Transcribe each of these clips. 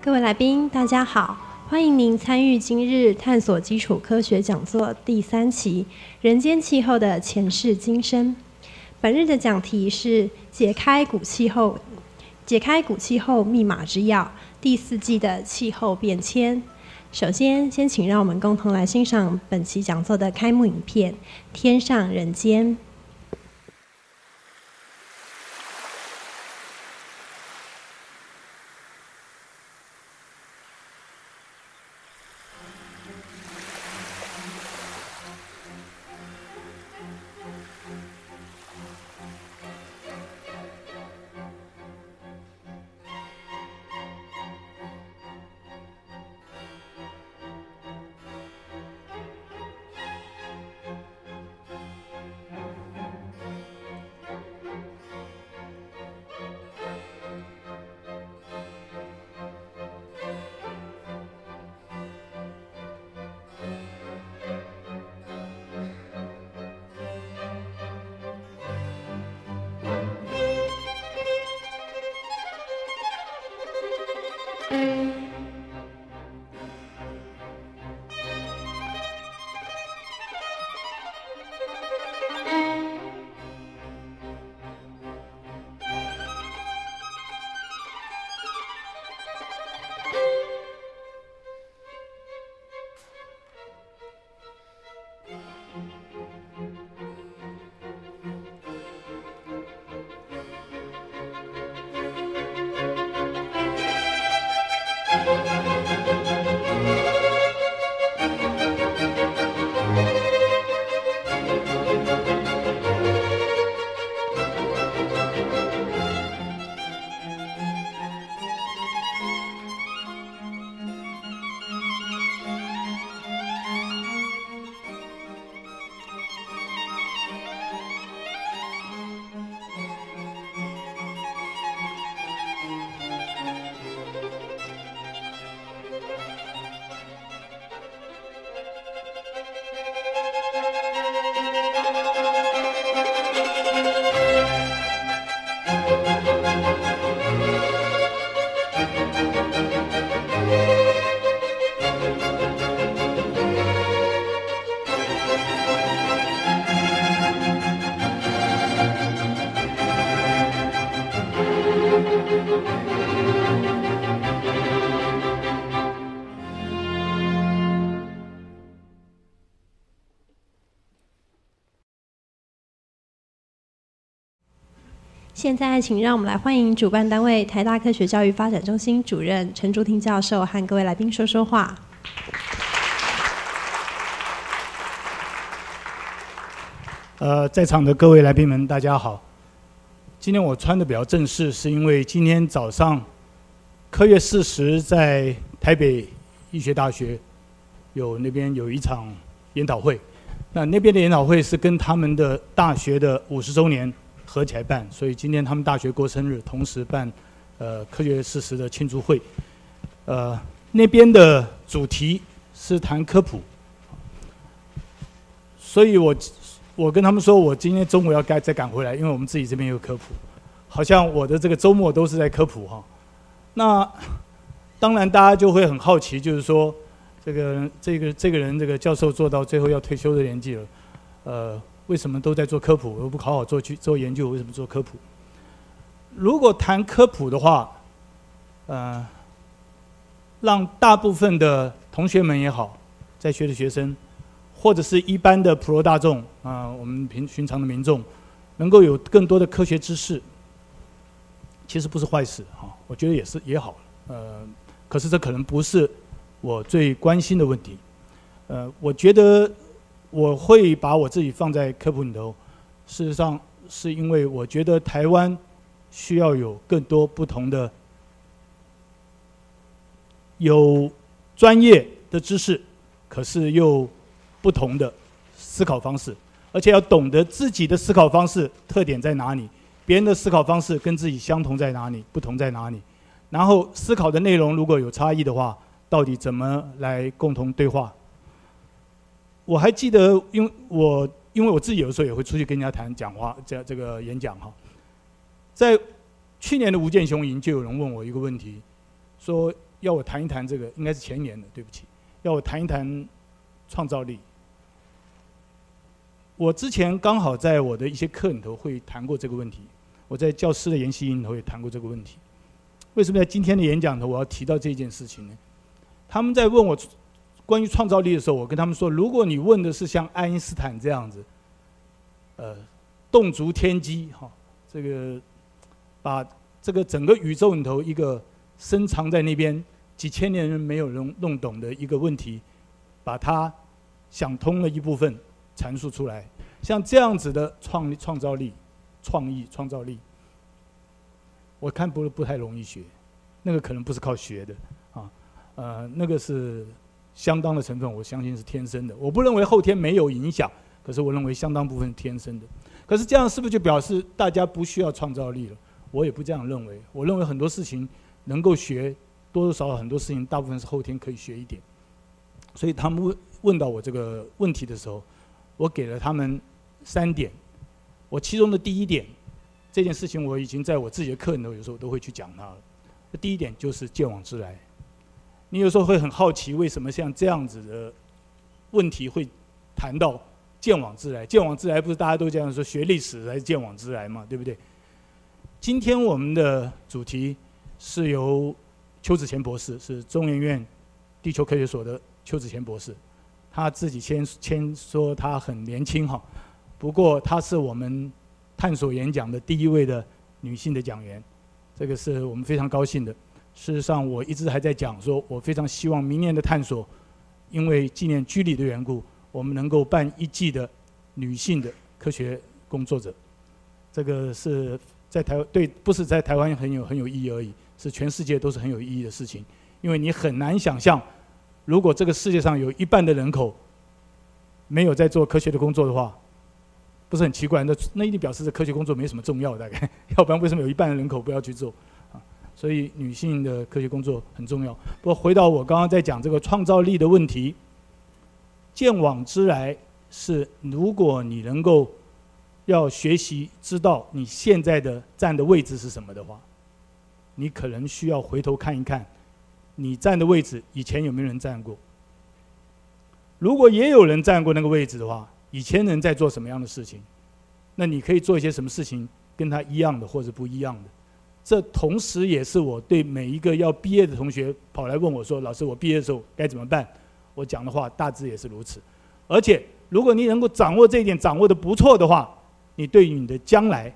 各位来宾，大家好，欢迎您参与今日探索基础科学讲座第三期《人间气候的前世今生》。本日的讲题是解开古气候、解开古气候密码之钥——第四季的气候变迁。首先，先请让我们共同来欣赏本期讲座的开幕影片《天上人间》。现在，请让我们来欢迎主办单位台大科学教育发展中心主任陈竹婷教授和各位来宾说说话。呃，在场的各位来宾们，大家好。今天我穿的比较正式，是因为今天早上科学四十在台北医学大学有那边有一场研讨会，那那边的研讨会是跟他们的大学的五十周年。合起来办，所以今天他们大学过生日，同时办，呃，科学事实的庆祝会。呃，那边的主题是谈科普，所以我我跟他们说，我今天中午要该再赶回来，因为我们自己这边有科普，好像我的这个周末都是在科普哈。那当然大家就会很好奇，就是说这个这个这个人这个教授做到最后要退休的年纪了，呃。为什么都在做科普，而不好好做去做研究？为什么做科普？如果谈科普的话，呃，让大部分的同学们也好，在学的学生，或者是一般的普罗大众啊，我们平寻常的民众，能够有更多的科学知识，其实不是坏事哈。我觉得也是也好，呃，可是这可能不是我最关心的问题。呃，我觉得。我会把我自己放在科普里头，事实上是因为我觉得台湾需要有更多不同的、有专业的知识，可是又不同的思考方式，而且要懂得自己的思考方式特点在哪里，别人的思考方式跟自己相同在哪里，不同在哪里，然后思考的内容如果有差异的话，到底怎么来共同对话？我还记得，因为我因为我自己有时候也会出去跟人家谈讲话，这这个演讲哈。在去年的吴建雄营就有人问我一个问题，说要我谈一谈这个，应该是前年的，对不起，要我谈一谈创造力。我之前刚好在我的一些课里头会谈过这个问题，我在教师的研习营里头也谈过这个问题。为什么在今天的演讲里头我要提到这件事情呢？他们在问我关于创造力的时候，我跟他们说：如果你问的是像爱因斯坦这样子，呃，洞烛天机哈，这个把这个整个宇宙里头一个深藏在那边几千年人没有人弄懂的一个问题，把它想通了一部分。阐述出来，像这样子的创创造力、创意、创造力，我看不不太容易学，那个可能不是靠学的啊，呃，那个是相当的成分，我相信是天生的。我不认为后天没有影响，可是我认为相当部分天生的。可是这样是不是就表示大家不需要创造力了？我也不这样认为。我认为很多事情能够学，多多少少很多事情大部分是后天可以学一点。所以他们问问到我这个问题的时候。我给了他们三点，我其中的第一点，这件事情我已经在我自己的课里头有时候都会去讲它了。第一点就是见往知来，你有时候会很好奇，为什么像这样子的问题会谈到见往知来？见往知来不是大家都这样说，学历史来见往知来嘛，对不对？今天我们的主题是由邱子乾博士，是中研院地球科学所的邱子乾博士。他自己先先说他很年轻哈，不过他是我们探索演讲的第一位的女性的讲员，这个是我们非常高兴的。事实上，我一直还在讲说，我非常希望明年的探索，因为纪念居里的缘故，我们能够办一季的女性的科学工作者。这个是在台对，不是在台湾很有很有意义而已，是全世界都是很有意义的事情，因为你很难想象。如果这个世界上有一半的人口没有在做科学的工作的话，不是很奇怪？那那一定表示这科学工作没什么重要，大概。要不然为什么有一半的人口不要去做？所以女性的科学工作很重要。不过回到我刚刚在讲这个创造力的问题，见往知来是如果你能够要学习知道你现在的站的位置是什么的话，你可能需要回头看一看。你站的位置以前有没有人站过？如果也有人站过那个位置的话，以前人在做什么样的事情？那你可以做一些什么事情跟他一样的或者不一样的？这同时也是我对每一个要毕业的同学跑来问我说：“老师，我毕业的时候该怎么办？”我讲的话大致也是如此。而且，如果你能够掌握这一点，掌握的不错的话，你对于你的将来，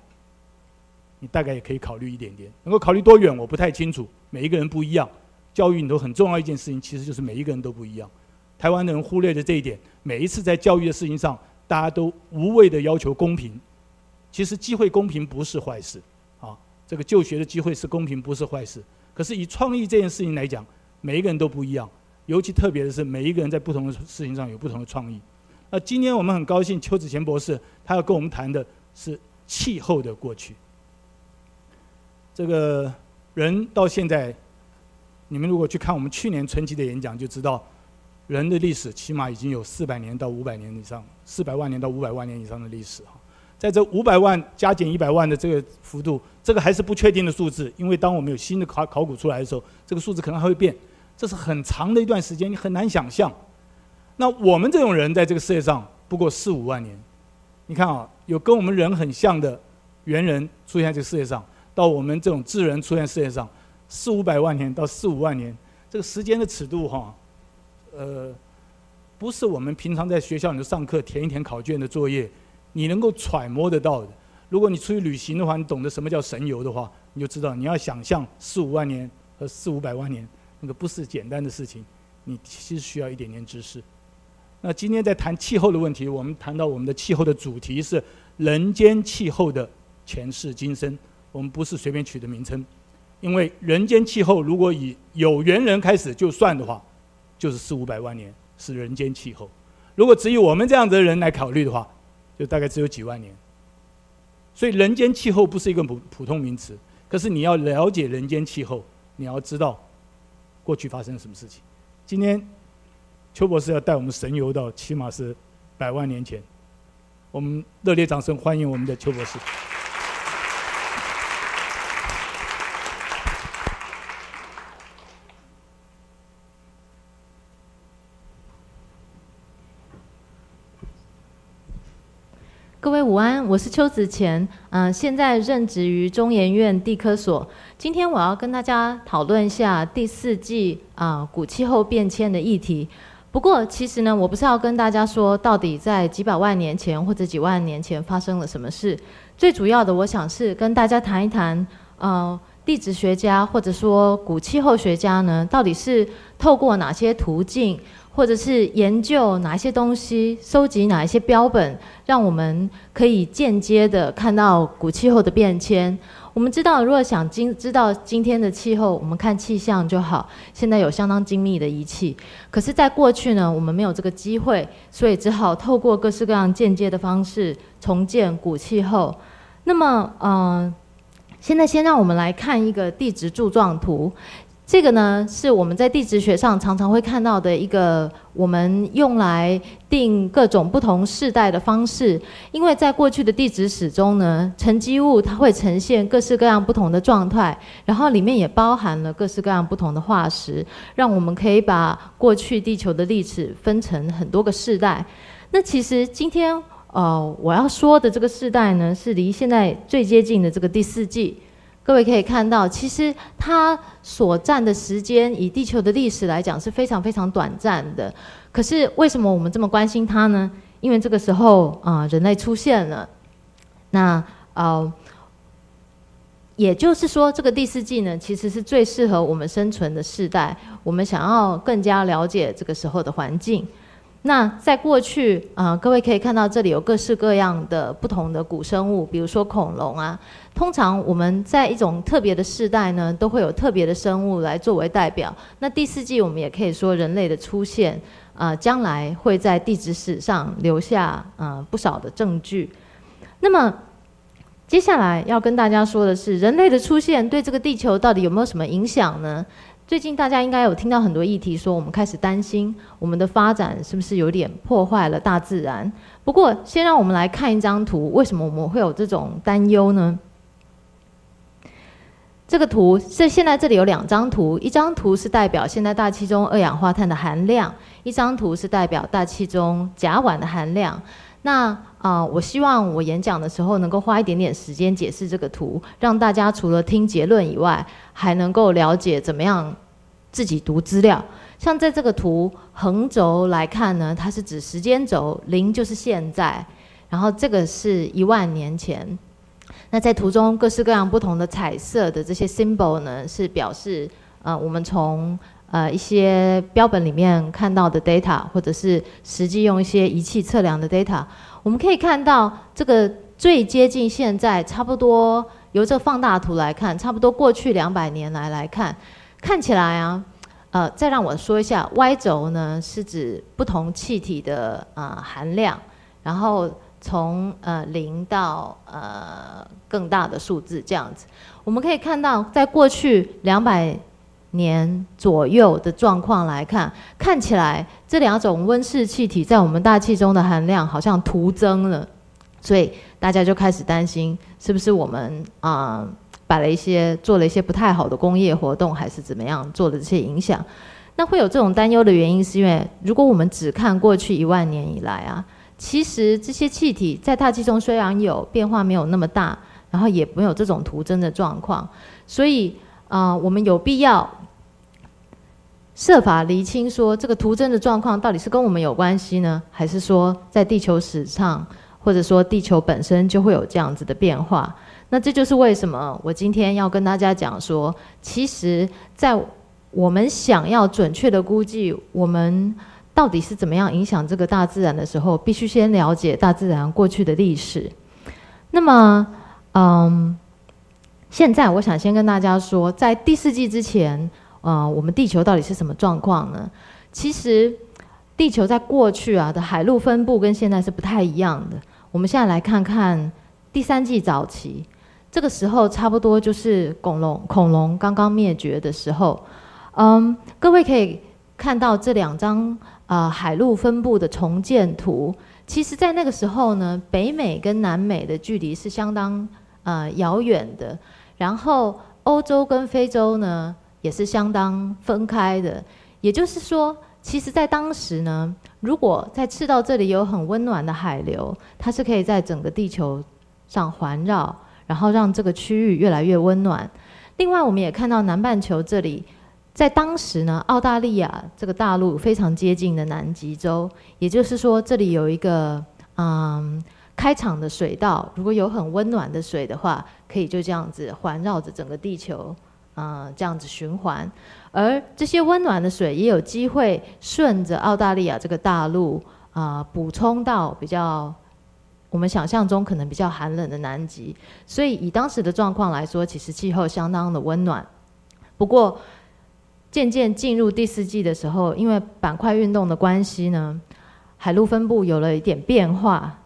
你大概也可以考虑一点点。能够考虑多远，我不太清楚，每一个人不一样。教育里头很重要一件事情，其实就是每一个人都不一样。台湾的人忽略了这一点，每一次在教育的事情上，大家都无谓的要求公平。其实机会公平不是坏事，这个就学的机会是公平不是坏事。可是以创意这件事情来讲，每一个人都不一样，尤其特别的是每一个人在不同的事情上有不同的创意。那今天我们很高兴，邱子贤博士他要跟我们谈的是气候的过去。这个人到现在。你们如果去看我们去年春季的演讲，就知道，人的历史起码已经有四百年到五百年以上，四百万年到五百万年以上的历史哈。在这五百万加减一百万的这个幅度，这个还是不确定的数字，因为当我们有新的考考古出来的时候，这个数字可能还会变。这是很长的一段时间，你很难想象。那我们这种人在这个世界上不过四五万年，你看啊，有跟我们人很像的猿人出现在这个世界上，到我们这种智人出现世界上。四五百万年到四五万年，这个时间的尺度哈，呃，不是我们平常在学校里头上课填一填考卷的作业，你能够揣摩得到的。如果你出去旅行的话，你懂得什么叫神游的话，你就知道你要想象四五万年和四五百万年，那个不是简单的事情，你其实需要一点点知识。那今天在谈气候的问题，我们谈到我们的气候的主题是人间气候的前世今生，我们不是随便取的名称。因为人间气候，如果以有缘人开始就算的话，就是四五百万年是人间气候；如果只以我们这样子的人来考虑的话，就大概只有几万年。所以人间气候不是一个普普通名词，可是你要了解人间气候，你要知道过去发生了什么事情。今天邱博士要带我们神游到起码是百万年前，我们热烈掌声欢迎我们的邱博士。各位午安，我是邱子乾，嗯、现在任职于中研院地科所。今天我要跟大家讨论一下第四季啊、古气候变迁的议题。不过，其实呢，我不是要跟大家说到底在几百万年前或者几万年前发生了什么事。最主要的，我想是跟大家谈一谈，呃，地质学家或者说古气候学家呢，到底是透过哪些途径，或者是研究哪些东西，收集哪一些标本，让我们可以间接的看到古气候的变迁。我们知道，如果想今知道今天的气候，我们看气象就好。现在有相当精密的仪器，可是，在过去呢，我们没有这个机会，所以只好透过各式各样间接的方式重建古气候。那么，嗯、现在先让我们来看一个地质柱状图。这个呢，是我们在地质学上常常会看到的一个我们用来定各种不同世代的方式。因为在过去的地质史中呢，沉积物它会呈现各式各样不同的状态，然后里面也包含了各式各样不同的化石，让我们可以把过去地球的历史分成很多个世代。那其实今天呃我要说的这个世代呢，是离现在最接近的这个第四纪。各位可以看到，其实它所占的时间，以地球的历史来讲是非常非常短暂的。可是为什么我们这么关心它呢？因为这个时候啊、人类出现了。那呃，也就是说，这个第四季呢，其实是最适合我们生存的世代。我们想要更加了解这个时候的环境。那在过去啊、各位可以看到这里有各式各样的不同的古生物，比如说恐龙啊。通常我们在一种特别的世代呢，都会有特别的生物来作为代表。那第四季我们也可以说人类的出现，啊，将来会在地质史上留下呃不少的证据。那么接下来要跟大家说的是，人类的出现对这个地球到底有没有什么影响呢？最近大家应该有听到很多议题，说我们开始担心我们的发展是不是有点破坏了大自然。不过，先让我们来看一张图，为什么我们会有这种担忧呢？这个图是现在这里有两张图，一张图是代表现在大气中二氧化碳的含量，一张图是代表大气中甲烷的含量。那啊、我希望我演讲的时候能够花一点点时间解释这个图，让大家除了听结论以外，还能够了解怎么样自己读资料。像在这个图横轴来看呢，它是指时间轴，零就是现在，然后这个是一万年前。那在图中各式各样不同的彩色的这些 symbol 呢，是表示呃我们从呃一些标本里面看到的 data，或者是实际用一些仪器测量的 data，我们可以看到这个最接近现在差不多由这放大图来看，差不多过去两百年来来看，看起来啊。呃，再让我说一下，Y 轴呢是指不同气体的呃含量，然后从呃零到呃更大的数字这样子，我们可以看到，在过去两百年左右的状况来看，看起来这两种温室气体在我们大气中的含量好像徒增了，所以大家就开始担心，是不是我们啊、摆了一些做了一些不太好的工业活动，还是怎么样做的这些影响？那会有这种担忧的原因，是因为如果我们只看过去一万年以来啊，其实这些气体在大气中虽然有变化，没有那么大，然后也没有这种徒增的状况，所以啊、我们有必要设法厘清说这个图增的状况到底是跟我们有关系呢，还是说在地球史上，或者说地球本身就会有这样子的变化？那这就是为什么我今天要跟大家讲说，其实，在我们想要准确的估计我们到底是怎么样影响这个大自然的时候，必须先了解大自然过去的历史。那么，嗯，现在我想先跟大家说，在第四季之前，呃，我们地球到底是什么状况呢？其实，地球在过去啊的海陆分布跟现在是不太一样的。我们现在来看看第三季早期，这个时候差不多就是恐龙恐龙刚刚灭绝的时候。嗯，各位可以看到这两张呃海陆分布的重建图。其实，在那个时候呢，北美跟南美的距离是相当呃遥远的，然后欧洲跟非洲呢也是相当分开的。也就是说，其实，在当时呢，如果在赤道这里有很温暖的海流，它是可以在整个地球上环绕，然后让这个区域越来越温暖。另外，我们也看到南半球这里，在当时呢，澳大利亚这个大陆非常接近的南极洲，也就是说，这里有一个嗯开场的水道，如果有很温暖的水的话，可以就这样子环绕着整个地球，嗯，这样子循环。而这些温暖的水也有机会顺着澳大利亚这个大陆啊，补充到比较我们想象中可能比较寒冷的南极。所以以当时的状况来说，其实气候相当的温暖。不过渐渐进入第四季的时候，因为板块运动的关系呢，海陆分布有了一点变化，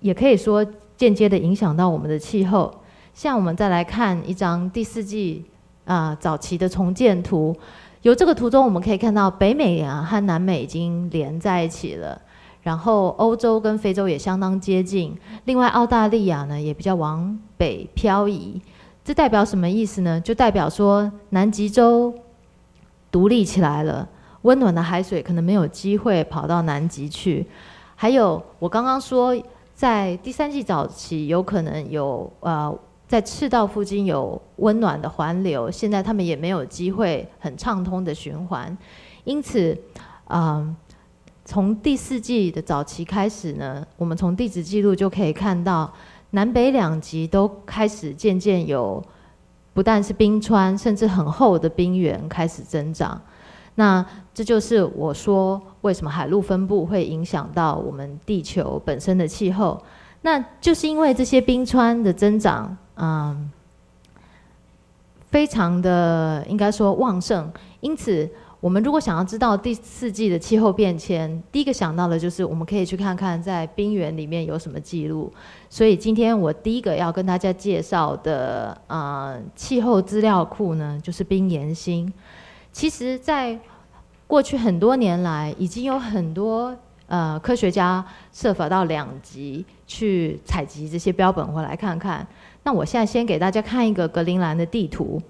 也可以说间接的影响到我们的气候。像我们再来看一张第四季。啊，早期的重建图，由这个图中我们可以看到，北美啊和南美已经连在一起了，然后欧洲跟非洲也相当接近，另外澳大利亚呢也比较往北漂移，这代表什么意思呢？就代表说南极洲独立起来了，温暖的海水可能没有机会跑到南极去，还有我刚刚说，在第三季早期有可能有呃。在赤道附近有温暖的环流，现在他们也没有机会很畅通的循环，因此，嗯，从第四季的早期开始呢，我们从地质记录就可以看到，南北两极都开始渐渐有，不但是冰川，甚至很厚的冰原开始增长。那这就是我说为什么海陆分布会影响到我们地球本身的气候，那就是因为这些冰川的增长。嗯，非常的应该说旺盛，因此我们如果想要知道第四季的气候变迁，第一个想到的就是我们可以去看看在冰原里面有什么记录。所以今天我第一个要跟大家介绍的呃气候资料库呢，就是冰岩星。其实，在过去很多年来，已经有很多呃科学家设法到两极去采集这些标本回来看看。那我现在先给大家看一个格陵兰的地图，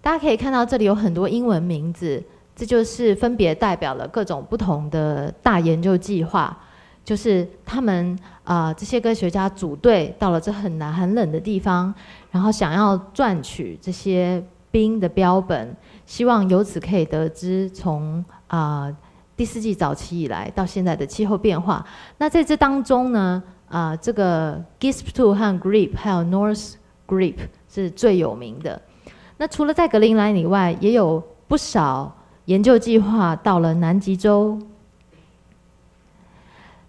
大家可以看到这里有很多英文名字，这就是分别代表了各种不同的大研究计划，就是他们啊这些科学家组队到了这很难很冷的地方，然后想要赚取这些冰的标本，希望由此可以得知从啊第四纪早期以来到现在的气候变化。那在这当中呢？啊，这个 Gisp Two 和 Grip 还有 North Grip 是最有名的。那除了在格陵兰以外，也有不少研究计划到了南极洲。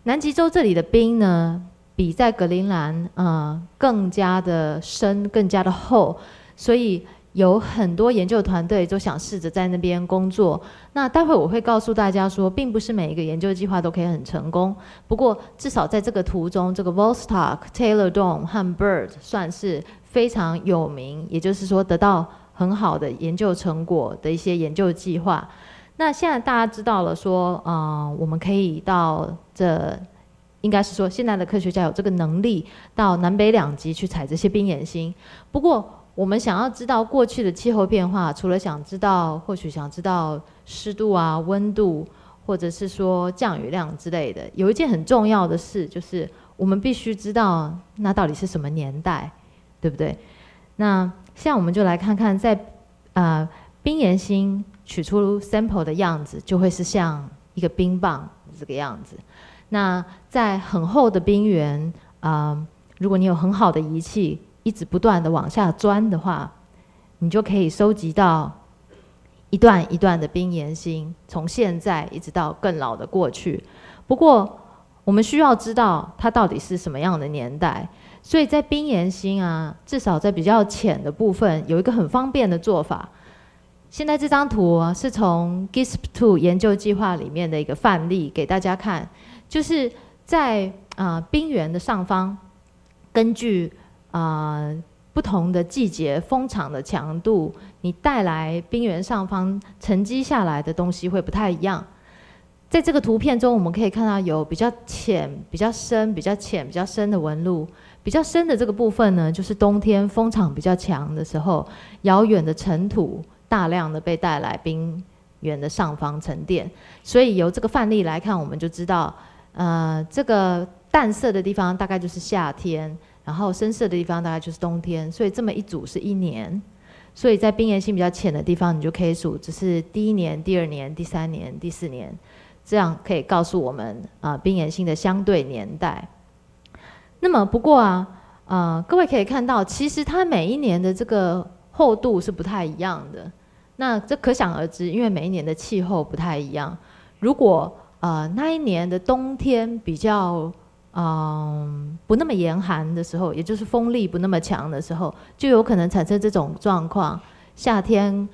南极洲这里的冰呢，比在格陵兰啊更加的深，更加的厚，所以。有很多研究团队都想试着在那边工作。那待会我会告诉大家说，并不是每一个研究计划都可以很成功。不过至少在这个图中，这个 Vostok、Taylor Dome 和 Bird 算是非常有名，也就是说得到很好的研究成果的一些研究计划。那现在大家知道了说，啊，我们可以到这，应该是说现在的科学家有这个能力到南北两极去采这些冰岩星。不过我们想要知道过去的气候变化，除了想知道，或许想知道湿度啊、温度，或者是说降雨量之类的，有一件很重要的事，就是我们必须知道那到底是什么年代，对不对？那现在我们就来看看，在呃冰岩星取出 sample 的样子，就会是像一个冰棒这个样子。那在很厚的冰原啊，如果你有很好的仪器。一直不断的往下钻的话，你就可以收集到一段一段的冰岩星，从现在一直到更老的过去。不过，我们需要知道它到底是什么样的年代。所以在冰岩星啊，至少在比较浅的部分，有一个很方便的做法。现在这张图是从 Gisp Two 研究计划里面的一个范例给大家看，就是在啊冰原的上方，根据啊，不同的季节风场的强度，你带来冰原上方沉积下来的东西会不太一样。在这个图片中，我们可以看到有比较浅、比较深、比较浅、比较深的纹路。比较深的这个部分呢，就是冬天风场比较强的时候，遥远的尘土大量的被带来冰原的上方沉淀。所以由这个范例来看，我们就知道，呃，这个淡色的地方大概就是夏天，然后深色的地方大概就是冬天。所以这么一组是一年。所以在冰岩性比较浅的地方，你就可以数，只是第一年、第二年、第三年、第四年，这样可以告诉我们啊冰岩性的相对年代。那么不过啊，呃，各位可以看到，其实它每一年的这个厚度是不太一样的。那这可想而知，因为每一年的气候不太一样。如果呃那一年的冬天比较嗯不那么严寒的时候，也就是风力不那么强的时候，就有可能产生这种状况。夏天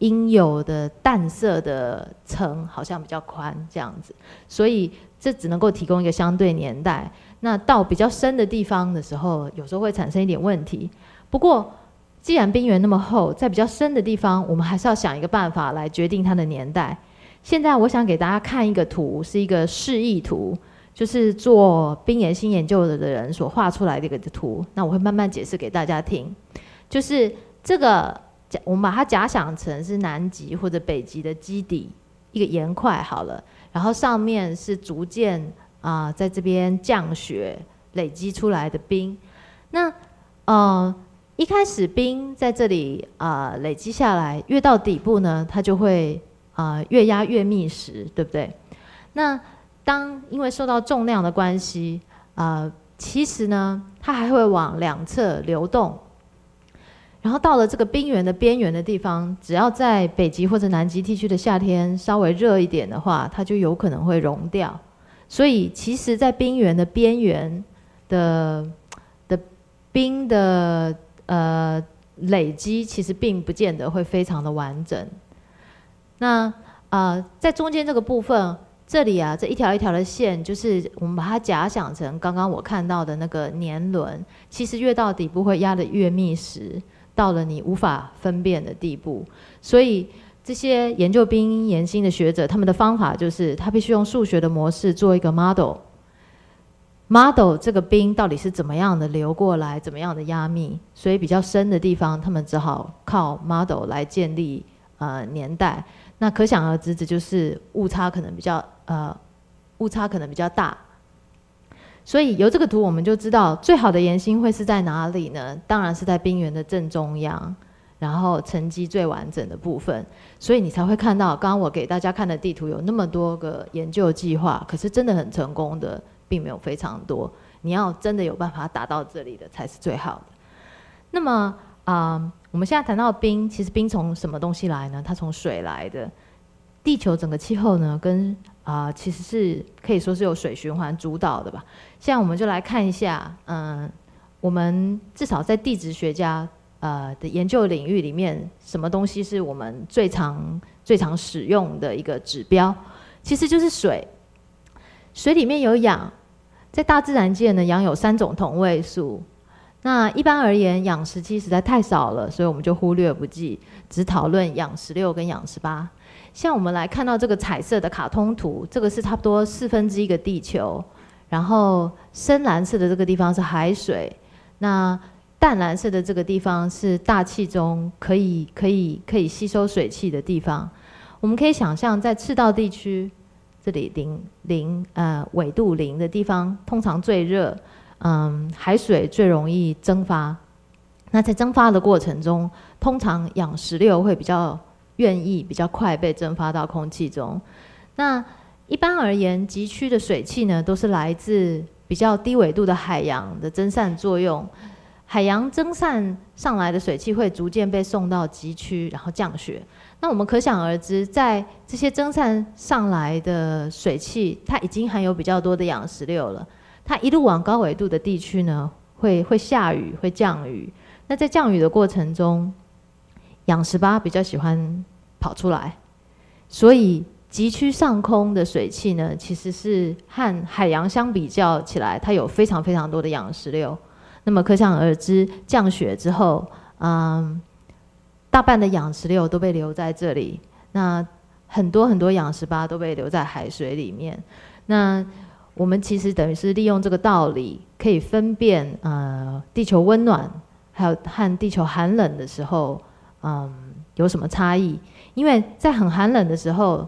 应有的淡色的层好像比较宽这样子，所以这只能够提供一个相对年代。那到比较深的地方的时候，有时候会产生一点问题。不过，既然冰原那么厚，在比较深的地方，我们还是要想一个办法来决定它的年代。现在我想给大家看一个图，是一个示意图，就是做冰岩新研究的的人所画出来的一个图。那我会慢慢解释给大家听。就是这个假，我们把它假想成是南极或者北极的基底，一个岩块好了，然后上面是逐渐。啊，在这边降雪累积出来的冰，那呃一开始冰在这里啊累积下来，越到底部呢，它就会啊越压越密实，对不对？那当因为受到重量的关系啊，其实呢它还会往两侧流动，然后到了这个冰原的边缘的地方，只要在北极或者南极地区的夏天稍微热一点的话，它就有可能会融掉。所以，其实，在冰原的边缘的的冰的呃累积，其实并不见得会非常的完整。那啊，在中间这个部分，这里啊，这一条一条的线，就是我们把它假想成刚刚我看到的那个年轮，其实越到底部会压得越密实，到了你无法分辨的地步。所以。这些研究冰岩心的学者，他们的方法就是，他必须用数学的模式做一个 model，model 这个冰到底是怎么样的流过来，怎么样的压密，所以比较深的地方，他们只好靠 model 来建立呃年代。那可想而知，这就是误差可能比较呃误差可能比较大。所以由这个图我们就知道，最好的岩心会是在哪里呢？当然是在冰原的正中央。然后沉积最完整的部分，所以你才会看到刚刚我给大家看的地图有那么多个研究计划，可是真的很成功的并没有非常多。你要真的有办法打到这里的才是最好的。那么啊，我们现在谈到冰，其实冰从什么东西来呢？它从水来的。地球整个气候呢，跟啊其实是可以说是由水循环主导的吧。现在我们就来看一下，嗯，我们至少在地质学家。呃的研究领域里面，什么东西是我们最常最常使用的一个指标？其实就是水。水里面有氧，在大自然界呢，氧有三种同位素。那一般而言，氧十七实在太少了，所以我们就忽略不计，只讨论氧十六跟氧十八。像我们来看到这个彩色的卡通图，这个是差不多四分之一个地球，然后深蓝色的这个地方是海水，那。淡蓝色的这个地方是大气中可以可以可以吸收水汽的地方。我们可以想象，在赤道地区，这里零零呃纬度零的地方，通常最热，嗯，海水最容易蒸发。那在蒸发的过程中，通常氧十六会比较愿意比较快被蒸发到空气中。那一般而言，极区的水汽呢，都是来自比较低纬度的海洋的蒸散作用。海洋蒸散上来的水汽会逐渐被送到极区，然后降雪。那我们可想而知，在这些蒸散上来的水汽，它已经含有比较多的氧十六了。它一路往高纬度的地区呢，会会下雨，会降雨。那在降雨的过程中，氧十八比较喜欢跑出来，所以极区上空的水汽呢，其实是和海洋相比较起来，它有非常非常多的氧十六。那么可想而知，降雪之后，嗯，大半的氧十六都被留在这里，那很多很多氧十八都被留在海水里面。那我们其实等于是利用这个道理，可以分辨呃地球温暖还有和地球寒冷的时候，嗯，有什么差异？因为在很寒冷的时候，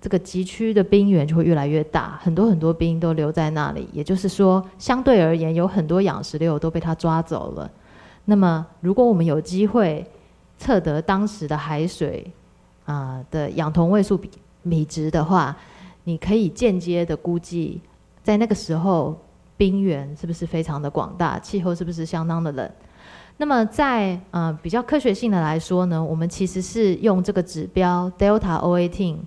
这个极区的冰原就会越来越大，很多很多冰都留在那里。也就是说，相对而言，有很多氧石榴都被它抓走了。那么，如果我们有机会测得当时的海水啊的氧同位素比比值的话，你可以间接的估计，在那个时候冰原是不是非常的广大，气候是不是相当的冷。那么在呃比较科学性的来说呢，我们其实是用这个指标 delta O eighteen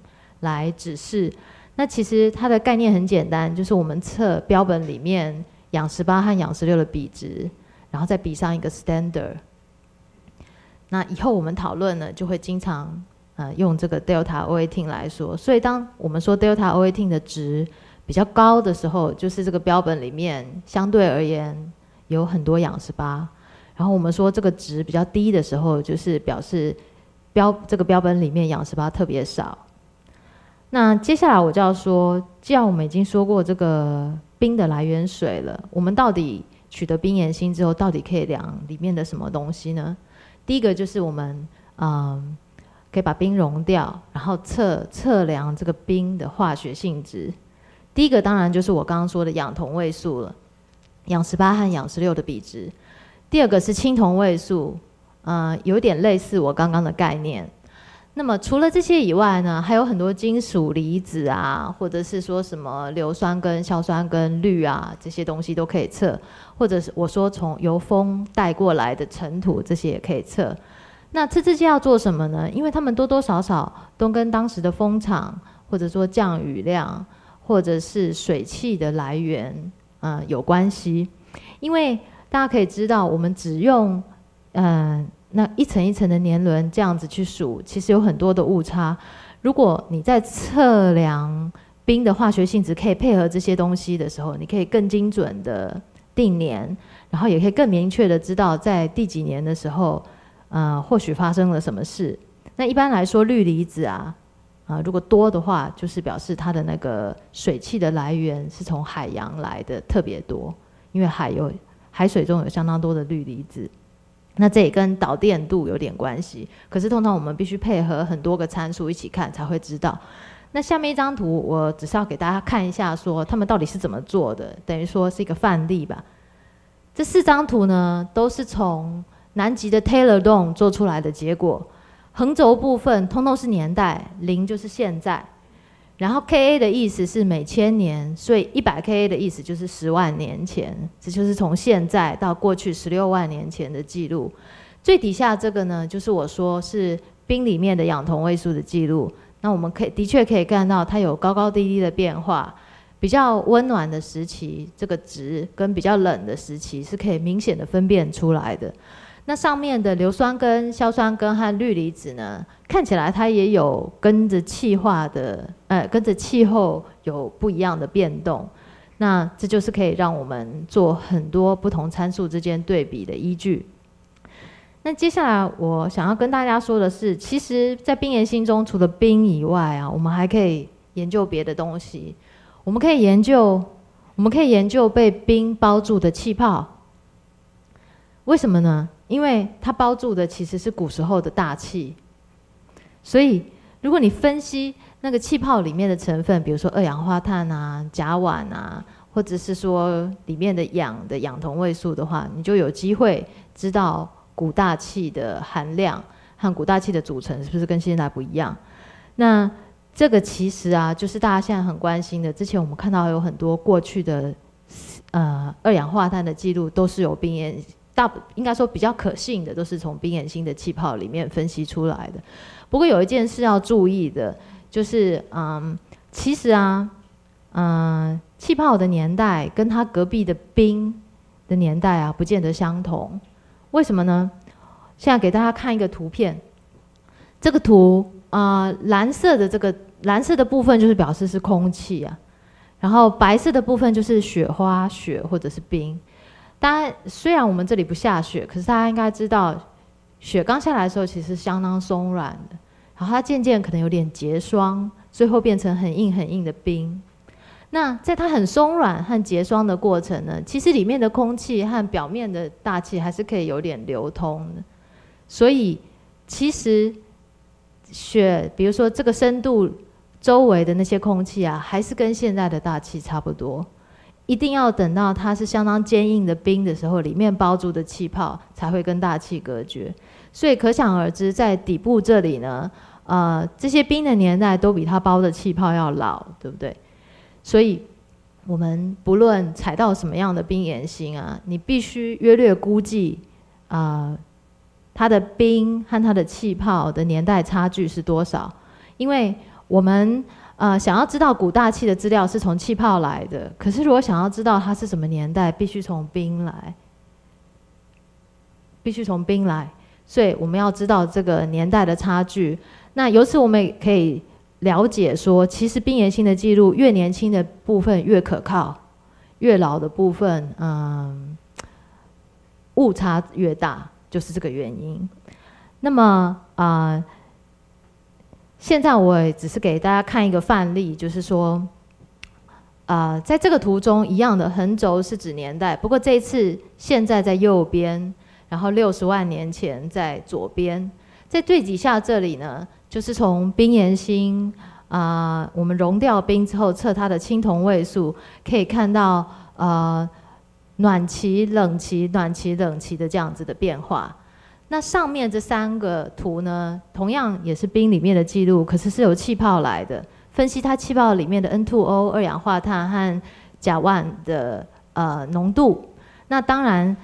来指示。那其实它的概念很简单，就是我们测标本里面氧十八和氧十六的比值，然后再比上一个 standard。那以后我们讨论呢，就会经常呃用这个 delta O eighteen 来说。所以当我们说 delta O eighteen 的值比较高的时候，就是这个标本里面相对而言有很多氧十八。然后我们说这个值比较低的时候，就是表示标这个标本里面氧十八特别少。那接下来我就要说，既然我们已经说过这个冰的来源水了，我们到底取得冰岩芯之后，到底可以量里面的什么东西呢？第一个就是我们嗯可以把冰融掉，然后测测量这个冰的化学性质。第一个当然就是我刚刚说的氧同位素了，氧十八和氧十六的比值。第二个是青铜位素，呃，有点类似我刚刚的概念。那么除了这些以外呢，还有很多金属离子啊，或者是说什么硫酸根、硝酸根、氯啊这些东西都可以测，或者是我说从由风带过来的尘土这些也可以测。那测这些要做什么呢？因为他们多多少少都跟当时的风场，或者说降雨量，或者是水汽的来源，嗯，有关系。因为大家可以知道，我们只用嗯那一层一层的年轮这样子去数，其实有很多的误差。如果你在测量冰的化学性质，可以配合这些东西的时候，你可以更精准的定年，然后也可以更明确的知道在第几年的时候，呃，或许发生了什么事。那一般来说，氯离子啊，啊，如果多的话，就是表示它的那个水汽的来源是从海洋来的特别多，因为海有。海水中有相当多的氯离子，那这也跟导电度有点关系。可是通常我们必须配合很多个参数一起看才会知道。那下面一张图，我只是要给大家看一下，说他们到底是怎么做的，等于说是一个范例吧。这四张图呢，都是从南极的 Taylor Dome 做出来的结果。横轴部分通通是年代，零就是现在。然后 Ka 的意思是每千年，所以一百 Ka 的意思就是十万年前，这就是从现在到过去十六万年前的记录。最底下这个呢，就是我说是冰里面的氧同位素的记录。那我们可以的确可以看到它有高高低低的变化，比较温暖的时期，这个值跟比较冷的时期是可以明显的分辨出来的。那上面的硫酸根、硝酸根和氯离子呢？看起来它也有跟着气化的，呃，跟着气候有不一样的变动。那这就是可以让我们做很多不同参数之间对比的依据。那接下来我想要跟大家说的是，其实，在冰岩心中，除了冰以外啊，我们还可以研究别的东西。我们可以研究，我们可以研究被冰包住的气泡。为什么呢？因为它包住的其实是古时候的大气。所以，如果你分析那个气泡里面的成分，比如说二氧化碳啊、甲烷啊，或者是说里面的氧的氧同位素的话，你就有机会知道古大气的含量和古大气的组成是不是跟现在不一样。那这个其实啊，就是大家现在很关心的。之前我们看到有很多过去的呃二氧化碳的记录，都是有冰岩应该说比较可信的，都是从冰岩星的气泡里面分析出来的。不过有一件事要注意的，就是嗯，其实啊，嗯，气泡的年代跟它隔壁的冰的年代啊，不见得相同。为什么呢？现在给大家看一个图片，这个图啊，蓝色的这个蓝色的部分就是表示是空气啊，然后白色的部分就是雪花、雪或者是冰。当然，虽然我们这里不下雪，可是大家应该知道。雪刚下来的时候，其实相当松软的，然后它渐渐可能有点结霜，最后变成很硬很硬的冰。那在它很松软和结霜的过程呢，其实里面的空气和表面的大气还是可以有点流通的。所以其实雪，比如说这个深度周围的那些空气啊，还是跟现在的大气差不多。一定要等到它是相当坚硬的冰的时候，里面包住的气泡才会跟大气隔绝。所以可想而知，在底部这里呢，呃，这些冰的年代都比它包的气泡要老，对不对？所以，我们不论踩到什么样的冰岩芯啊，你必须约略估计啊，它的冰和它的气泡的年代差距是多少，因为我们。呃，想要知道古大气的资料是从气泡来的，可是如果想要知道它是什么年代，必须从冰来，必须从冰来，所以我们要知道这个年代的差距。那由此我们也可以了解说，其实冰岩芯的记录越年轻的部分越可靠，越老的部分，嗯，误差越大，就是这个原因。那么啊。现在我只是给大家看一个范例，就是说，啊，在这个图中一样的横轴是指年代，不过这一次现在在右边，然后六十万年前在左边，在最底下这里呢，就是从冰岩芯啊，我们融掉冰之后测它的青铜位数，可以看到呃暖期、冷期、暖期、冷期的这样子的变化。那上面这三个图呢，同样也是冰里面的记录，可是是由气泡来的。分析它气泡里面的 N2O 二氧化碳和甲烷的呃浓度。那当然，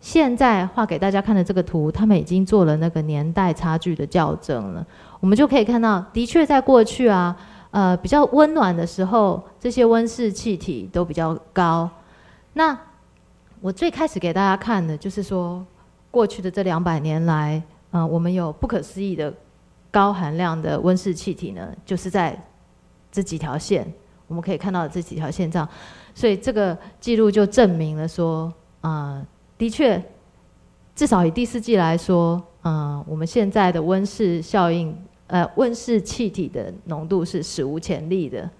现在画给大家看的这个图，他们已经做了那个年代差距的校正了。我们就可以看到，的确在过去啊，呃比较温暖的时候，这些温室气体都比较高。那我最开始给大家看的就是说。过去的这两百年来，嗯，我们有不可思议的高含量的温室气体呢，就是在这几条线，我们可以看到这几条线上，所以这个记录就证明了说，啊，的确，至少以第四季来说，嗯，我们现在的温室效应，呃，温室气体的浓度是史无前例的，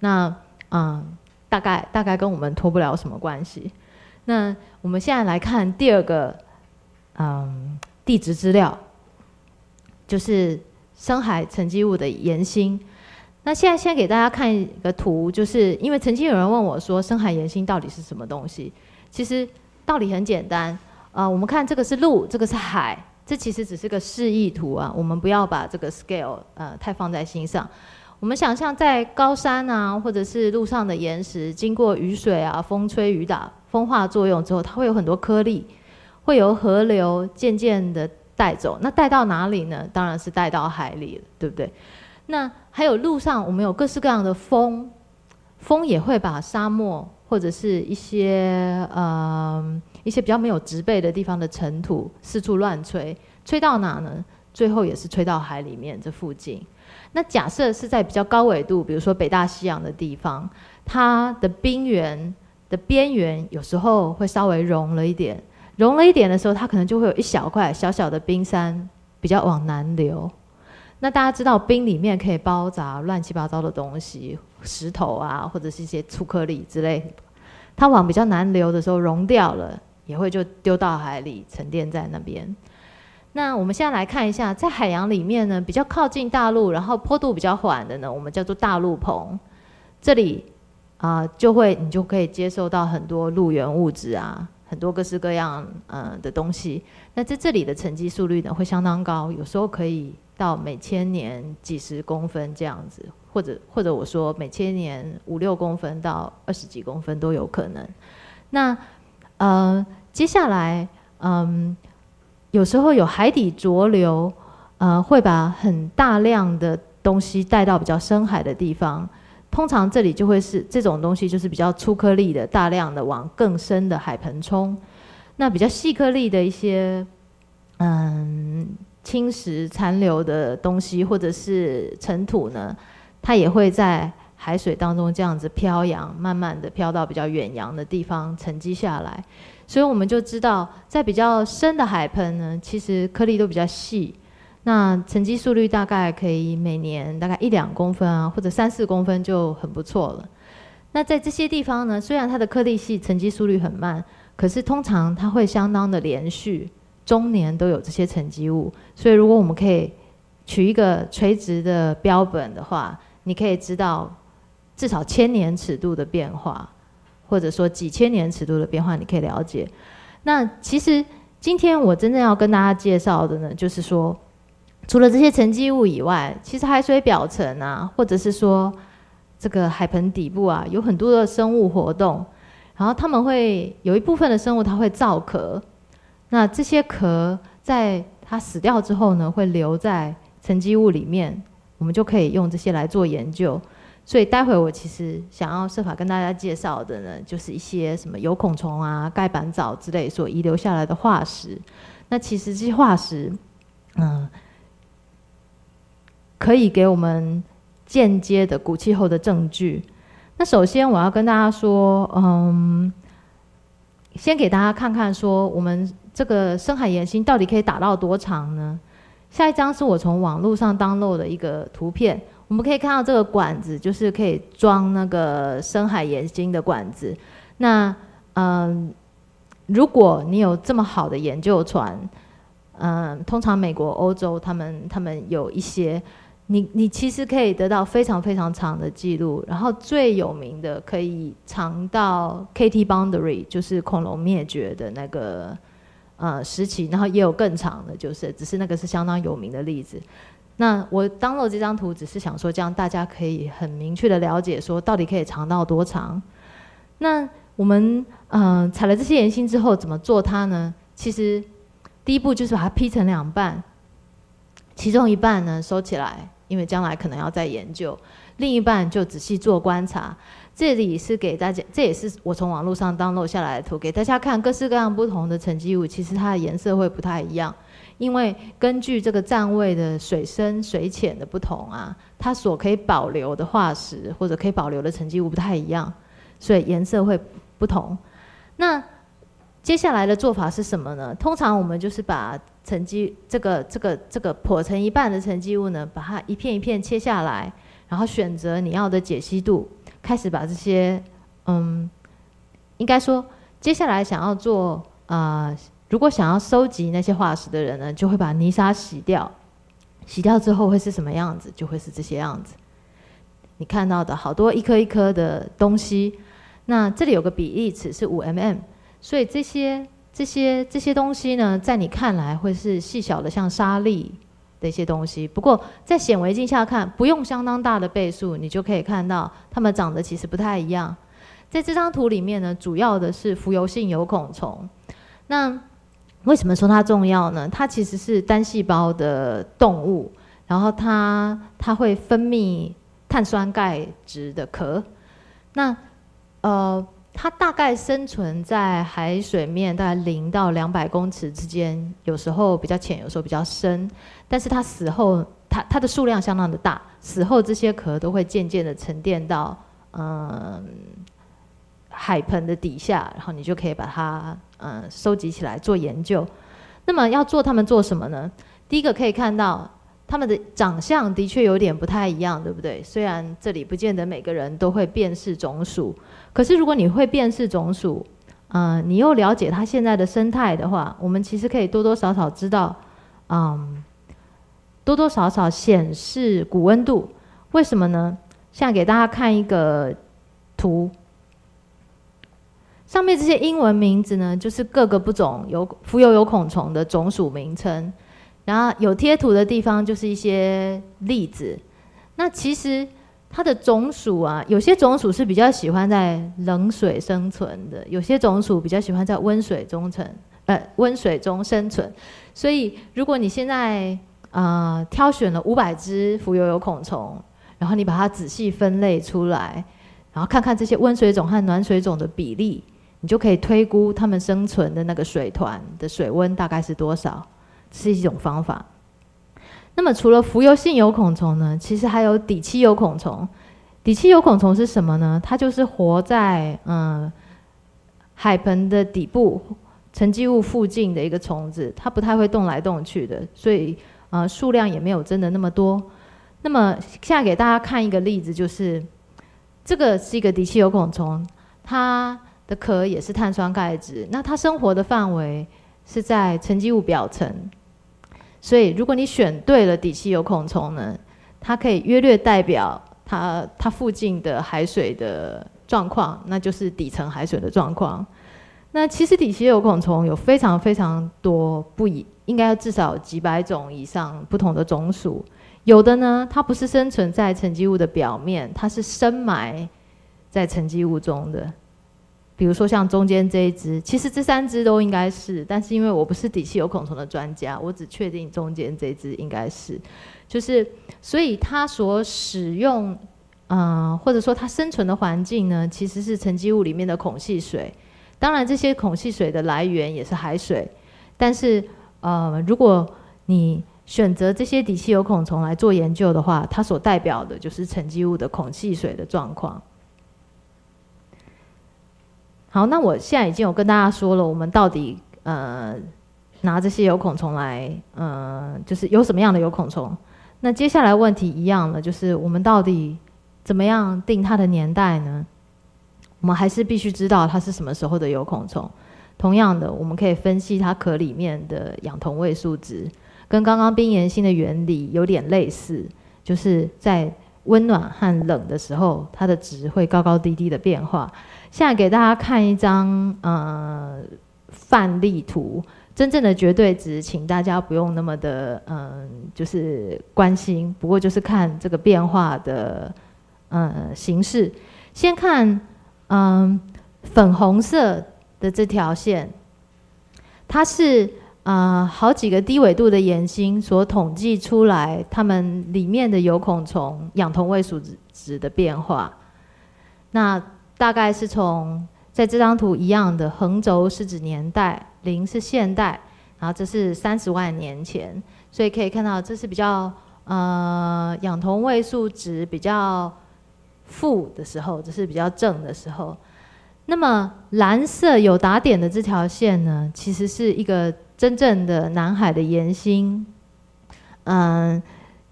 那，嗯，大概大概跟我们脱不了什么关系。那我们现在来看第二个。嗯，地质资料就是深海沉积物的岩芯。那现在先给大家看一个图，就是因为曾经有人问我说，深海岩芯到底是什么东西？其实道理很简单，啊，我们看这个是陆，这个是海，这其实只是个示意图啊，我们不要把这个 scale 呃太放在心上。我们想象在高山啊，或者是路上的岩石，经过雨水啊、风吹雨打、风化作用之后，它会有很多颗粒。会由河流渐渐的带走，那带到哪里呢？当然是带到海里了，对不对？那还有路上，我们有各式各样的风，风也会把沙漠或者是一些呃一些比较没有植被的地方的尘土四处乱吹，吹到哪呢？最后也是吹到海里面这附近。那假设是在比较高纬度，比如说北大西洋的地方，它的冰原的边缘有时候会稍微融了一点。融了一点的时候，它可能就会有一小块小小的冰山比较往南流。那大家知道冰里面可以包杂乱七八糟的东西，石头啊，或者是一些粗颗粒之类。它往比较南流的时候融掉了，也会就丢到海里沉淀在那边。那我们现在来看一下，在海洋里面呢，比较靠近大陆，然后坡度比较缓的呢，我们叫做大陆棚。这里啊，就会你就可以接受到很多陆源物质啊。很多各式各样嗯的东西，那在这里的沉积速率呢会相当高，有时候可以到每千年几十公分这样子，或者或者我说每千年五六公分到二十几公分都有可能。那呃接下来嗯有时候有海底浊流，呃会把很大量的东西带到比较深海的地方。通常这里就会是这种东西，就是比较粗颗粒的，大量的往更深的海盆冲。那比较细颗粒的一些，嗯，侵蚀残留的东西或者是尘土呢，它也会在海水当中这样子飘扬，慢慢的飘到比较远洋的地方沉积下来。所以我们就知道，在比较深的海盆呢，其实颗粒都比较细。那沉积速率大概可以每年大概一两公分啊，或者三四公分就很不错了。那在这些地方呢，虽然它的颗粒系，沉积速率很慢，可是通常它会相当的连续，中年都有这些沉积物。所以如果我们可以取一个垂直的标本的话，你可以知道至少千年尺度的变化，或者说几千年尺度的变化，你可以了解。那其实今天我真正要跟大家介绍的呢，就是说，除了这些沉积物以外，其实海水表层啊，或者是说这个海盆底部啊，有很多的生物活动，然后他们会有一部分的生物它会造壳，那这些壳在它死掉之后呢，会留在沉积物里面，我们就可以用这些来做研究。所以待会我其实想要设法跟大家介绍的呢，就是一些什么有孔虫啊、盖板藻之类所遗留下来的化石。那其实这些化石，嗯，可以给我们间接的古气候的证据。那首先我要跟大家说，嗯，先给大家看看说，我们这个深海岩芯到底可以打到多长呢？下一张是我从网络上 download 的一个图片。我们可以看到这个管子，就是可以装那个深海盐晶的管子。那嗯，如果你有这么好的研究船，嗯，通常美国、欧洲他们他们有一些，你你其实可以得到非常非常长的记录。然后最有名的可以长到 KT boundary，就是恐龙灭绝的那个呃时期。然后也有更长的，就是只是那个是相当有名的例子。那我当了这张图，只是想说，这样大家可以很明确的了解，说到底可以长到多长。那我们嗯采了这些岩芯之后，怎么做它呢？其实第一步就是把它劈成两半，其中一半呢收起来，因为将来可能要再研究；另一半就仔细做观察。这里是给大家，这也是我从网络上 download 下来的图，给大家看各式各样不同的沉积物，其实它的颜色会不太一样。因为根据这个站位的水深水浅的不同啊，它所可以保留的化石或者可以保留的沉积物不太一样，所以颜色会不同。那接下来的做法是什么呢？通常我们就是把沉积这个这个这个破成一半的沉积物呢，把它一片一片切下来，然后选择你要的解析度，开始把这些嗯，应该说接下来想要做啊。如果想要收集那些化石的人呢，就会把泥沙洗掉，洗掉之后会是什么样子？就会是这些样子。你看到的好多一颗一颗的东西，那这里有个比例尺是五 mm，所以这些这些这些东西呢，在你看来会是细小的像沙粒的一些东西。不过在显微镜下看，不用相当大的倍数，你就可以看到它们长得其实不太一样。在这张图里面呢，主要的是浮游性有孔虫，那。为什么说它重要呢？它其实是单细胞的动物，然后它它会分泌碳酸钙质的壳。那呃，它大概生存在海水面大概零到两百公尺之间，有时候比较浅，有时候比较深。但是它死后，它它的数量相当的大，死后这些壳都会渐渐的沉淀到嗯。海盆的底下，然后你就可以把它嗯收集起来做研究。那么要做他们做什么呢？第一个可以看到他们的长相的确有点不太一样，对不对？虽然这里不见得每个人都会辨识种属，可是如果你会辨识种属，嗯，你又了解它现在的生态的话，我们其实可以多多少少知道，嗯，多多少少显示古温度。为什么呢？现在给大家看一个图。上面这些英文名字呢，就是各个不种有浮游有孔虫的种属名称，然后有贴图的地方就是一些例子。那其实它的种属啊，有些种属是比较喜欢在冷水生存的，有些种属比较喜欢在温水中存，呃，温水中生存。所以如果你现在啊挑选了五百只浮游有孔虫，然后你把它仔细分类出来，然后看看这些温水种和暖水种的比例。你就可以推估它们生存的那个水团的水温大概是多少，是一种方法。那么除了浮游性有孔虫呢，其实还有底栖有孔虫。底栖有孔虫是什么呢？它就是活在嗯海盆的底部沉积物附近的一个虫子，它不太会动来动去的，所以呃数量也没有真的那么多。那么现在给大家看一个例子，就是这个是一个底栖有孔虫，它。的壳也是碳酸钙质，那它生活的范围是在沉积物表层，所以如果你选对了底栖有孔虫呢，它可以约略代表它它附近的海水的状况，那就是底层海水的状况。那其实底栖有孔虫有非常非常多不一，应该要至少几百种以上不同的种属。有的呢，它不是生存在沉积物的表面，它是深埋在沉积物中的。比如说像中间这一只，其实这三只都应该是，但是因为我不是底栖有孔虫的专家，我只确定中间这只应该是，就是所以它所使用，嗯，或者说它生存的环境呢，其实是沉积物里面的孔隙水。当然，这些孔隙水的来源也是海水，但是呃，如果你选择这些底栖有孔虫来做研究的话，它所代表的就是沉积物的孔隙水的状况。好，那我现在已经有跟大家说了，我们到底呃拿这些有孔虫来，呃，就是有什么样的有孔虫？那接下来问题一样了，就是我们到底怎么样定它的年代呢？我们还是必须知道它是什么时候的有孔虫。同样的，我们可以分析它壳里面的氧同位素值。跟刚刚冰岩星的原理有点类似，就是在温暖和冷的时候，它的值会高高低低的变化。现在给大家看一张呃范例图，真正的绝对值，请大家不用那么的嗯，就是关心。不过就是看这个变化的嗯形式。先看嗯粉红色的这条线，它是。啊，好几个低纬度的岩星所统计出来，它们里面的有孔虫氧同位素值的变化。那大概是从在这张图一样的横轴是指年代，零是现代，然后这是三十万年前，所以可以看到这是比较呃氧同位素值比较负的时候，这是比较正的时候。那么蓝色有打点的这条线呢，其实是一个。真正的南海的岩心，嗯，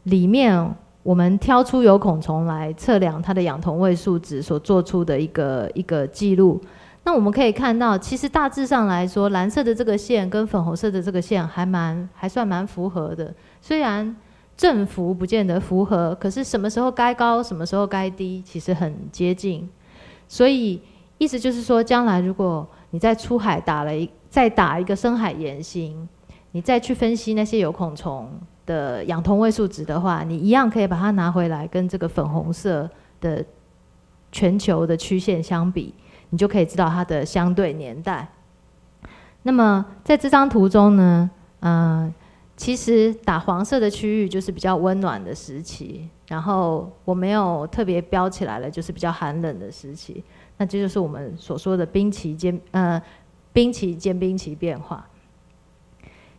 里面我们挑出有孔虫来测量它的氧同位素值所做出的一个一个记录。那我们可以看到，其实大致上来说，蓝色的这个线跟粉红色的这个线还蛮还算蛮符合的。虽然振幅不见得符合，可是什么时候该高，什么时候该低，其实很接近。所以意思就是说，将来如果你在出海打了一再打一个深海岩心，你再去分析那些有孔虫的氧同位素值的话，你一样可以把它拿回来跟这个粉红色的全球的曲线相比，你就可以知道它的相对年代。那么在这张图中呢，嗯，其实打黄色的区域就是比较温暖的时期，然后我没有特别标起来了，就是比较寒冷的时期。那这就是我们所说的冰期间，呃。冰期间冰期变化。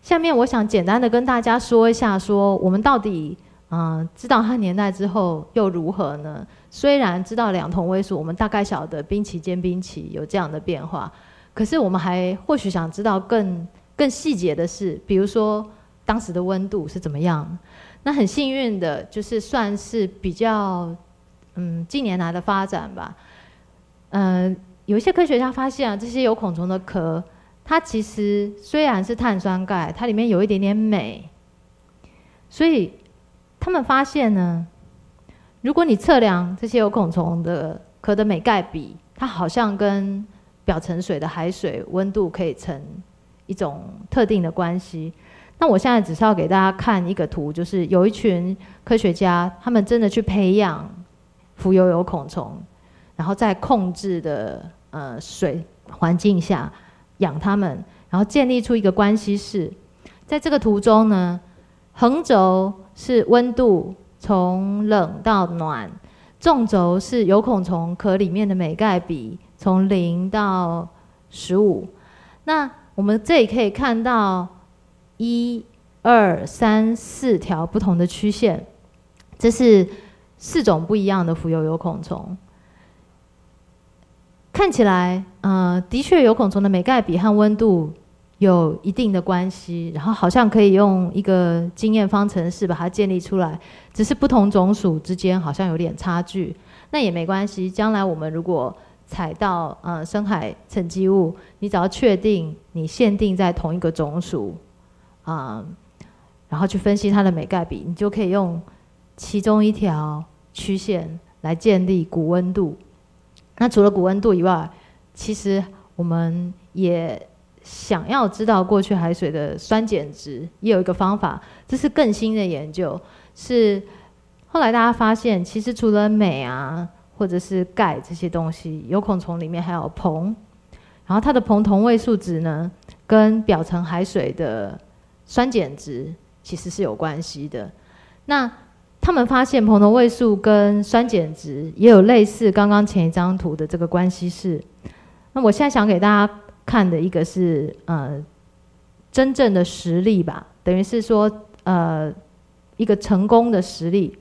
下面我想简单的跟大家说一下，说我们到底嗯知道它年代之后又如何呢？虽然知道两同位素，我们大概晓得冰期间冰期有这样的变化，可是我们还或许想知道更更细节的是，比如说当时的温度是怎么样。那很幸运的就是算是比较嗯近年来的发展吧，嗯。有一些科学家发现啊，这些有孔虫的壳，它其实虽然是碳酸钙，它里面有一点点镁，所以他们发现呢，如果你测量这些有孔虫的壳的镁钙比，它好像跟表层水的海水温度可以成一种特定的关系。那我现在只是要给大家看一个图，就是有一群科学家，他们真的去培养浮游有孔虫，然后在控制的。呃，水环境下养它们，然后建立出一个关系式。在这个图中呢，横轴是温度从冷到暖，纵轴是有孔虫壳里面的镁钙比从零到十五。那我们这里可以看到一二三四条不同的曲线，这是四种不一样的浮游有孔虫。看起来，呃，的确有孔虫的镁钙比和温度有一定的关系，然后好像可以用一个经验方程式把它建立出来。只是不同种属之间好像有点差距，那也没关系。将来我们如果采到呃深海沉积物，你只要确定你限定在同一个种属，啊，然后去分析它的镁钙比，你就可以用其中一条曲线来建立古温度。那除了古温度以外，其实我们也想要知道过去海水的酸碱值，也有一个方法，这是更新的研究，是后来大家发现，其实除了镁啊，或者是钙这些东西，有孔虫里面还有硼，然后它的硼同位素值呢，跟表层海水的酸碱值其实是有关系的。那他们发现硼同位素跟酸碱值也有类似刚刚前一张图的这个关系式。那我现在想给大家看的一个是呃真正的实例吧，等于是说呃一个成功的实例。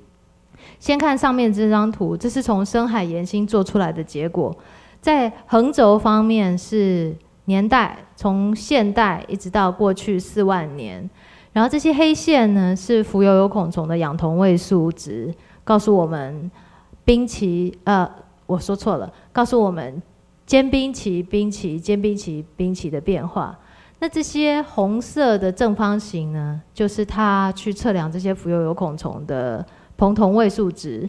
先看上面这张图，这是从深海岩芯做出来的结果。在横轴方面是年代，从现代一直到过去四万年。然后这些黑线呢是浮游有孔虫的氧同位素值，告诉我们冰期呃我说错了，告诉我们间冰期、冰期、间冰期、冰期的变化。那这些红色的正方形呢，就是它去测量这些浮游有孔虫的硼同位素值。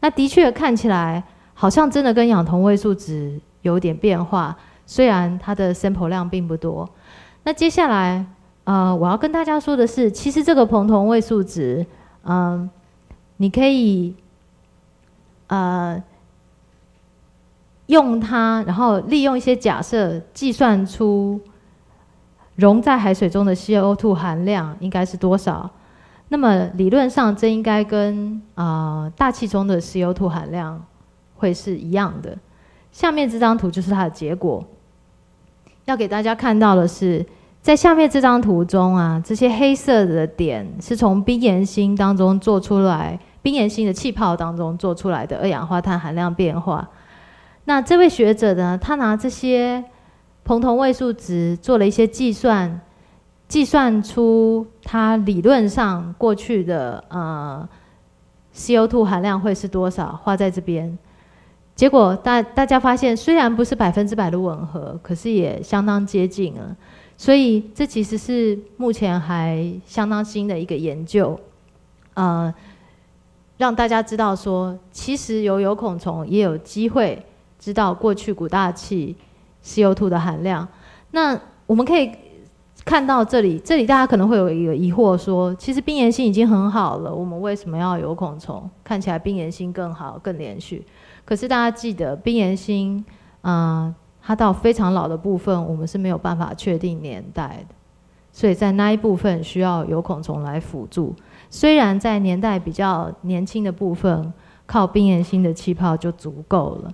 那的确看起来好像真的跟氧同位素值有点变化，虽然它的 sample 量并不多。那接下来。呃，我要跟大家说的是，其实这个硼同位素值，嗯，你可以呃用它，然后利用一些假设计算出溶在海水中的 CO2 含量应该是多少。那么理论上，这应该跟啊大气中的 CO2 含量会是一样的。下面这张图就是它的结果。要给大家看到的是。在下面这张图中啊，这些黑色的点是从冰岩芯当中做出来，冰岩芯的气泡当中做出来的二氧化碳含量变化。那这位学者呢，他拿这些硼同位素值做了一些计算，计算出他理论上过去的呃 CO2 含量会是多少，画在这边。结果大大家发现，虽然不是百分之百的吻合，可是也相当接近了。所以这其实是目前还相当新的一个研究，呃，让大家知道说，其实有有孔虫也有机会知道过去古大气 CO2 的含量。那我们可以看到这里，这里大家可能会有一个疑惑说，其实冰岩芯已经很好了，我们为什么要有孔虫？看起来冰岩芯更好、更连续。可是大家记得，冰岩芯，嗯。它到非常老的部分，我们是没有办法确定年代的，所以在那一部分需要有孔虫来辅助。虽然在年代比较年轻的部分，靠冰岩芯的气泡就足够了。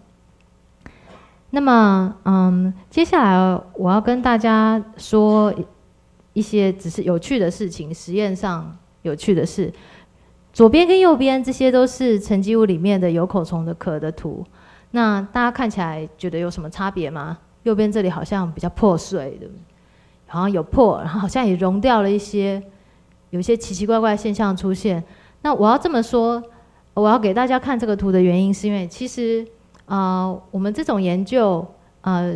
那么，嗯，接下来我要跟大家说一些只是有趣的事情，实验上有趣的事。左边跟右边这些都是沉积物里面的有孔虫的壳的图。那大家看起来觉得有什么差别吗？右边这里好像比较破碎的，好像有破，然后好像也融掉了一些，有一些奇奇怪怪的现象出现。那我要这么说，我要给大家看这个图的原因，是因为其实啊，我们这种研究呃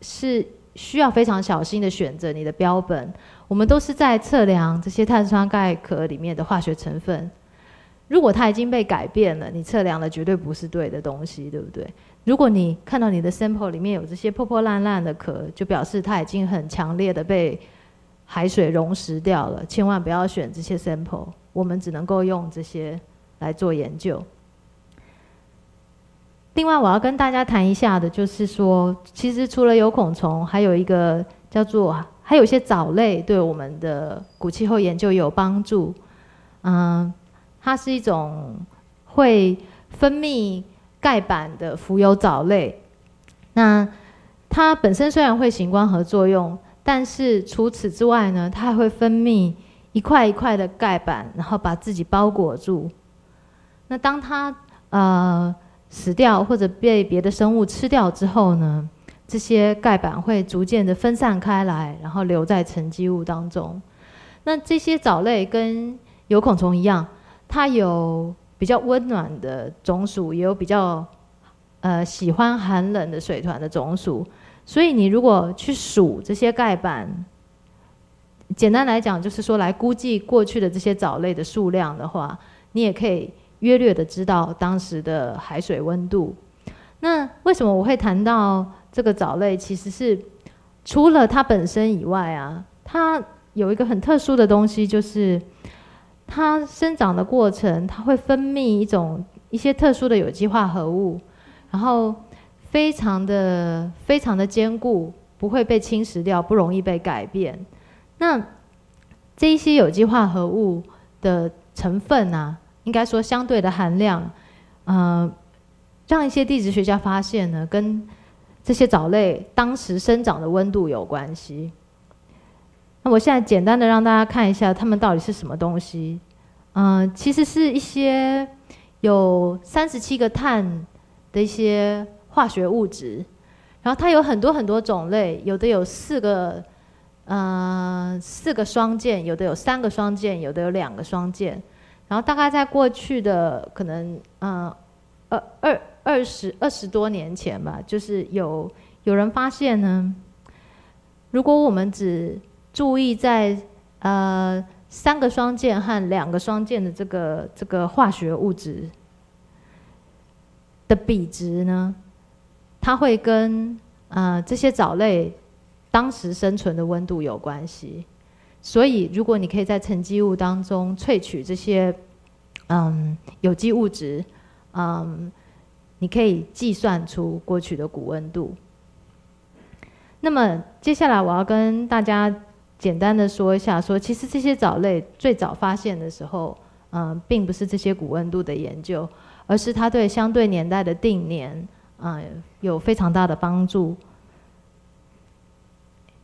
是需要非常小心的选择你的标本。我们都是在测量这些碳酸钙壳里面的化学成分。如果它已经被改变了，你测量的绝对不是对的东西，对不对？如果你看到你的 sample 里面有这些破破烂烂的壳，就表示它已经很强烈的被海水溶蚀掉了。千万不要选这些 sample，我们只能够用这些来做研究。另外，我要跟大家谈一下的，就是说，其实除了有孔虫，还有一个叫做，还有一些藻类对我们的古气候研究有帮助，嗯。它是一种会分泌钙板的浮游藻类。那它本身虽然会行光合作用，但是除此之外呢，它还会分泌一块一块的钙板，然后把自己包裹住。那当它呃死掉或者被别的生物吃掉之后呢，这些钙板会逐渐的分散开来，然后留在沉积物当中。那这些藻类跟有孔虫一样。它有比较温暖的种属，也有比较呃喜欢寒冷的水团的种属。所以你如果去数这些盖板简单来讲，就是说来估计过去的这些藻类的数量的话，你也可以约略的知道当时的海水温度。那为什么我会谈到这个藻类？其实是除了它本身以外啊，它有一个很特殊的东西，就是它生长的过程，它会分泌一种一些特殊的有机化合物，然后非常的非常的坚固，不会被侵蚀掉，不容易被改变。那这一些有机化合物的成分啊，应该说相对的含量，呃，让一些地质学家发现呢，跟这些藻类当时生长的温度有关系。那我现在简单的让大家看一下，它们到底是什么东西。嗯，其实是一些有三十七个碳的一些化学物质，然后它有很多很多种类，有的有四个。嗯，四个双键，有的有三个双键，有的有两个双键。然后大概在过去的可能，嗯，二二二十二十多年前吧，就是有有人发现呢，如果我们只注意在呃三个双键和两个双键的这个这个化学物质的比值呢，它会跟呃这些藻类。当时生存的温度有关系，所以如果你可以在沉积物当中萃取这些嗯有机物质，嗯，你可以计算出过去的古温度。那么接下来我要跟大家简单的说一下，说其实这些藻类最早发现的时候，嗯，并不是这些古温度的研究，而是它对相对年代的定年，嗯，有非常大的帮助。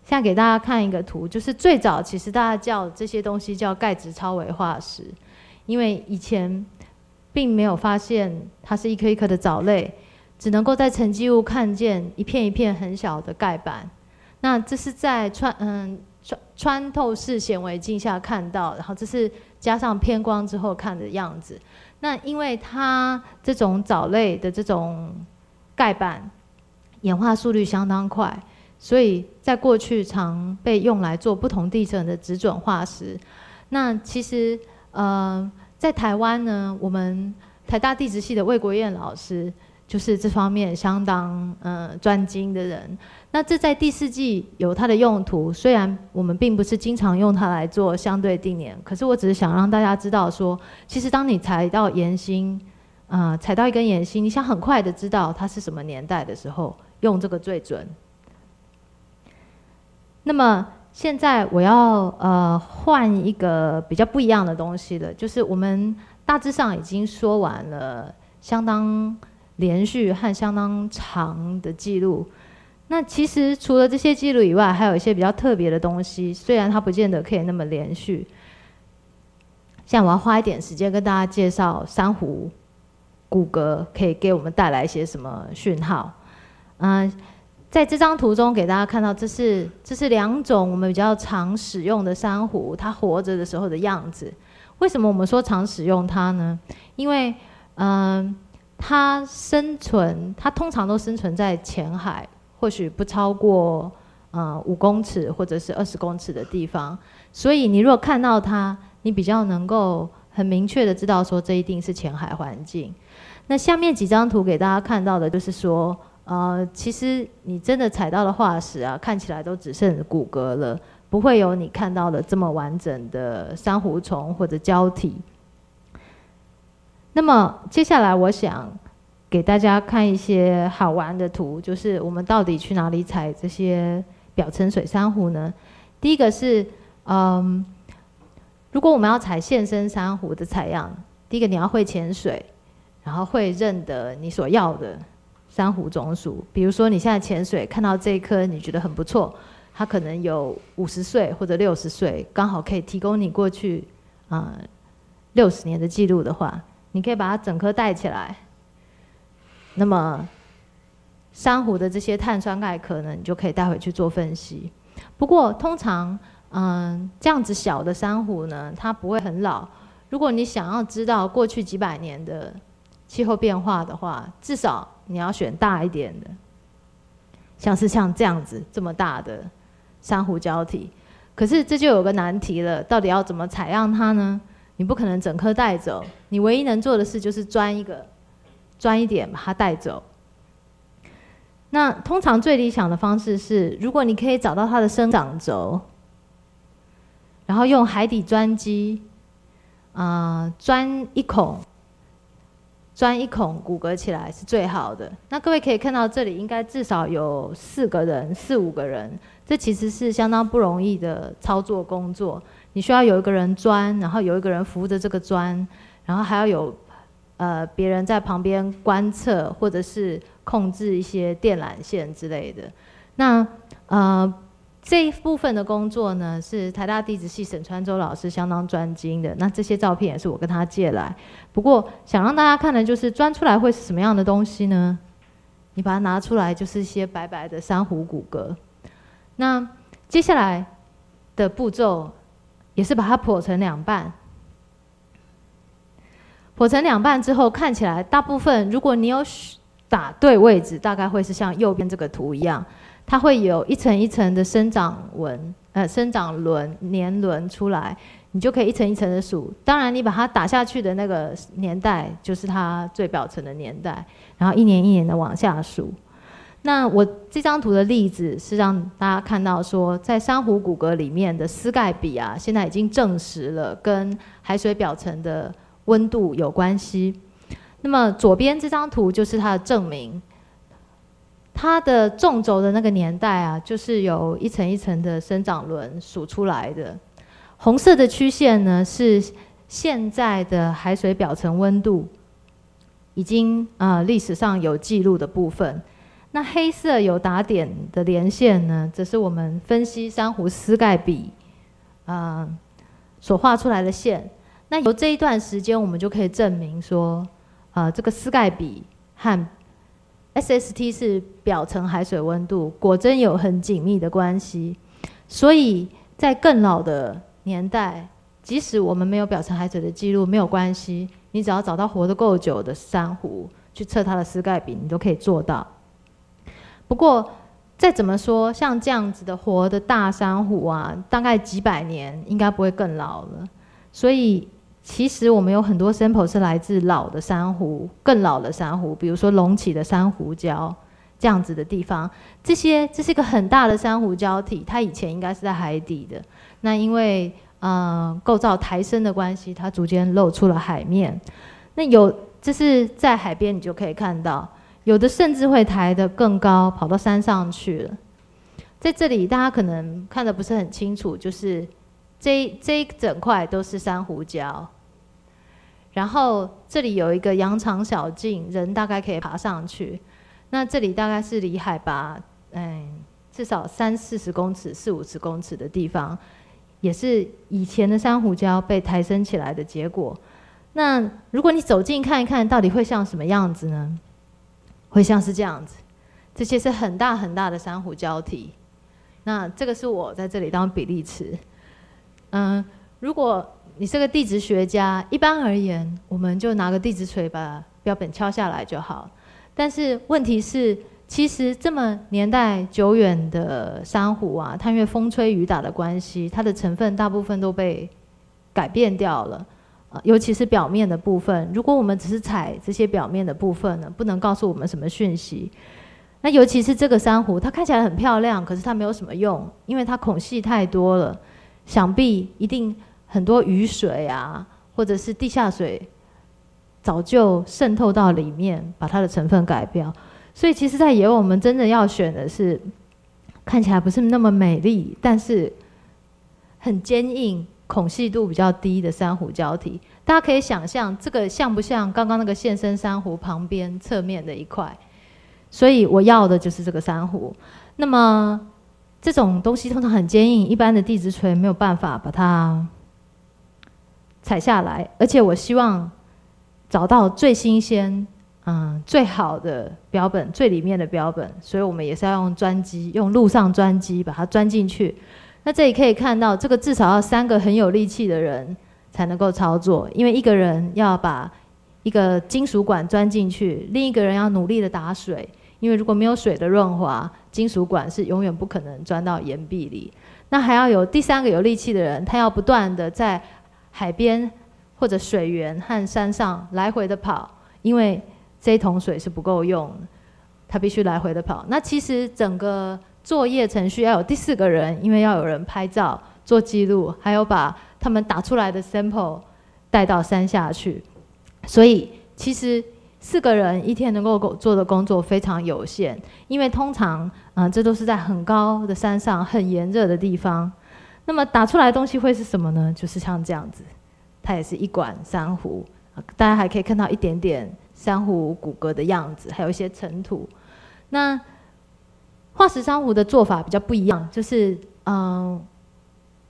现在给大家看一个图，就是最早其实大家叫这些东西叫钙质超微化石，因为以前并没有发现它是一颗一颗的藻类，只能够在沉积物看见一片一片很小的钙板。那这是在穿嗯穿透式显微镜下看到，然后这是加上偏光之后看的样子。那因为它这种藻类的这种盖板演化速率相当快。所以在过去常被用来做不同地层的指准化石。那其实呃，在台湾呢，我们台大地质系的魏国燕老师就是这方面相当呃专精的人。那这在第四季有它的用途，虽然我们并不是经常用它来做相对定年，可是我只是想让大家知道说，其实当你采到岩心，啊，采到一根岩心，你想很快的知道它是什么年代的时候，用这个最准。那么现在我要呃换一个比较不一样的东西了，就是我们大致上已经说完了相当连续和相当长的记录。那其实除了这些记录以外，还有一些比较特别的东西，虽然它不见得可以那么连续。现在我要花一点时间跟大家介绍珊瑚骨骼可以给我们带来一些什么讯号，嗯。在这张图中，给大家看到，这是这是两种我们比较常使用的珊瑚，它活着的时候的样子。为什么我们说常使用它呢？因为，嗯，它生存，它通常都生存在浅海，或许不超过呃五公尺或者是二十公尺的地方。所以，你如果看到它，你比较能够很明确的知道说，这一定是浅海环境。那下面几张图给大家看到的，就是说。呃，其实你真的采到的化石啊，看起来都只剩骨骼了，不会有你看到的这么完整的珊瑚虫或者胶体。那么接下来我想给大家看一些好玩的图，就是我们到底去哪里采这些表层水珊瑚呢？第一个是，嗯，如果我们要采现生珊瑚的采样，第一个你要会潜水，然后会认得你所要的。珊瑚种属，比如说你现在潜水看到这一颗，你觉得很不错，它可能有五十岁或者六十岁，刚好可以提供你过去啊六十年的记录的话，你可以把它整颗带起来。那么珊瑚的这些碳酸钙壳呢，你就可以带回去做分析。不过通常嗯这样子小的珊瑚呢，它不会很老。如果你想要知道过去几百年的气候变化的话，至少你要选大一点的，像是像这样子这么大的珊瑚礁体。可是这就有个难题了，到底要怎么采样它呢？你不可能整颗带走，你唯一能做的事就是钻一个，钻一点把它带走。那通常最理想的方式是，如果你可以找到它的生长轴，然后用海底钻机，啊，钻一孔，钻一孔骨骼起来是最好的。那各位可以看到，这里应该至少有四个人、四五个人，这其实是相当不容易的操作工作。你需要有一个人钻，然后有一个人扶着这个钻，然后还要有呃别人在旁边观测，或者是。控制一些电缆线之类的，那呃这一部分的工作呢，是台大地质系沈川洲老师相当专精的。那这些照片也是我跟他借来。不过想让大家看的就是钻出来会是什么样的东西呢？你把它拿出来，就是一些白白的珊瑚骨骼。那接下来的步骤也是把它剖成两半。剖成两半之后，看起来大部分如果你有。打对位置，大概会是像右边这个图一样，它会有一层一层的生长纹，呃，生长轮、年轮出来，你就可以一层一层的数。当然，你把它打下去的那个年代，就是它最表层的年代，然后一年一年的往下数。那我这张图的例子是让大家看到说，在珊瑚骨骼里面的丝盖比啊，现在已经证实了跟海水表层的温度有关系。那么左边这张图就是它的证明，它的纵轴的那个年代啊，就是有一层一层的生长轮数出来的。红色的曲线呢是现在的海水表层温度，已经啊历史上有记录的部分。那黑色有打点的连线呢，则是我们分析珊瑚丝盖比啊所画出来的线。那由这一段时间，我们就可以证明说。啊，这个丝盖比和 SST 是表层海水温度，果真有很紧密的关系。所以在更老的年代，即使我们没有表层海水的记录，没有关系，你只要找到活得够久的珊瑚，去测它的丝盖比，你都可以做到。不过再怎么说，像这样子的活的大珊瑚啊，大概几百年应该不会更老了，所以。其实我们有很多 sample 是来自老的珊瑚，更老的珊瑚，比如说隆起的珊瑚礁这样子的地方。这些这是一个很大的珊瑚礁体，它以前应该是在海底的。那因为呃构造抬升的关系，它逐渐露出了海面。那有这是在海边你就可以看到，有的甚至会抬得更高，跑到山上去了。在这里大家可能看的不是很清楚，就是这这一整块都是珊瑚礁。然后这里有一个羊肠小径，人大概可以爬上去。那这里大概是离海拔，嗯，至少三四十公尺、四五十公尺的地方，也是以前的珊瑚礁被抬升起来的结果。那如果你走近看一看，到底会像什么样子呢？会像是这样子，这些是很大很大的珊瑚礁体。那这个是我在这里当比例尺。嗯，如果。你是个地质学家，一般而言，我们就拿个地质锤把标本敲下来就好。但是问题是，其实这么年代久远的珊瑚啊，它因为风吹雨打的关系，它的成分大部分都被改变掉了。啊，尤其是表面的部分，如果我们只是采这些表面的部分呢，不能告诉我们什么讯息。那尤其是这个珊瑚，它看起来很漂亮，可是它没有什么用，因为它孔隙太多了，想必一定。很多雨水啊，或者是地下水，早就渗透到里面，把它的成分改掉。所以，其实，在野外我们真的要选的是看起来不是那么美丽，但是很坚硬、孔隙度比较低的珊瑚礁体。大家可以想象，这个像不像刚刚那个现身珊瑚旁边侧面的一块？所以我要的就是这个珊瑚。那么，这种东西通常很坚硬，一般的地质锤没有办法把它。采下来，而且我希望找到最新鲜、嗯最好的标本，最里面的标本，所以我们也是要用钻机，用陆上钻机把它钻进去。那这里可以看到，这个至少要三个很有力气的人才能够操作，因为一个人要把一个金属管钻进去，另一个人要努力的打水，因为如果没有水的润滑，金属管是永远不可能钻到岩壁里。那还要有第三个有力气的人，他要不断的在海边或者水源和山上来回的跑，因为这桶水是不够用，他必须来回的跑。那其实整个作业程序要有第四个人，因为要有人拍照做记录，还有把他们打出来的 sample 带到山下去，所以其实。四个人一天能够做的工作非常有限，因为通常，嗯，这都是在很高的山上、很炎热的地方。那么打出来的东西会是什么呢？就是像这样子，它也是一管珊瑚，大家还可以看到一点点珊瑚骨骼的样子，还有一些尘土。那化石珊瑚的做法比较不一样，就是，嗯，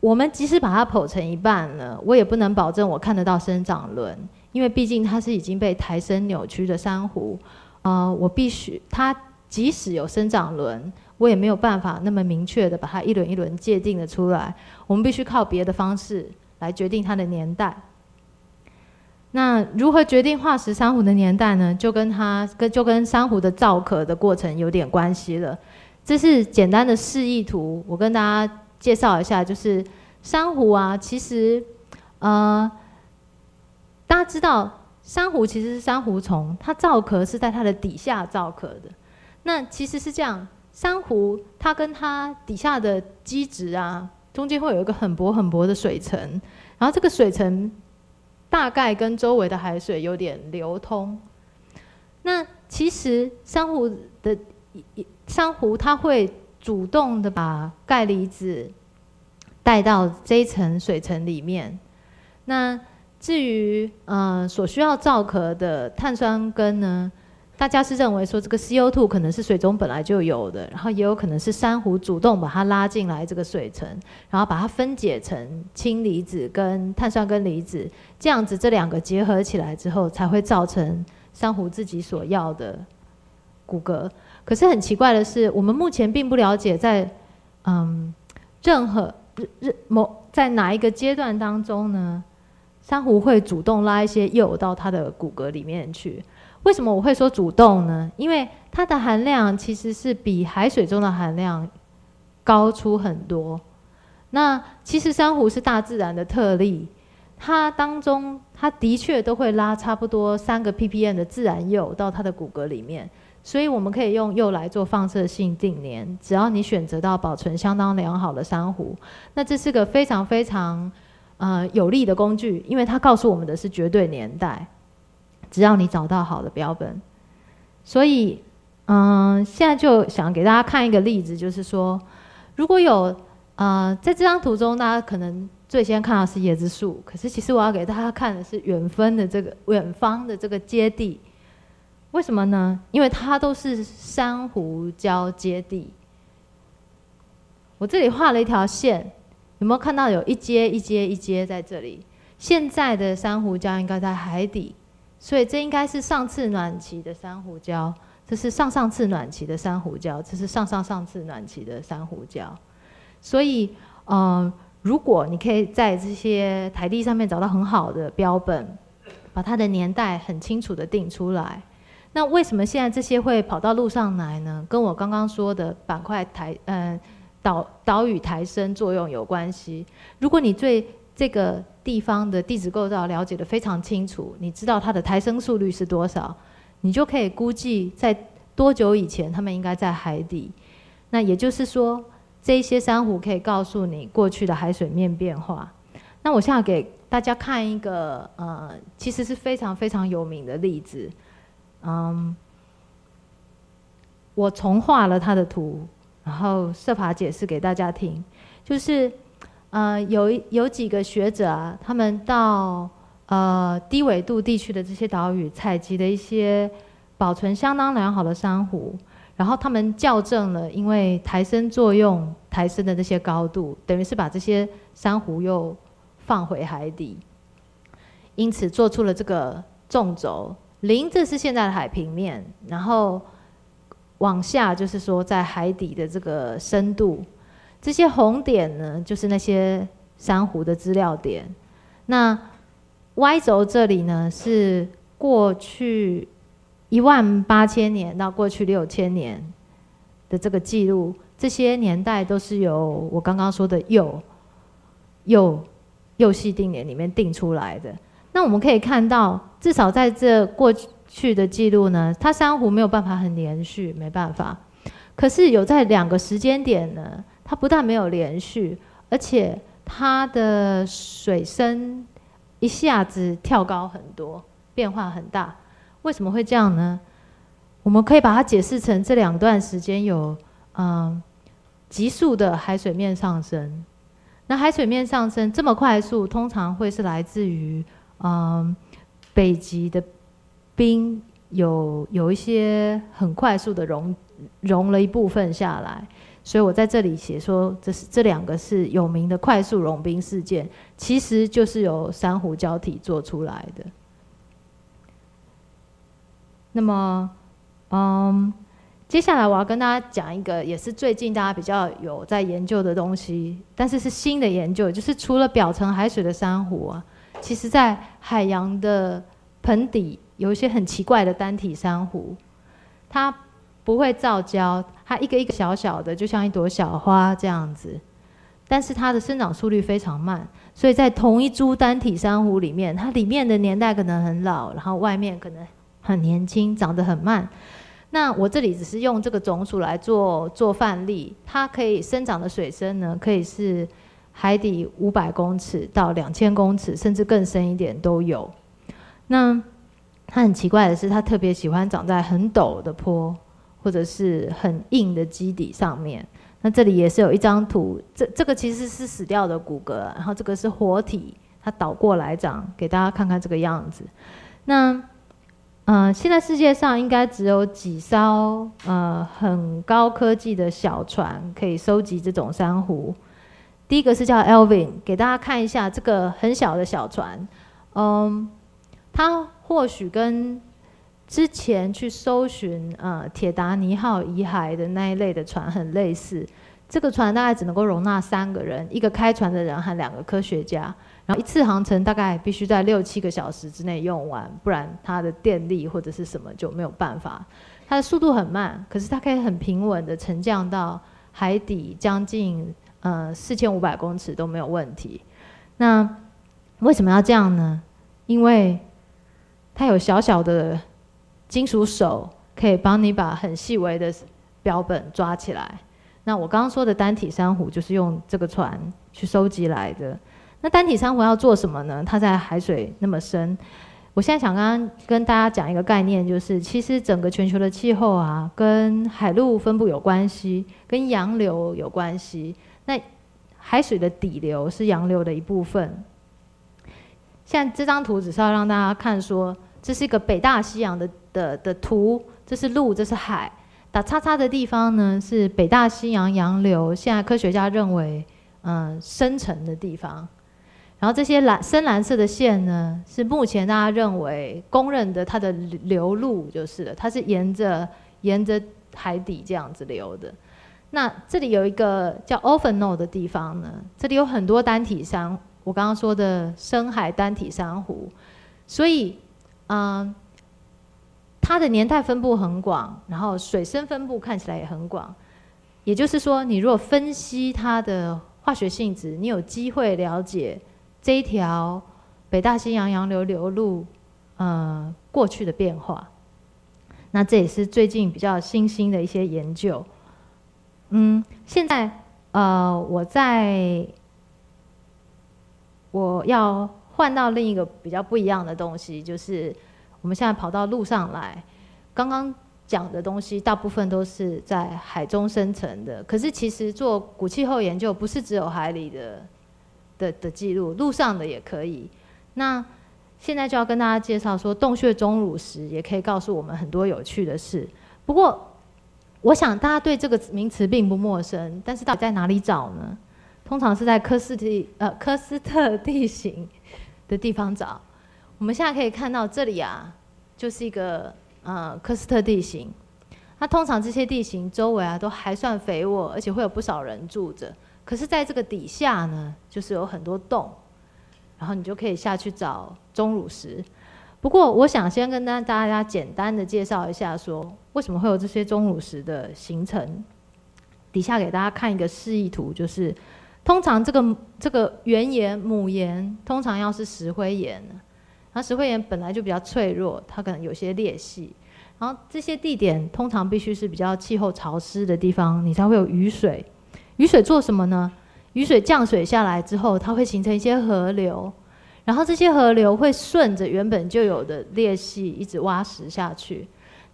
我们即使把它剖成一半了，我也不能保证我看得到生长轮。因为毕竟它是已经被抬升扭曲的珊瑚，呃，我必须它即使有生长轮，我也没有办法那么明确的把它一轮一轮界定的出来。我们必须靠别的方式来决定它的年代。那如何决定化石珊瑚的年代呢？就跟它跟就跟珊瑚的造壳的过程有点关系了。这是简单的示意图，我跟大家介绍一下，就是珊瑚啊，其实，呃。大家知道，珊瑚其实是珊瑚虫，它造壳是在它的底下造壳的。那其实是这样，珊瑚它跟它底下的基质啊，中间会有一个很薄很薄的水层，然后这个水层大概跟周围的海水有点流通。那其实珊瑚的珊瑚，它会主动的把钙离子带到这一层水层里面。那至于呃所需要造壳的碳酸根呢，大家是认为说这个 CO2 可能是水中本来就有的，然后也有可能是珊瑚主动把它拉进来这个水层，然后把它分解成氢离子跟碳酸根离子，这样子这两个结合起来之后，才会造成珊瑚自己所要的骨骼。可是很奇怪的是，我们目前并不了解在嗯任何任某在哪一个阶段当中呢？珊瑚会主动拉一些铀到它的骨骼里面去。为什么我会说主动呢？因为它的含量其实是比海水中的含量高出很多。那其实珊瑚是大自然的特例，它当中它的确都会拉差不多三个 ppm 的自然铀到它的骨骼里面，所以我们可以用铀来做放射性定年。只要你选择到保存相当良好的珊瑚，那这是个非常非常。呃，有利的工具，因为它告诉我们的是绝对年代，只要你找到好的标本。所以，嗯，现在就想给大家看一个例子，就是说，如果有呃，在这张图中，大家可能最先看到是椰子树，可是其实我要给大家看的是远分的这个远方的这个接地。为什么呢？因为它都是珊瑚礁阶地。我这里画了一条线。有没有看到有一阶一阶一阶在这里？现在的珊瑚礁应该在海底，所以这应该是上次暖期的珊瑚礁，这是上上次暖期的珊瑚礁，这是上上上次暖期的珊瑚礁。所以，呃，如果你可以在这些台地上面找到很好的标本，把它的年代很清楚的定出来，那为什么现在这些会跑到路上来呢？跟我刚刚说的板块台，嗯。岛岛屿抬升作用有关系。如果你对这个地方的地质构造了解的非常清楚，你知道它的抬升速率是多少，你就可以估计在多久以前它们应该在海底。那也就是说，这些珊瑚可以告诉你过去的海水面变化。那我现在给大家看一个呃，其实是非常非常有名的例子。嗯，我重画了他的图。然后设法解释给大家听，就是，呃，有有几个学者啊，他们到呃低纬度地区的这些岛屿采集的一些保存相当良好的珊瑚，然后他们校正了因为抬升作用抬升的这些高度，等于是把这些珊瑚又放回海底，因此做出了这个纵轴，零这是现在的海平面，然后。往下就是说，在海底的这个深度，这些红点呢，就是那些珊瑚的资料点。那 Y 轴这里呢，是过去一万八千年到过去六千年的这个记录，这些年代都是由我刚刚说的铀铀铀系定年里面定出来的。那我们可以看到，至少在这过去的记录呢，它珊瑚没有办法很连续，没办法。可是有在两个时间点呢，它不但没有连续，而且它的水深一下子跳高很多，变化很大。为什么会这样呢？我们可以把它解释成这两段时间有嗯急速的海水面上升。那海水面上升这么快速，通常会是来自于嗯北极的冰有有一些很快速的融融了一部分下来。所以我在这里写说，这是这两个是有名的快速融冰事件，其实就是由珊瑚礁体做出来的。那么，嗯，接下来我要跟大家讲一个，也是最近大家比较有在研究的东西，但是是新的研究，就是除了表层海水的珊瑚啊，其实在海洋的盆底有一些很奇怪的单体珊瑚，它不会造礁，它一个一个小小的，就像一朵小花这样子，但是它的生长速率非常慢，所以在同一株单体珊瑚里面，它里面的年代可能很老，然后外面可能。很年轻，长得很慢。那我这里只是用这个种属来做做范例，它可以生长的水深呢，可以是海底五百公尺到两千公尺，甚至更深一点都有。那它很奇怪的是，它特别喜欢长在很陡的坡或者是很硬的基底上面。那这里也是有一张图，这这个其实是死掉的骨骼，然后这个是活体，它倒过来长，给大家看看这个样子。那嗯，现在世界上应该只有几艘呃很高科技的小船可以收集这种珊瑚。第一个是叫 Elvin，给大家看一下这个很小的小船。嗯，它或许跟之前去搜寻呃铁达尼号遗骸的那一类的船很类似。这个船大概只能够容纳三个人，一个开船的人和两个科学家。然后一次航程大概必须在六七个小时之内用完，不然它的电力或者是什么就没有办法。它的速度很慢，可是它可以很平稳的沉降到海底将近呃四千五百公尺都没有问题。那为什么要这样呢？因为它有小小的金属手，可以帮你把很细微的标本抓起来。那我刚刚说的单体珊瑚就是用这个船去收集来的。那单体珊瑚要做什么呢？它在海水那么深，我现在想刚刚跟大家讲一个概念，就是其实整个全球的气候啊，跟海陆分布有关系，跟洋流有关系。那海水的底流是洋流的一部分。现在这张图只是要让大家看，说这是一个北大西洋的的的图，这是陆，这是海，打叉叉的地方呢是北大西洋洋流。现在科学家认为，嗯，深层的地方。然后这些蓝深蓝色的线呢，是目前大家认为公认的它的流路就是了，它是沿着沿着海底这样子流的。那这里有一个叫 o p h e n o 的地方呢，这里有很多单体珊，我刚刚说的深海单体珊瑚，所以嗯，它的年代分布很广，然后水深分布看起来也很广。也就是说，你如果分析它的化学性质，你有机会了解。这一条北大西洋洋流流路，呃，过去的变化，那这也是最近比较新兴的一些研究。嗯，现在呃，我在我要换到另一个比较不一样的东西，就是我们现在跑到路上来。刚刚讲的东西大部分都是在海中生成的，可是其实做古气候研究不是只有海里的。的的记录，路上的也可以。那现在就要跟大家介绍说，洞穴钟乳石也可以告诉我们很多有趣的事。不过，我想大家对这个名词并不陌生，但是到底在哪里找呢？通常是在科斯地呃科斯特地形的地方找。我们现在可以看到这里啊，就是一个呃科斯特地形。那通常这些地形周围啊都还算肥沃，而且会有不少人住着。可是，在这个底下呢，就是有很多洞，然后你就可以下去找钟乳石。不过，我想先跟大家简单的介绍一下，说为什么会有这些钟乳石的形成。底下给大家看一个示意图，就是通常这个这个原岩母岩通常要是石灰岩，那石灰岩本来就比较脆弱，它可能有些裂隙，然后这些地点通常必须是比较气候潮湿的地方，你才会有雨水。雨水做什么呢？雨水降水下来之后，它会形成一些河流，然后这些河流会顺着原本就有的裂隙一直挖蚀下去。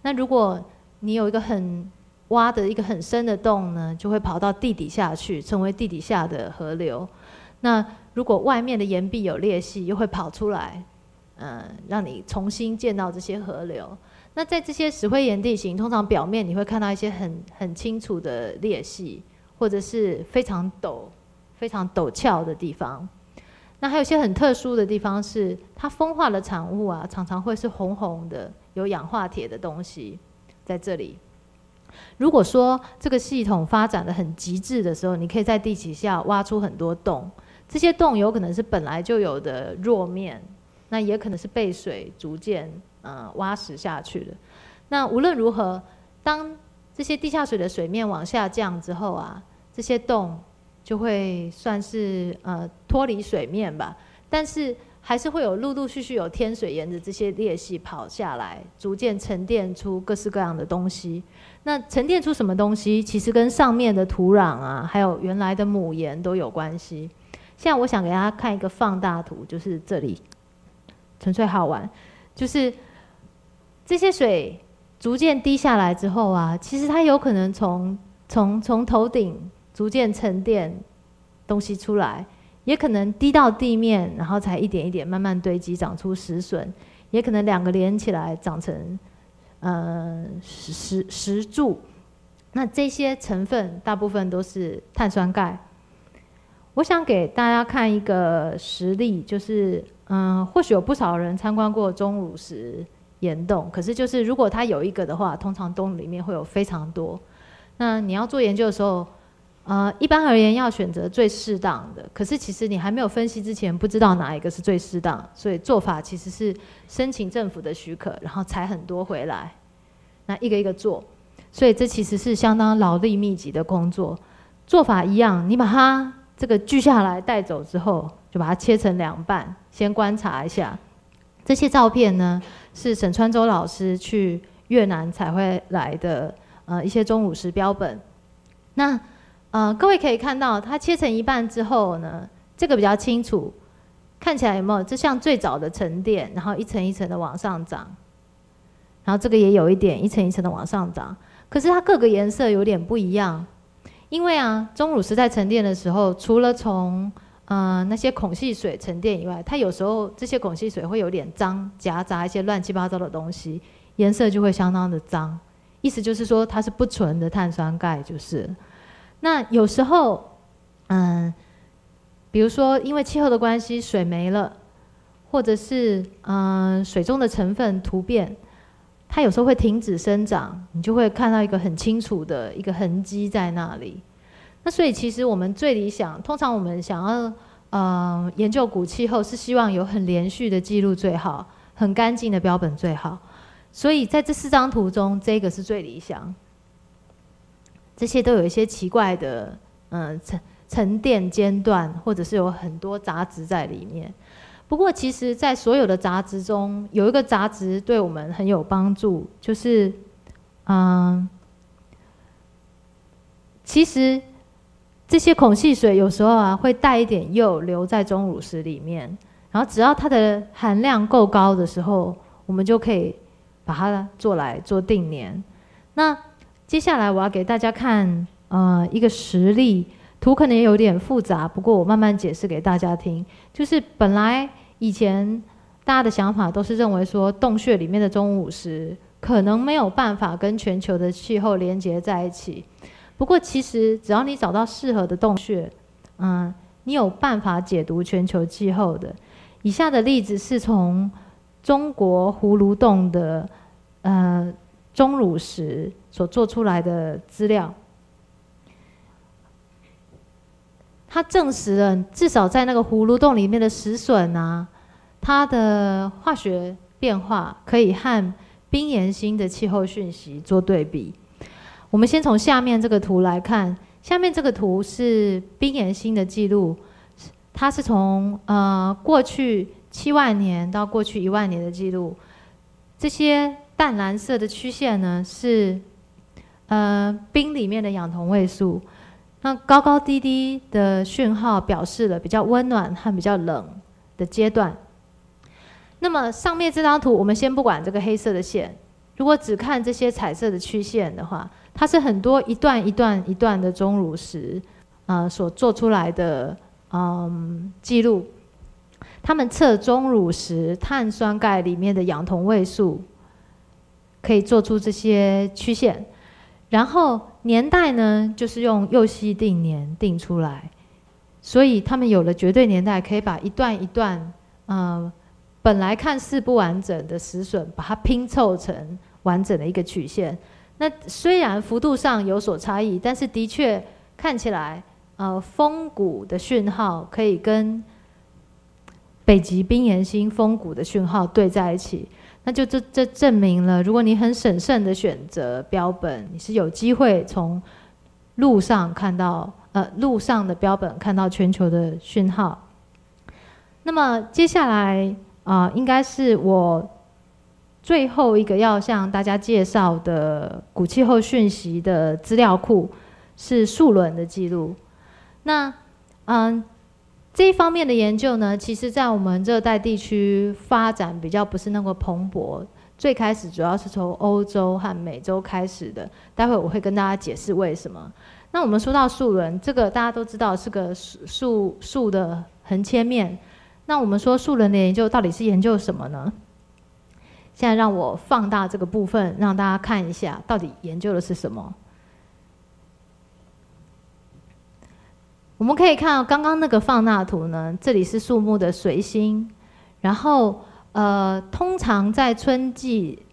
那如果你有一个很挖的一个很深的洞呢，就会跑到地底下去，成为地底下的河流。那如果外面的岩壁有裂隙，又会跑出来，嗯，让你重新见到这些河流。那在这些石灰岩地形，通常表面你会看到一些很很清楚的裂隙，或者是非常陡、非常陡峭的地方。那还有一些很特殊的地方是，它风化的产物啊，常常会是红红的，有氧化铁的东西在这里。如果说这个系统发展的很极致的时候，你可以在地底下挖出很多洞，这些洞有可能是本来就有的弱面，那也可能是被水逐渐呃挖蚀下去的。那无论如何，当这些地下水的水面往下降之后啊，这些洞就会算是呃脱离水面吧，但是。还是会有陆陆续续有天水沿着这些裂隙跑下来，逐渐沉淀出各式各样的东西。那沉淀出什么东西，其实跟上面的土壤啊，还有原来的母岩都有关系。现在我想给大家看一个放大图，就是这里，纯粹好玩，就是这些水逐渐滴下来之后啊，其实它有可能从从从头顶逐渐沉淀东西出来。也可能滴到地面，然后才一点一点慢慢堆积，长出石笋；也可能两个连起来长成，呃，石石柱。那这些成分大部分都是碳酸钙。我想给大家看一个实例，就是，嗯，或许有不少人参观过钟乳石岩洞，可是就是如果它有一个的话，通常洞里面会有非常多。那你要做研究的时候。呃，一般而言要选择最适当的，可是其实你还没有分析之前，不知道哪一个是最适当，所以做法其实是申请政府的许可，然后采很多回来，那一个一个做，所以这其实是相当劳力密集的工作。做法一样，你把它这个锯下来带走之后，就把它切成两半，先观察一下。这些照片呢，是沈川洲老师去越南采回来的，呃，一些中午时标本。那呃，各位可以看到，它切成一半之后呢，这个比较清楚，看起来有没有？这像最早的沉淀，然后一层一层的往上涨，然后这个也有一点一层一层的往上涨，可是它各个颜色有点不一样，因为啊，钟乳石在沉淀的时候，除了从呃那些孔隙水沉淀以外，它有时候这些孔隙水会有点脏，夹杂一些乱七八糟的东西，颜色就会相当的脏，意思就是说它是不纯的碳酸钙，就是。那有时候，嗯，比如说因为气候的关系，水没了，或者是嗯水中的成分突变，它有时候会停止生长，你就会看到一个很清楚的一个痕迹在那里。那所以其实我们最理想，通常我们想要呃研究古气候，是希望有很连续的记录最好，很干净的标本最好。所以在这四张图中，这个是最理想。这些都有一些奇怪的，嗯，沉沉淀间断，或者是有很多杂质在里面。不过，其实，在所有的杂质中，有一个杂质对我们很有帮助，就是，嗯，其实这些孔隙水有时候啊会带一点釉留在钟乳石里面，然后只要它的含量够高的时候，我们就可以把它做来做定年。那接下来我要给大家看，呃，一个实例图，可能有点复杂，不过我慢慢解释给大家听。就是本来以前大家的想法都是认为说，洞穴里面的中午石可能没有办法跟全球的气候连接在一起。不过其实只要你找到适合的洞穴，嗯，你有办法解读全球气候的。以下的例子是从中国葫芦洞的，呃。钟乳石所做出来的资料，它证实了至少在那个葫芦洞里面的石笋啊，它的化学变化可以和冰岩星的气候讯息做对比。我们先从下面这个图来看，下面这个图是冰岩星的记录，它是从呃过去七万年到过去一万年的记录。这些淡蓝色的曲线呢，是呃冰里面的氧同位素。那高高低低的讯号表示了比较温暖和比较冷的阶段。那么上面这张图，我们先不管这个黑色的线，如果只看这些彩色的曲线的话，它是很多一段一段一段的钟乳石，呃所做出来的嗯记录。他们测钟乳石碳酸钙里面的氧同位素，可以做出这些曲线。然后年代呢，就是用右西定年定出来，所以他们有了绝对年代，可以把一段一段，呃，本来看似不完整的石笋，把它拼凑成完整的一个曲线。那虽然幅度上有所差异，但是的确看起来，呃，风谷的讯号可以跟北极冰岩星风谷的讯号对在一起。那就这这证明了，如果你很审慎的选择标本，你是有机会从路上看到呃路上的标本看到全球的讯号。那么接下来啊，应该是我最后一个要向大家介绍的古气候讯息的资料库是树轮的记录。那嗯。这一方面的研究呢，其实在我们热带地区发展比较不是那么蓬勃。最开始主要是从欧洲和美洲开始的，待会我会跟大家解释为什么。那我们说到树轮，这个大家都知道是个树树树的横切面。那我们说树轮的研究到底是研究什么呢？现在让我放大这个部分，让大家看一下到底研究的是什么。我们可以看到刚刚那个放大图呢，这里是树木的随心，然后呃，通常在春季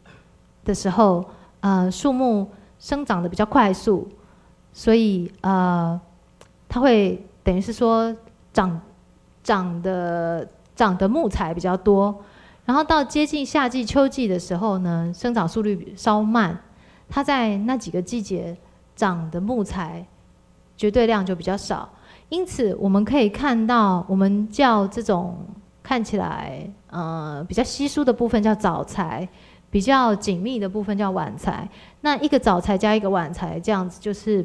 的时候，呃，树木生长的比较快速，所以呃，它会等于是说长长的长的木材比较多，然后到接近夏季、秋季的时候呢，生长速率稍慢，它在那几个季节长的木材绝对量就比较少。因此，我们可以看到，我们叫这种看起来呃比较稀疏的部分叫早材，比较紧密的部分叫晚材。那一个早材加一个晚材，这样子就是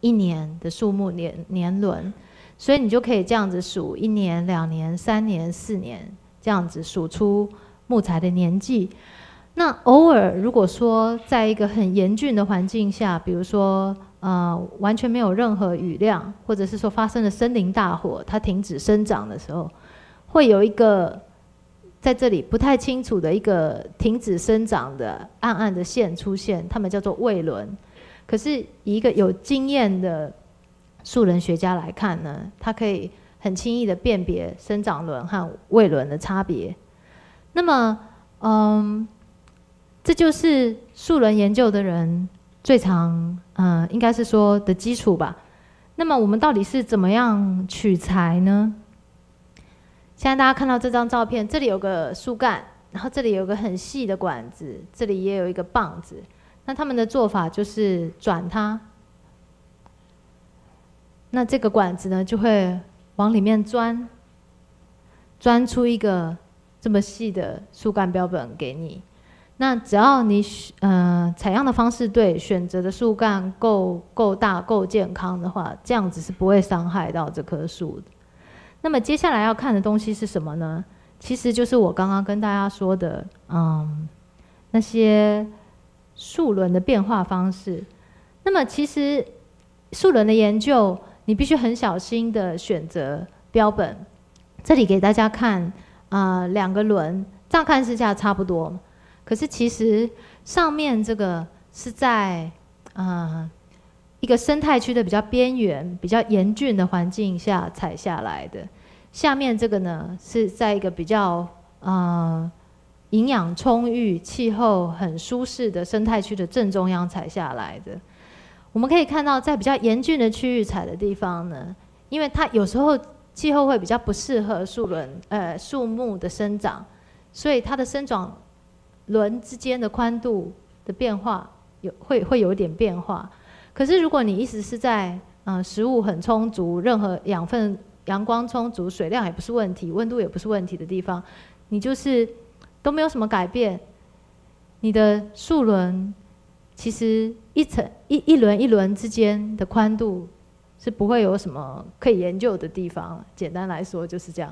一年的树木年年轮。所以你就可以这样子数一年、两年、三年、四年，这样子数出木材的年纪。那偶尔如果说在一个很严峻的环境下，比如说。呃，完全没有任何雨量，或者是说发生了森林大火，它停止生长的时候，会有一个在这里不太清楚的一个停止生长的暗暗的线出现，它们叫做位轮。可是以一个有经验的树人学家来看呢，他可以很轻易的辨别生长轮和位轮的差别。那么，嗯，这就是树轮研究的人。最常，嗯，应该是说的基础吧。那么我们到底是怎么样取材呢？现在大家看到这张照片，这里有个树干，然后这里有个很细的管子，这里也有一个棒子。那他们的做法就是转它，那这个管子呢就会往里面钻，钻出一个这么细的树干标本给你。那只要你选，呃，采样的方式对，选择的树干够够大、够健康的话，这样子是不会伤害到这棵树的。那么接下来要看的东西是什么呢？其实就是我刚刚跟大家说的，嗯，那些树轮的变化方式。那么其实树轮的研究，你必须很小心的选择标本。这里给大家看，啊，两个轮，乍看之下差不多。可是其实上面这个是在呃一个生态区的比较边缘、比较严峻的环境下采下来的，下面这个呢是在一个比较呃营养充裕、气候很舒适的生态区的正中央采下来的。我们可以看到，在比较严峻的区域采的地方呢，因为它有时候气候会比较不适合树轮呃树木的生长，所以它的生长。轮之间的宽度的变化有会会有点变化，可是如果你一直是在嗯、食物很充足，任何养分、阳光充足，水量也不是问题，温度也不是问题的地方，你就是都没有什么改变，你的树轮其实一层一一轮一轮之间的宽度是不会有什么可以研究的地方。简单来说就是这样。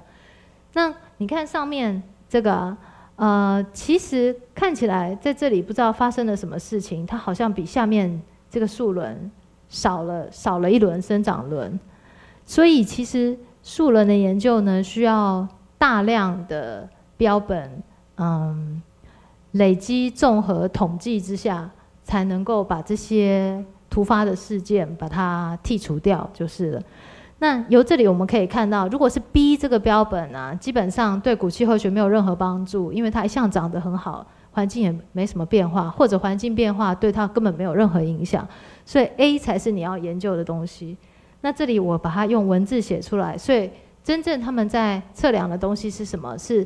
那你看上面这个啊、呃，其实看起来在这里不知道发生了什么事情，它好像比下面这个树轮少了少了一轮生长轮，所以其实树轮的研究呢，需要大量的标本，嗯，累积综合统计之下，才能够把这些突发的事件把它剔除掉，就是了。那由这里我们可以看到，如果是 B 这个标本啊，基本上对古气候学没有任何帮助，因为它一向长得很好，环境也没什么变化，或者环境变化对它根本没有任何影响，所以 A 才是你要研究的东西。那这里我把它用文字写出来，所以真正他们在测量的东西是什么？是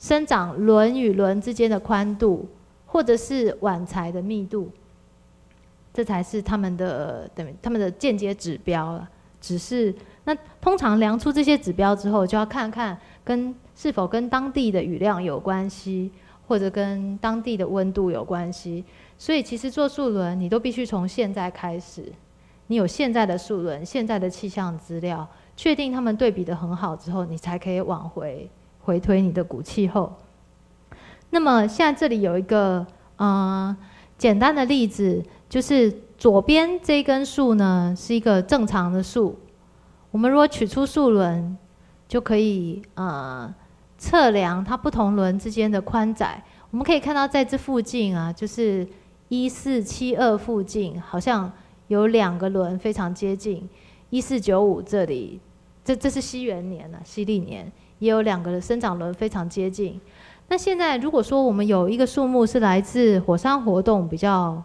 生长轮与轮之间的宽度，或者是晚材的密度，这才是他们的等于他们的间接指标了。只是那通常量出这些指标之后，就要看看跟是否跟当地的雨量有关系，或者跟当地的温度有关系。所以其实做树轮，你都必须从现在开始，你有现在的树轮、现在的气象资料，确定他们对比的很好之后，你才可以往回回推你的古气候。那么现在这里有一个嗯、呃简单的例子，就是左边这根树呢是一个正常的树，我们如果取出数轮，就可以呃测量它不同轮之间的宽窄。我们可以看到在这附近啊，就是一四七二附近，好像有两个轮非常接近。一四九五这里，这这是西元年啊，西历年也有两个生长轮非常接近。那现在如果说我们有一个树木是来自火山活动比较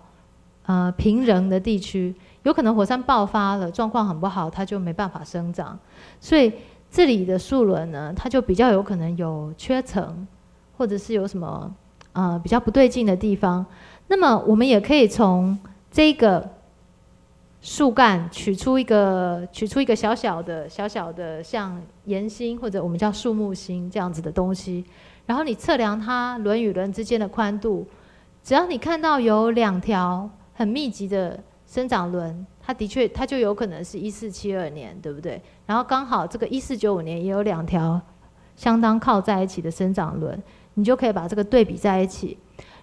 呃平仍的地区，有可能火山爆发了，状况很不好，它就没办法生长，所以这里的树轮呢，它就比较有可能有缺层，或者是有什么呃比较不对劲的地方。那么我们也可以从这个树干取出一个取出一个小小的小小的像岩芯或者我们叫树木芯这样子的东西，然后你测量它轮与轮之间的宽度，只要你看到有两条很密集的生长轮，它的确它就有可能是一四七二年，对不对？然后刚好这个一四九五年也有两条相当靠在一起的生长轮，你就可以把这个对比在一起，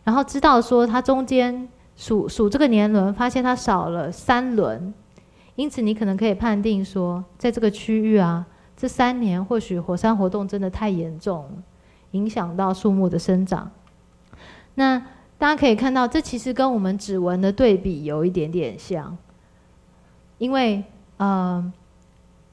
然后知道说它中间数数这个年轮，发现它少了三轮，因此你可能可以判定说，在这个区域啊，这三年或许火山活动真的太严重，影响到树木的生长。那大家可以看到，这其实跟我们指纹的对比有一点点像，因为呃，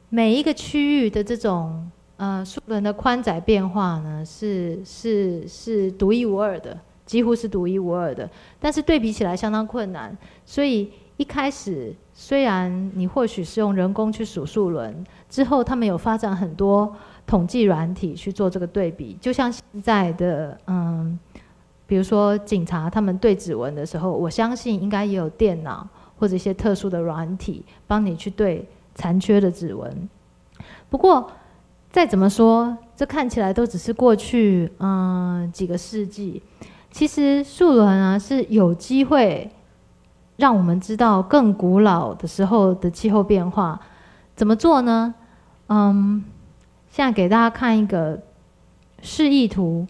每一个区域的这种呃树轮的宽窄变化呢，是是是独一无二的，几乎是独一无二的。但是对比起来相当困难，所以一开始虽然你或许是用人工去数树轮，之后他们有发展很多统计软体去做这个对比，就像现在的嗯。比如说警察他们对指纹的时候，我相信应该也有电脑或者一些特殊的软体帮你去对残缺的指纹。不过再怎么说，这看起来都只是过去嗯几个世纪。其实树轮啊是有机会让我们知道更古老的时候的气候变化。怎么做呢？嗯，现在给大家看一个示意图。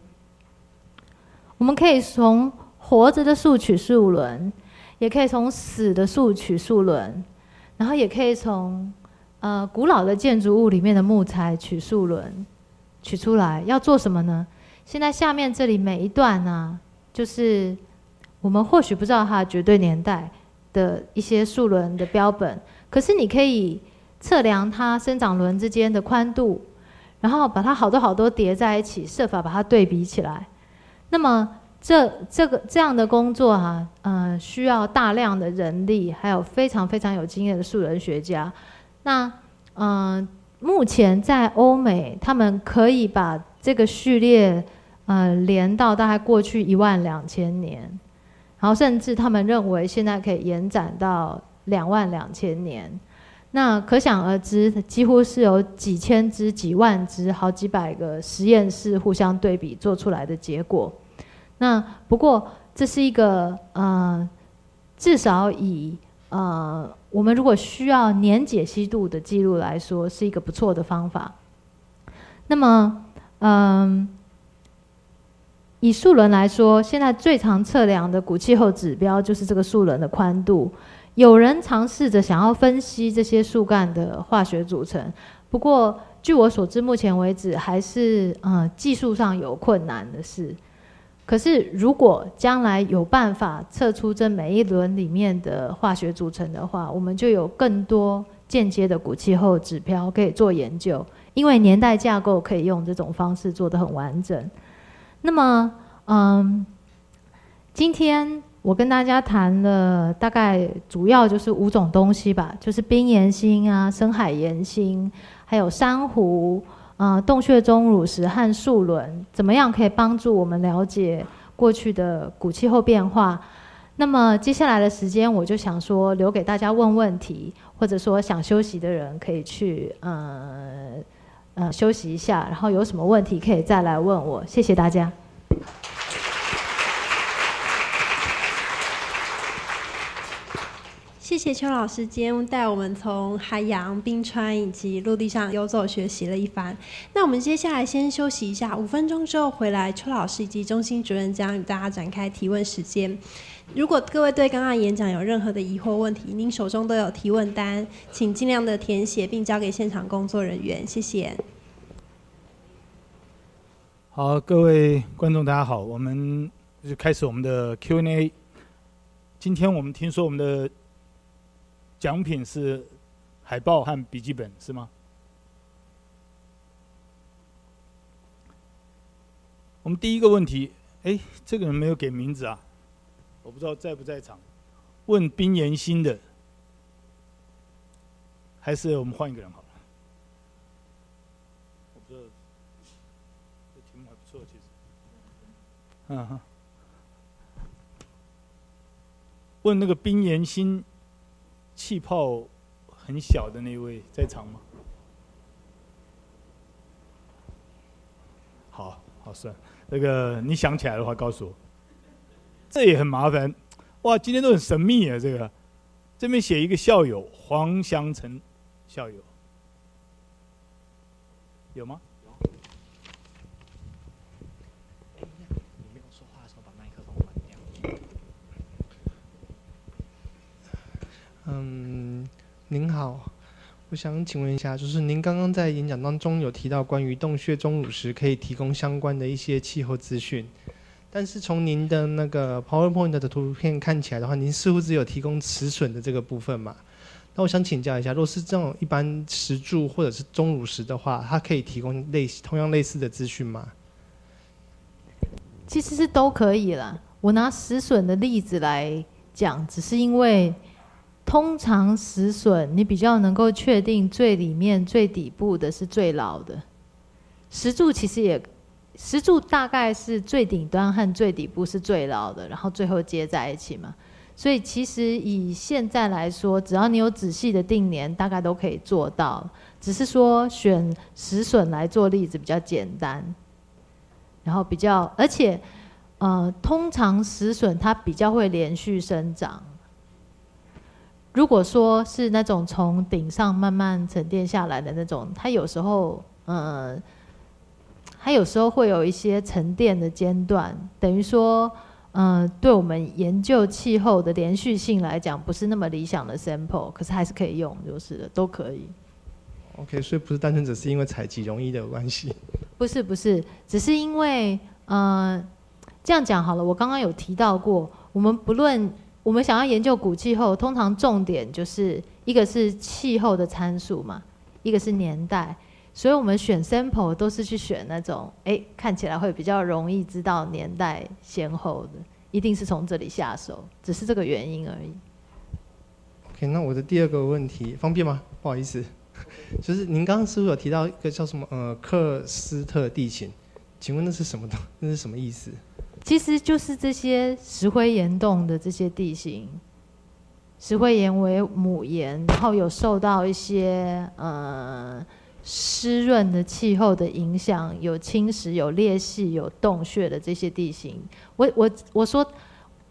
我们可以从活着的树取树轮，也可以从死的树取树轮，然后也可以从呃古老的建筑物里面的木材取树轮，取出来要做什么呢？现在下面这里每一段呢，就是我们或许不知道它绝对年代的一些树轮的标本，可是你可以测量它生长轮之间的宽度，然后把它好多好多叠在一起，设法把它对比起来。那么这这个这样的工作哈、呃，需要大量的人力，还有非常非常有经验的树人学家。那嗯、目前在欧美，他们可以把这个序列呃连到大概过去一万两千年，然后甚至他们认为现在可以延展到两万两千年。那可想而知，几乎是有几千只、几万只、好几百个实验室互相对比做出来的结果。那不过这是一个呃，至少以呃我们如果需要年解析度的记录来说，是一个不错的方法。那么，嗯，以数轮来说，现在最常测量的古气候指标就是这个数轮的宽度。有人尝试着想要分析这些树干的化学组成，不过据我所知，目前为止还是呃技术上有困难的事。可是如果将来有办法测出这每一轮里面的化学组成的话，我们就有更多间接的古气候指标可以做研究，因为年代架构可以用这种方式做得很完整。那么，嗯，今天。我跟大家谈了大概主要就是五种东西吧，就是冰岩芯啊、深海岩芯，还有珊瑚，呃，洞穴钟乳石和树轮，怎么样可以帮助我们了解过去的古气候变化？那么接下来的时间，我就想说留给大家问问题，或者说想休息的人可以去呃呃休息一下，然后有什么问题可以再来问我。谢谢大家。谢谢邱老师今天带我们从海洋、冰川以及陆地上游走学习了一番。那我们接下来先休息一下，五分钟之后回来，邱老师以及中心主任将与大家展开提问时间。如果各位对刚刚演讲有任何的疑惑问题，您手中都有提问单，请尽量的填写并交给现场工作人员。谢谢。好，各位观众大家好，我们就开始我们的 Q&A。今天我们听说我们的。奖品是海报和笔记本，是吗？我们第一个问题，哎，这个人没有给名字啊，我不知道在不在场。问冰岩心的，还是我们换一个人好了？我不知道，这题目还不错，其实。嗯。问那个冰岩心。气泡很小的那位在场吗？好好算，那个你想起来的话告诉我。这也很麻烦，哇，今天都很神秘啊！这个这边写一个校友黄祥成校友，有吗？嗯，您好，我想请问一下，就是您刚刚在演讲当中有提到关于洞穴钟乳石可以提供相关的一些气候资讯，但是从您的那个 PowerPoint 的图片看起来的话，您似乎只有提供磁损的这个部分嘛？那我想请教一下，如果是这种一般石柱或者是钟乳石的话，它可以提供类同样类似的资讯吗？其实是都可以了。我拿石笋的例子来讲，只是因为。通常石笋，你比较能够确定最里面最底部的是最老的。石柱其实也，石柱大概是最顶端和最底部是最老的，然后最后接在一起嘛。所以其实以现在来说，只要你有仔细的定年，大概都可以做到。只是说选石笋来做例子比较简单，然后比较，而且呃，通常石笋它比较会连续生长。如果说是那种从顶上慢慢沉淀下来的那种，它有时候，呃，它有时候会有一些沉淀的间断，等于说，嗯，对我们研究气候的连续性来讲，不是那么理想的 sample，可是还是可以用，就是的，都可以。OK，所以不是单纯只是因为采集容易的关系。不是不是，只是因为，呃，这样讲好了，我刚刚有提到过，我们不论。我们想要研究古气候，通常重点就是一个是气候的参数嘛，一个是年代，所以我们选 sample 都是去选那种，哎，看起来会比较容易知道年代先后的，一定是从这里下手，只是这个原因而已。OK，那我的第二个问题方便吗？不好意思，就是您刚刚是不是有提到一个叫什么呃克斯特地形？请问那是什么的？那是什么意思？其实就是这些石灰岩洞的这些地形，石灰岩为母岩，然后有受到一些呃湿润的气候的影响，有侵蚀、有裂隙、有洞穴的这些地形。我我我说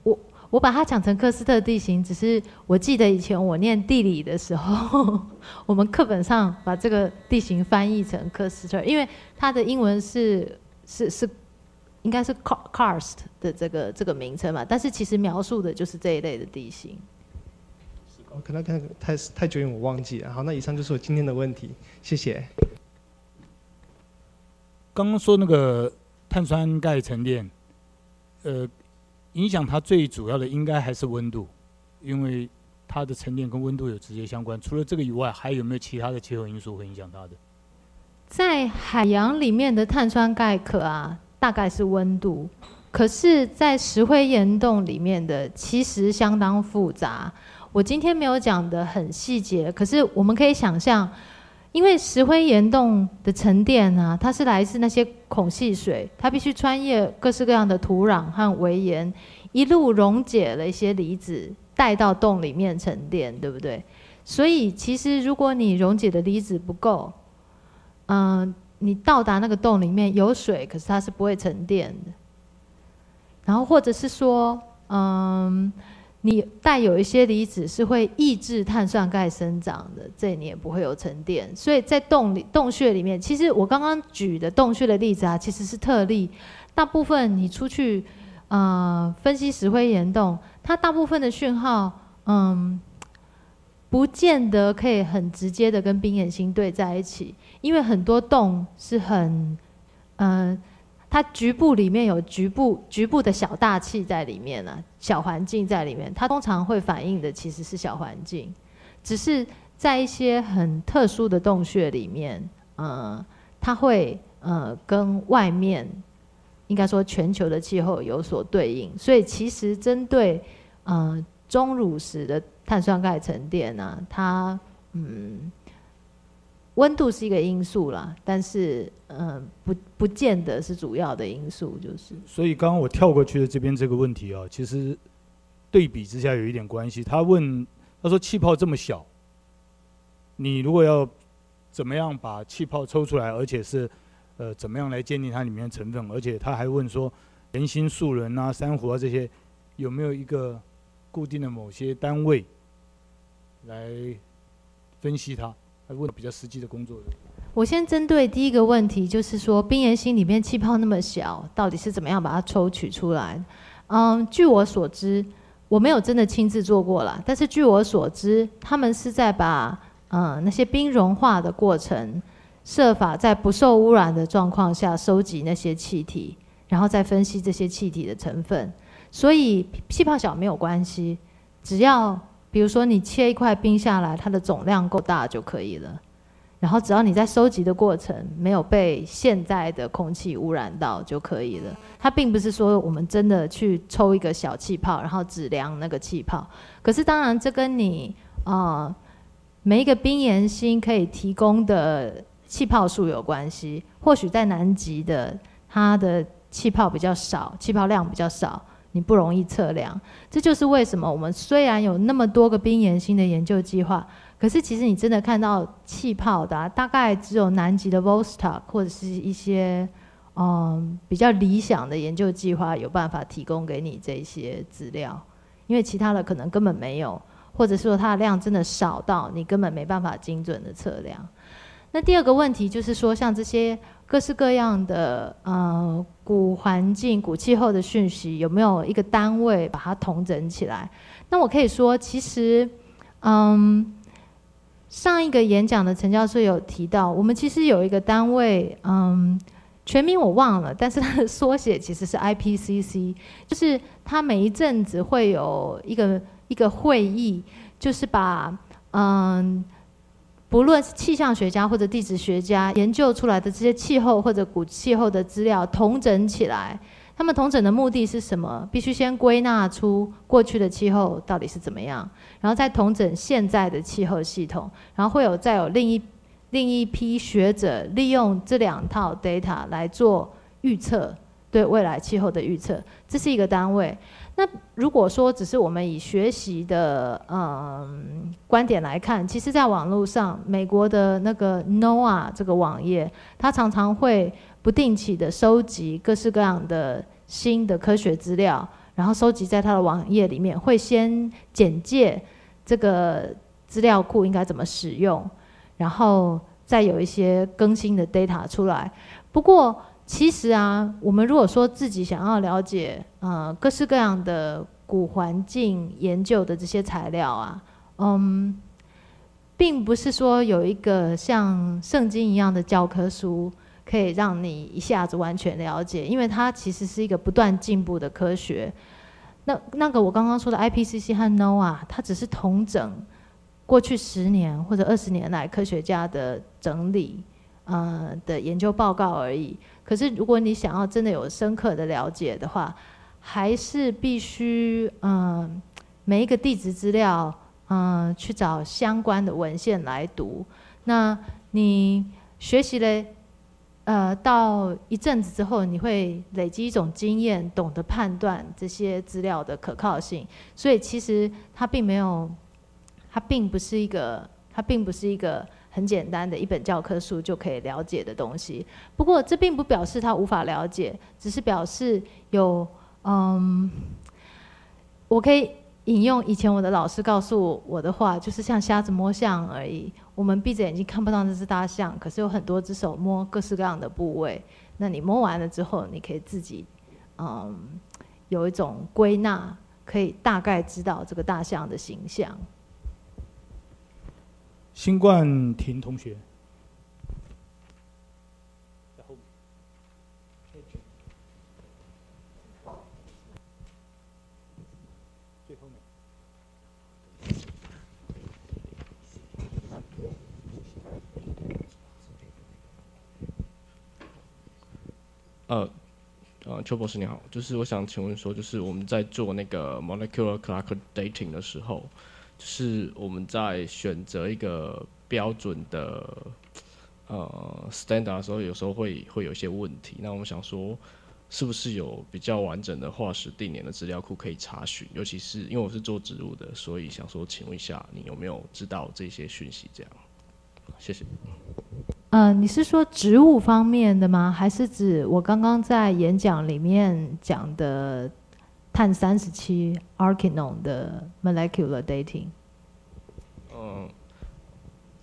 我我把它讲成科斯特地形，只是我记得以前我念地理的时候，我们课本上把这个地形翻译成科斯特，因为它的英文是是是。应该是 karst 的这个这个名称嘛，但是其实描述的就是这一类的地形。可能太太久远，我忘记了。好，那以上就是我今天的问题，谢谢。刚刚说那个碳酸钙沉淀，呃，影响它最主要的应该还是温度，因为它的沉淀跟温度有直接相关。除了这个以外，还有没有其他的气候因素会影响它的？在海洋里面的碳酸钙壳啊。大概是温度，可是，在石灰岩洞里面的其实相当复杂。我今天没有讲的很细节，可是我们可以想象，因为石灰岩洞的沉淀呢，它是来自那些孔隙水，它必须穿越各式各样的土壤和围岩，一路溶解了一些离子，带到洞里面沉淀，对不对？所以，其实如果你溶解的离子不够，嗯。你到达那个洞里面有水，可是它是不会沉淀的。然后或者是说，嗯，你带有一些离子是会抑制碳酸钙生长的，这你也不会有沉淀。所以在洞里洞穴里面，其实我刚刚举的洞穴的例子啊，其实是特例。大部分你出去，呃，分析石灰岩洞，它大部分的讯号，嗯。不见得可以很直接的跟冰眼星对在一起，因为很多洞是很，嗯，它局部里面有局部局部的小大气在里面呢，小环境在里面，它通常会反映的其实是小环境，只是在一些很特殊的洞穴里面，嗯，它会呃跟外面应该说全球的气候有所对应，所以其实针对嗯中乳石的。碳酸钙沉淀呢，它嗯，温度是一个因素啦，但是嗯，不不见得是主要的因素，就是。所以刚刚我跳过去的这边这个问题啊，其实对比之下有一点关系。他问，他说气泡这么小，你如果要怎么样把气泡抽出来，而且是呃怎么样来鉴定它里面的成分？而且他还问说，人心素人啊、珊瑚啊这些有没有一个固定的某些单位？来分析它，来问比较实际的工作。我先针对第一个问题，就是说冰岩芯里面气泡那么小，到底是怎么样把它抽取出来？嗯，据我所知，我没有真的亲自做过了，但是据我所知，他们是在把嗯那些冰融化的过程，设法在不受污染的状况下收集那些气体，然后再分析这些气体的成分。所以气泡小没有关系，只要。比如说，你切一块冰下来，它的总量够大就可以了。然后，只要你在收集的过程没有被现在的空气污染到就可以了。它并不是说我们真的去抽一个小气泡，然后只量那个气泡。可是，当然这跟你啊每一个冰岩芯可以提供的气泡数有关系。或许在南极的，它的气泡比较少，气泡量比较少。你不容易测量，这就是为什么我们虽然有那么多个冰岩星的研究计划，可是其实你真的看到气泡的，大概只有南极的 Vostok 或者是一些嗯比较理想的研究计划有办法提供给你这些资料，因为其他的可能根本没有，或者说它的量真的少到你根本没办法精准的测量。那第二个问题就是说，像这些。各式各样的呃古环境、古气候的讯息，有没有一个单位把它统整起来？那我可以说，其实，嗯，上一个演讲的陈教授有提到，我们其实有一个单位，嗯，全名我忘了，但是它的缩写其实是 IPCC，就是它每一阵子会有一个一个会议，就是把嗯。不论是气象学家或者地质学家研究出来的这些气候或者古气候的资料，同整起来，他们同整的目的是什么？必须先归纳出过去的气候到底是怎么样，然后再同整现在的气候系统，然后会有再有另一另一批学者利用这两套 data 来做预测，对未来气候的预测，这是一个单位。那如果说只是我们以学习的嗯观点来看，其实在网络上，美国的那个 NOAA 这个网页，它常常会不定期的收集各式各样的新的科学资料，然后收集在它的网页里面，会先简介这个资料库应该怎么使用，然后再有一些更新的 data 出来。不过，其实啊，我们如果说自己想要了解，呃，各式各样的古环境研究的这些材料啊，嗯，并不是说有一个像圣经一样的教科书可以让你一下子完全了解，因为它其实是一个不断进步的科学。那那个我刚刚说的 IPCC 和 NOA，它只是同整过去十年或者二十年来科学家的整理。呃的研究报告而已。可是如果你想要真的有深刻的了解的话，还是必须嗯每一个地址资料嗯去找相关的文献来读。那你学习了呃到一阵子之后，你会累积一种经验，懂得判断这些资料的可靠性。所以其实它并没有，它并不是一个，它并不是一个。很简单的一本教科书就可以了解的东西，不过这并不表示他无法了解，只是表示有嗯，我可以引用以前我的老师告诉我的话，就是像瞎子摸象而已。我们闭着眼睛看不到那只大象，可是有很多只手摸各式各样的部位。那你摸完了之后，你可以自己嗯有一种归纳，可以大概知道这个大象的形象。新冠婷同学，呃，呃，邱博士你好，就是我想请问说，就是我们在做那个 molecular clock dating 的时候。是我们在选择一个标准的呃 standard 的时候，有时候会会有一些问题。那我们想说，是不是有比较完整的化石定年的资料库可以查询？尤其是因为我是做植物的，所以想说，请问一下，你有没有知道这些讯息？这样，谢谢。嗯，你是说植物方面的吗？还是指我刚刚在演讲里面讲的？碳三十七 Archinon 的 molecular dating。嗯，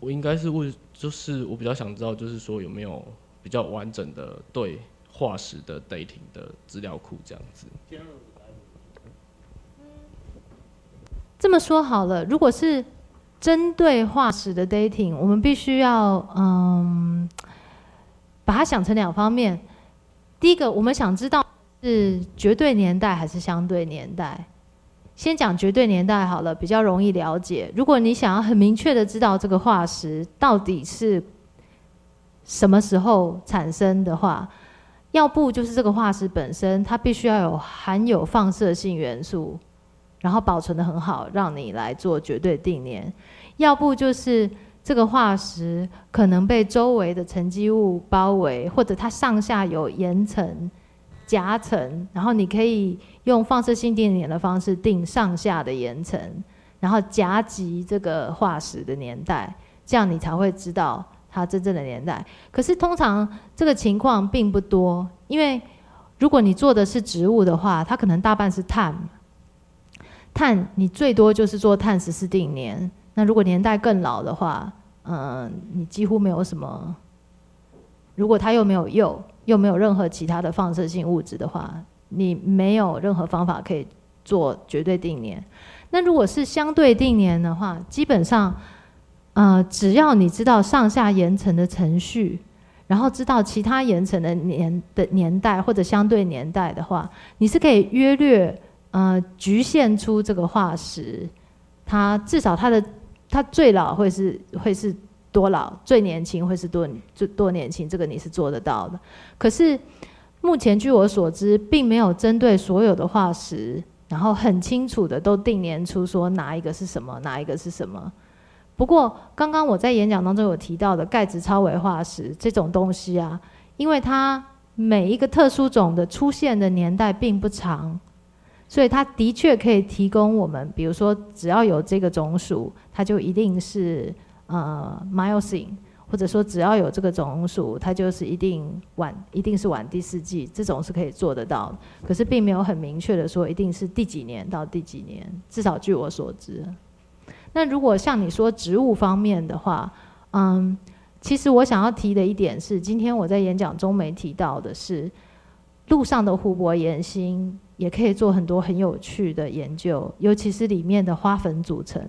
我应该是问，就是我比较想知道，就是说有没有比较完整的对化石的 dating 的资料库这样子。这么说好了，如果是针对化石的 dating，我们必须要嗯，把它想成两方面。第一个，我们想知道。是绝对年代还是相对年代？先讲绝对年代好了，比较容易了解。如果你想要很明确的知道这个化石到底是什么时候产生的话，要不就是这个化石本身它必须要有含有放射性元素，然后保存的很好，让你来做绝对定年；要不就是这个化石可能被周围的沉积物包围，或者它上下有岩层。夹层，然后你可以用放射性定年的方式定上下的岩层，然后夹击这个化石的年代，这样你才会知道它真正的年代。可是通常这个情况并不多，因为如果你做的是植物的话，它可能大半是碳，碳你最多就是做碳十四定年。那如果年代更老的话，嗯，你几乎没有什么。如果它又没有釉。又没有任何其他的放射性物质的话，你没有任何方法可以做绝对定年。那如果是相对定年的话，基本上，呃，只要你知道上下岩层的程序，然后知道其他岩层的年的年代或者相对年代的话，你是可以约略呃局限出这个化石，它至少它的它最老会是会是。多老最年轻会是多最多年轻，这个你是做得到的。可是目前据我所知，并没有针对所有的化石，然后很清楚的都定年出说哪一个是什么，哪一个是什么。不过刚刚我在演讲当中有提到的钙质超微化石这种东西啊，因为它每一个特殊种的出现的年代并不长，所以它的确可以提供我们，比如说只要有这个种属，它就一定是呃 Miocene，或者说只要有这个种属，它就是一定晚，一定是晚第四季，这种是可以做得到。可是并没有很明确的说一定是第几年到第几年，至少据我所知。那如果像你说植物方面的话，嗯，其实我想要提的一点是，今天我在演讲中没提到的是，路上的湖泊岩心也可以做很多很有趣的研究，尤其是里面的花粉组成。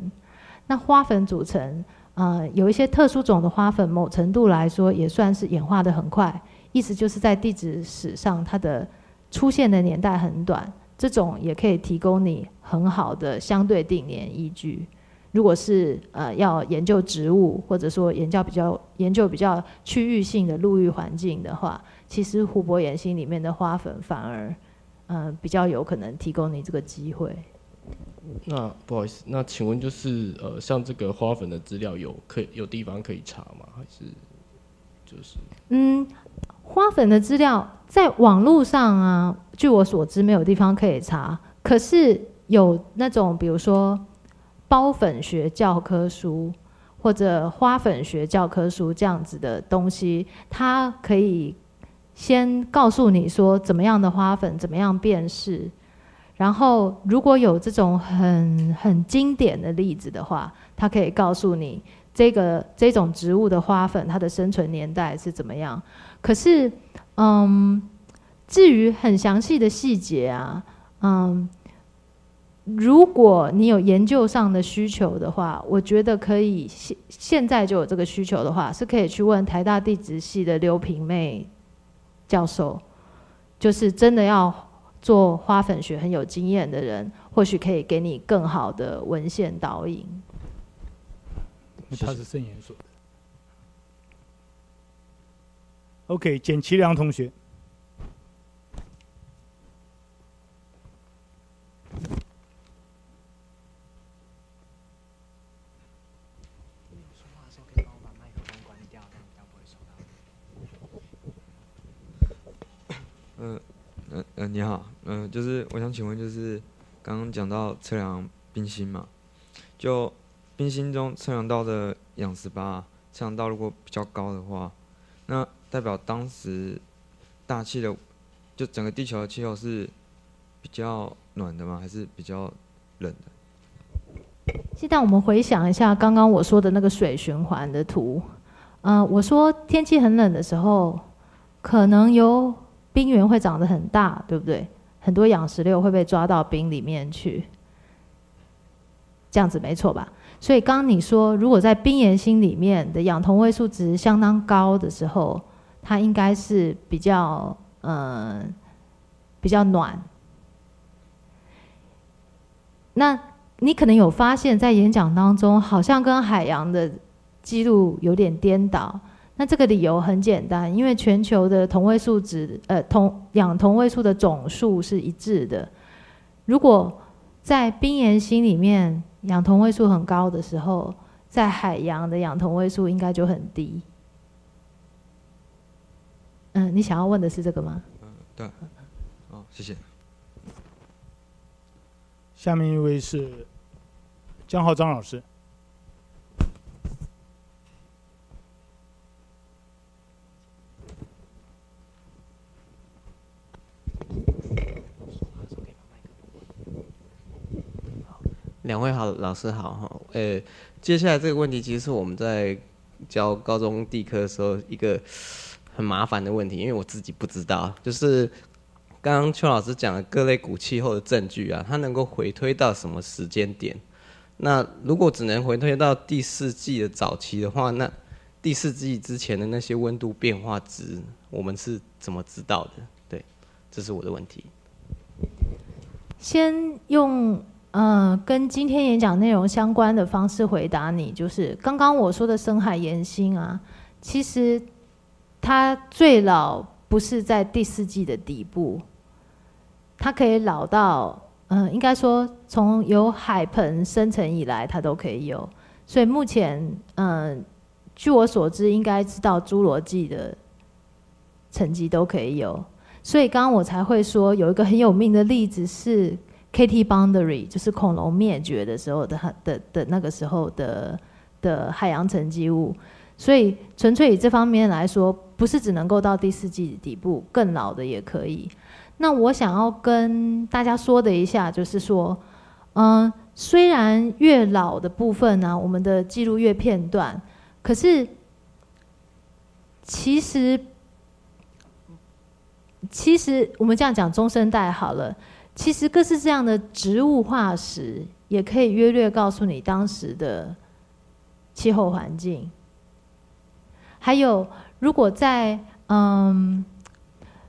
那花粉组成，呃，有一些特殊种的花粉，某程度来说也算是演化的很快，意思就是在地质史上它的出现的年代很短，这种也可以提供你很好的相对定年依据。如果是呃要研究植物，或者说研究比较研究比较区域性的陆域环境的话，其实湖泊岩心里面的花粉反而，呃比较有可能提供你这个机会。那不好意思，那请问就是呃像这个花粉的资料有可有地方可以查吗？还是就是嗯，花粉的资料在网络上啊，据我所知没有地方可以查，可是有那种比如说。包粉学教科书或者花粉学教科书这样子的东西，它可以先告诉你说怎么样的花粉怎么样辨识，然后如果有这种很很经典的例子的话，它可以告诉你这个这种植物的花粉它的生存年代是怎么样。可是，嗯，至于很详细的细节啊，嗯。如果你有研究上的需求的话，我觉得可以现现在就有这个需求的话，是可以去问台大地质系的刘平妹教授，就是真的要做花粉学很有经验的人，或许可以给你更好的文献导引。他是圣言说的。OK，简其良同学。嗯嗯嗯，你好，嗯，就是我想请问，就是刚刚讲到测量冰芯嘛，就冰芯中测量到的氧十八，测量到如果比较高的话，那代表当时大气的，就整个地球的气候是比较暖的吗？还是比较冷的？现在我们回想一下刚刚我说的那个水循环的图，嗯，我说天气很冷的时候，可能有。冰原会长得很大，对不对？很多氧石榴会被抓到冰里面去，这样子没错吧？所以刚刚你说，如果在冰岩芯里面的氧同位素值相当高的时候，它应该是比较嗯比较暖。那你可能有发现，在演讲当中，好像跟海洋的记录有点颠倒。那这个理由很简单，因为全球的同位素值，呃，同氧同位素的总数是一致的。如果在冰岩芯里面氧同位素很高的时候，在海洋的氧同位素应该就很低。嗯，你想要问的是这个吗？嗯，对。哦，谢谢。下面一位是江浩张老师。两位好，老师好哈。呃，接下来这个问题其实是我们在教高中地科的时候一个很麻烦的问题，因为我自己不知道。就是刚刚邱老师讲的各类古气候的证据啊，它能够回推到什么时间点？那如果只能回推到第四季的早期的话，那第四季之前的那些温度变化值，我们是怎么知道的？对，这是我的问题。先用。嗯，跟今天演讲内容相关的方式回答你，就是刚刚我说的深海岩心啊，其实它最老不是在第四季的底部，它可以老到嗯，应该说从有海盆生成以来，它都可以有。所以目前嗯，据我所知，应该知道侏罗纪的成绩都可以有。所以刚刚我才会说有一个很有名的例子是。KT boundary，就是恐龙灭绝的时候的的的那个时候的的海洋沉积物。所以纯粹以这方面来说，不是只能够到第四纪底部，更老的也可以。那我想要跟大家说的一下，就是说，嗯，虽然越老的部分呢，我们的记录越片段，可是其实其实我们这样讲中生代好了，其实各式这样的植物化石也可以约略告诉你当时的气候环境。还有，如果在嗯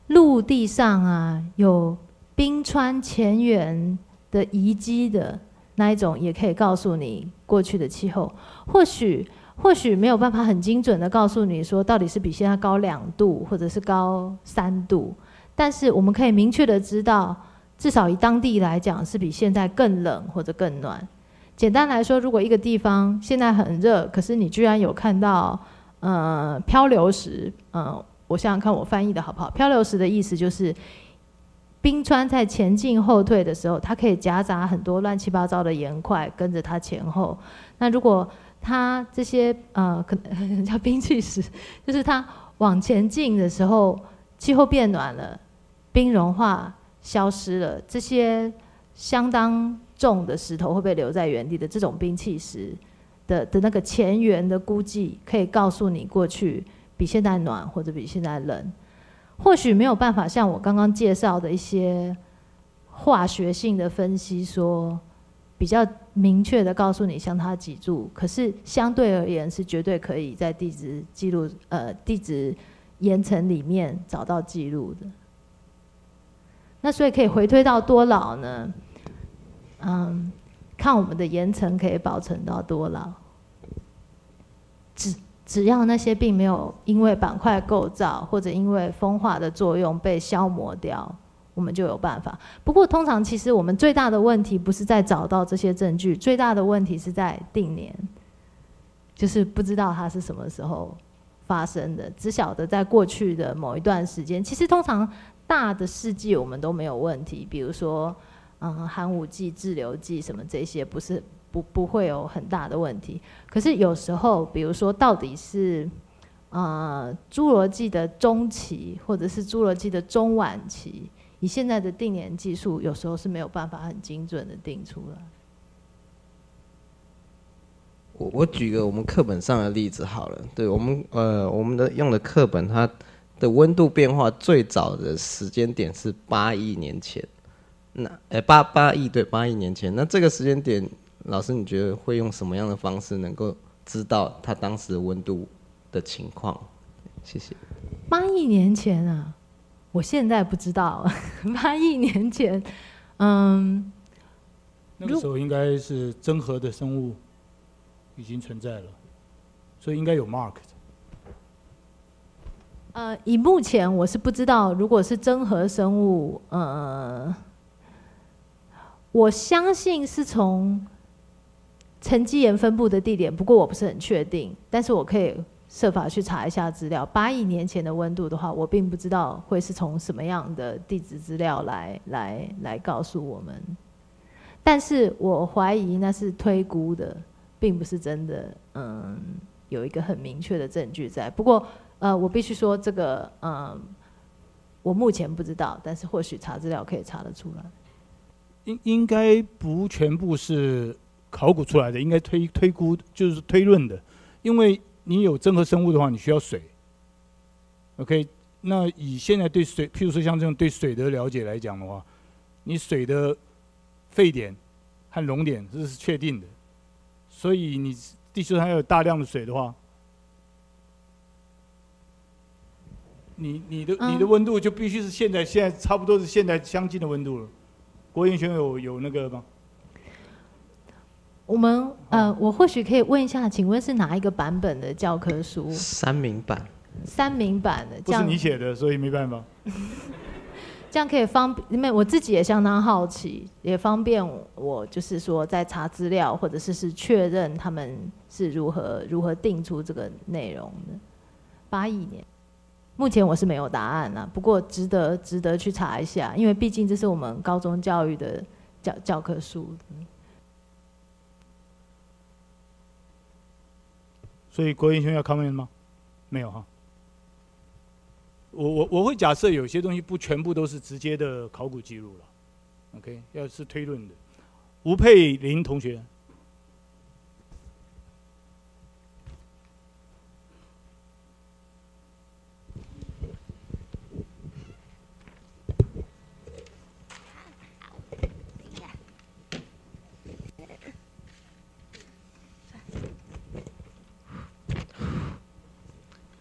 陆地上啊有冰川前缘的遗迹的那一种，也可以告诉你过去的气候。或许或许没有办法很精准的告诉你说到底是比现在高两度，或者是高三度，但是我们可以明确的知道，至少以当地来讲是比现在更冷或者更暖。简单来说，如果一个地方现在很热，可是你居然有看到。呃，漂流石，嗯，我想想看，我翻译的好不好？漂流石的意思就是，冰川在前进后退的时候，它可以夹杂很多乱七八糟的岩块跟着它前后。那如果它这些呃，可能叫冰气石，就是它往前进的时候，气候变暖了，冰融化消失了，这些相当重的石头会被留在原地的这种冰气石。的的那个前缘的估计，可以告诉你过去比现在暖或者比现在冷，或许没有办法像我刚刚介绍的一些化学性的分析说比较明确的告诉你像它脊柱，可是相对而言是绝对可以在地质记录呃地质岩层里面找到记录的。那所以可以回推到多老呢？嗯。看我们的岩层可以保存到多老？只只要那些并没有因为板块构造或者因为风化的作用被消磨掉，我们就有办法。不过通常其实我们最大的问题不是在找到这些证据，最大的问题是在定年，就是不知道它是什么时候发生的，只晓得在过去的某一段时间。其实通常大的世纪我们都没有问题，比如说。嗯，寒武纪、滞留纪什么这些，不是不不会有很大的问题。可是有时候，比如说到底是，呃，侏罗纪的中期，或者是侏罗纪的中晚期，以现在的定年技术，有时候是没有办法很精准的定出来。我我举个我们课本上的例子好了，对我们呃我们的用的课本，它的温度变化最早的时间点是八亿年前。那诶，八八亿对，八亿年前。那这个时间点，老师你觉得会用什么样的方式能够知道它当时的温度的情况？谢谢。八亿年前啊，我现在不知道。八亿年前，嗯，那个时候应该是真核的生物已经存在了，所以应该有 mark。呃，以目前我是不知道，如果是真核生物，呃。我相信是从沉积岩分布的地点，不过我不是很确定。但是我可以设法去查一下资料。八亿年前的温度的话，我并不知道会是从什么样的地质资料来来来告诉我们。但是我怀疑那是推估的，并不是真的。嗯，有一个很明确的证据在。不过，呃，我必须说这个，嗯，我目前不知道，但是或许查资料可以查得出来。应应该不全部是考古出来的，应该推推估就是推论的，因为你有真核生物的话，你需要水。OK，那以现在对水，譬如说像这种对水的了解来讲的话，你水的沸点和熔点这是确定的，所以你地球上要有大量的水的话，你你的你的温度就必须是现在现在差不多是现在相近的温度了。国研学有有那个吗？我们呃，我或许可以问一下，请问是哪一个版本的教科书？三明版。三明版的，不是你写的，所以没办法。这样可以方便，因为我自己也相当好奇，也方便我就是说在查资料，或者是是确认他们是如何如何定出这个内容的。八亿年。目前我是没有答案啊，不过值得值得去查一下，因为毕竟这是我们高中教育的教教科书。所以郭英兄要 comment 吗？没有哈。我我我会假设有些东西不全部都是直接的考古记录了，OK，要是推论的。吴佩林同学，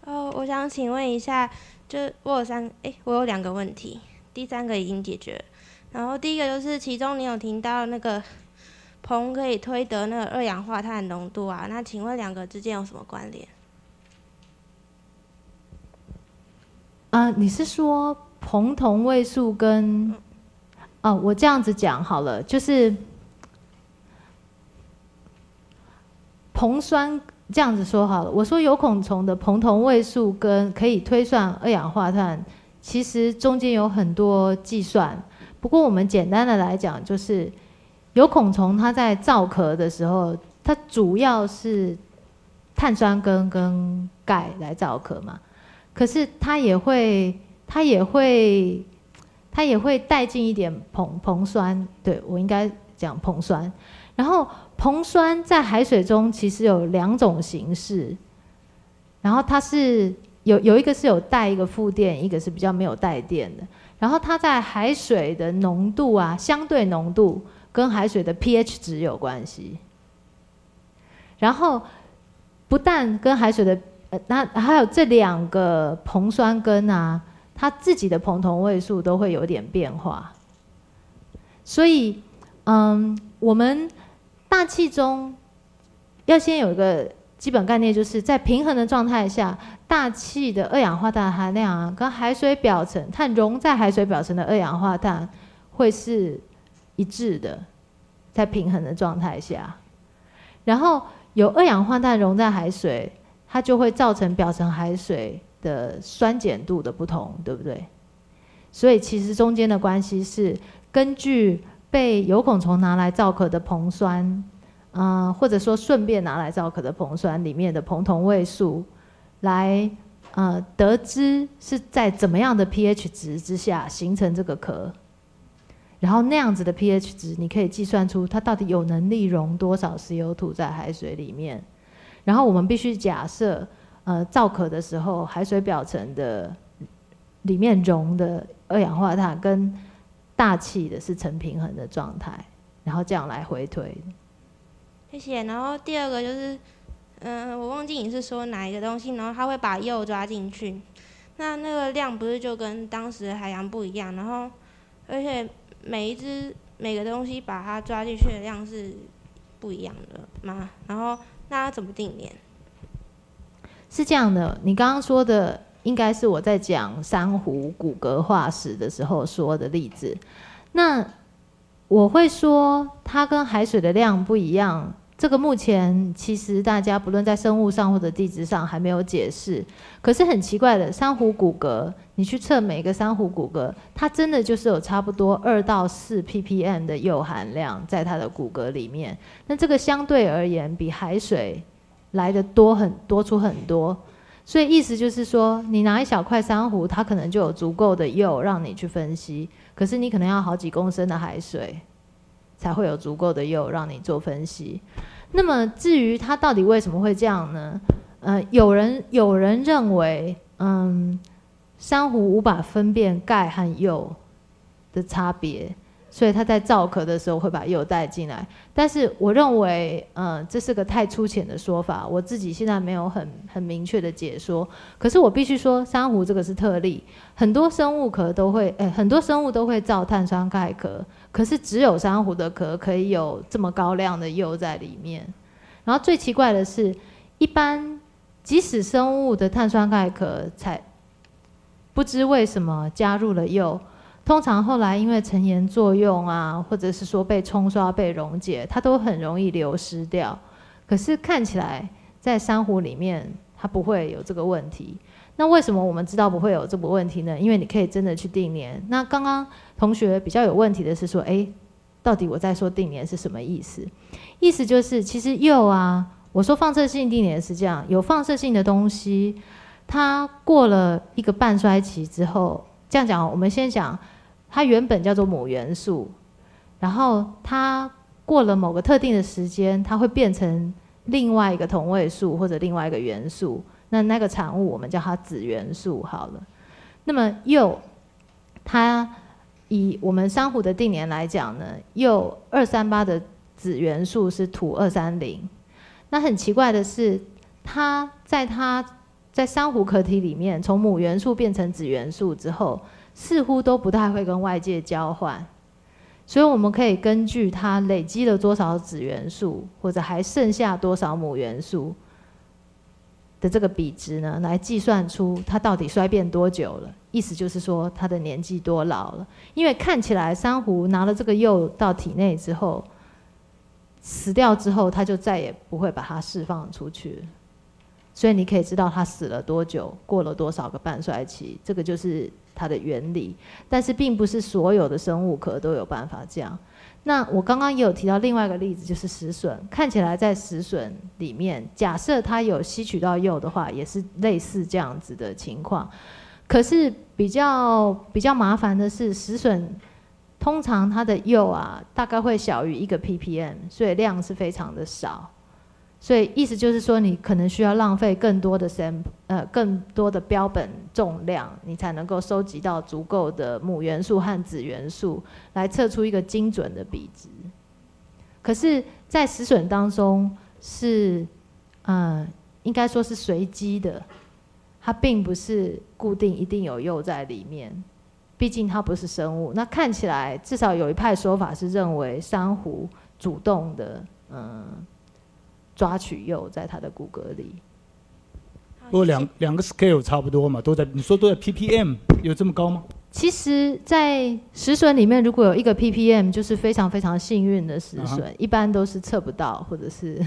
哦，我想请问一下，就我有三，哎、我有两个问题，第三个已经解决了。然后第一个就是，其中你有听到那个硼可以推得那个二氧化碳浓度啊，那请问两个之间有什么关联？啊、你是说硼同位素跟？哦，我这样子讲好了，就是硼酸这样子说好了。我说有孔虫的硼同位素跟可以推算二氧化碳，其实中间有很多计算。不过我们简单的来讲，就是有孔虫它在造壳的时候，它主要是碳酸根跟钙来造壳嘛。可是它也会，它也会，它也会带进一点硼硼酸，对我应该讲硼酸。然后硼酸在海水中其实有两种形式，然后它是有有一个是有带一个负电，一个是比较没有带电的。然后它在海水的浓度啊，相对浓度跟海水的 pH 值有关系。然后不但跟海水的呃，那还有这两个硼酸根啊，它自己的硼同位素都会有点变化。所以，嗯，我们大气中要先有一个基本概念，就是在平衡的状态下，大气的二氧化碳含量啊，跟海水表层它溶在海水表层的二氧化碳会是一致的，在平衡的状态下，然后有二氧化碳溶在海水。它就会造成表层海水的酸碱度的不同，对不对？所以其实中间的关系是根据被有孔虫拿来造壳的硼酸，嗯、呃，或者说顺便拿来造壳的硼酸里面的硼同位素，来呃得知是在怎么样的 pH 值之下形成这个壳，然后那样子的 pH 值，你可以计算出它到底有能力溶多少 CO2 在海水里面。然后我们必须假设，呃，造壳的时候，海水表层的里面溶的二氧化碳跟大气的是成平衡的状态，然后这样来回推。谢谢。然后第二个就是，嗯、我忘记你是说哪一个东西，然后他会把铀抓进去，那那个量不是就跟当时的海洋不一样？然后，而且每一只每个东西把它抓进去的量是不一样的吗？然后。那怎么定年？是这样的，你刚刚说的应该是我在讲珊瑚骨骼化石的时候说的例子。那我会说它跟海水的量不一样，这个目前其实大家不论在生物上或者地质上还没有解释。可是很奇怪的，珊瑚骨骼，你去测每个珊瑚骨骼，它真的就是有差不多二到四 ppm 的铀含量在它的骨骼里面。那这个相对而言比海水来的多很多出很多，所以意思就是说，你拿一小块珊瑚，它可能就有足够的铀让你去分析。可是你可能要好几公升的海水，才会有足够的铀让你做分析。那么至于它到底为什么会这样呢？呃，有人有人认为，嗯，珊瑚无法分辨钙和铀的差别，所以它在造壳的时候会把铀带进来。但是我认为，嗯，这是个太粗浅的说法，我自己现在没有很很明确的解说。可是我必须说，珊瑚这个是特例，很多生物壳都会，诶、很多生物都会造碳酸钙壳，可是只有珊瑚的壳可以有这么高量的铀在里面。然后最奇怪的是，一般即使生物的碳酸钙壳才不知为什么加入了铀，通常后来因为成盐作用啊，或者是说被冲刷、被溶解，它都很容易流失掉。可是看起来在珊瑚里面，它不会有这个问题。那为什么我们知道不会有这个问题呢？因为你可以真的去定年。那刚刚同学比较有问题的是说，诶，到底我在说定年是什么意思？意思就是其实铀啊，我说放射性定年是这样，有放射性的东西，它过了一个半衰期之后，这样讲，我们先讲，它原本叫做母元素，然后它过了某个特定的时间，它会变成另外一个同位素或者另外一个元素，那那个产物我们叫它子元素好了。那么铀，它以我们珊瑚的定年来讲呢，铀二三八的子元素是土二三零。那很奇怪的是，它在它在珊瑚壳体里面，从母元素变成子元素之后，似乎都不太会跟外界交换。所以我们可以根据它累积了多少子元素，或者还剩下多少母元素的这个比值呢，来计算出它到底衰变多久了。意思就是说，它的年纪多老了。因为看起来珊瑚拿了这个铀到体内之后，死掉之后，它就再也不会把它释放出去。所以你可以知道它死了多久，过了多少个半衰期，这个就是它的原理。但是并不是所有的生物壳都有办法这样。那我刚刚也有提到另外一个例子，就是石笋。看起来在石笋里面，假设它有吸取到铀的话，也是类似这样子的情况。可是比较比较麻烦的是，石笋通常它的铀啊，大概会小于一个 ppm，所以量是非常的少。所以意思就是说，你可能需要浪费更多的 sample，呃，更多的标本重量，你才能够收集到足够的母元素和子元素，来测出一个精准的比值。可是，在石笋当中是，嗯，应该说是随机的。它并不是固定一定有铀在里面，毕竟它不是生物。那看起来至少有一派说法是认为珊瑚主动的嗯抓取铀在他的骨骼里。不过两两个 scale 差不多嘛，都在你说都在 ppm 有这么高吗？其实，在石笋里面如果有一个 ppm，就是非常非常幸运的石笋，一般都是测不到或者是。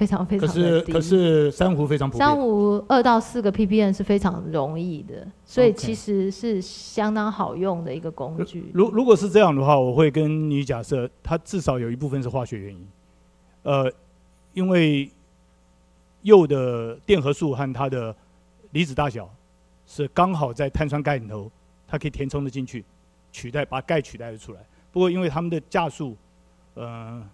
非常非常可是可是珊瑚非常普遍。珊瑚二到四个 ppm 是非常容易的，所以其实是相当好用的一个工具。如如果是这样的话，我会跟你假设，它至少有一部分是化学原因。呃，因为铀的电荷数和它的离子大小是刚好在碳酸钙里头，它可以填充的进去，取代把钙取代了出来。不过因为它们的价数，呃，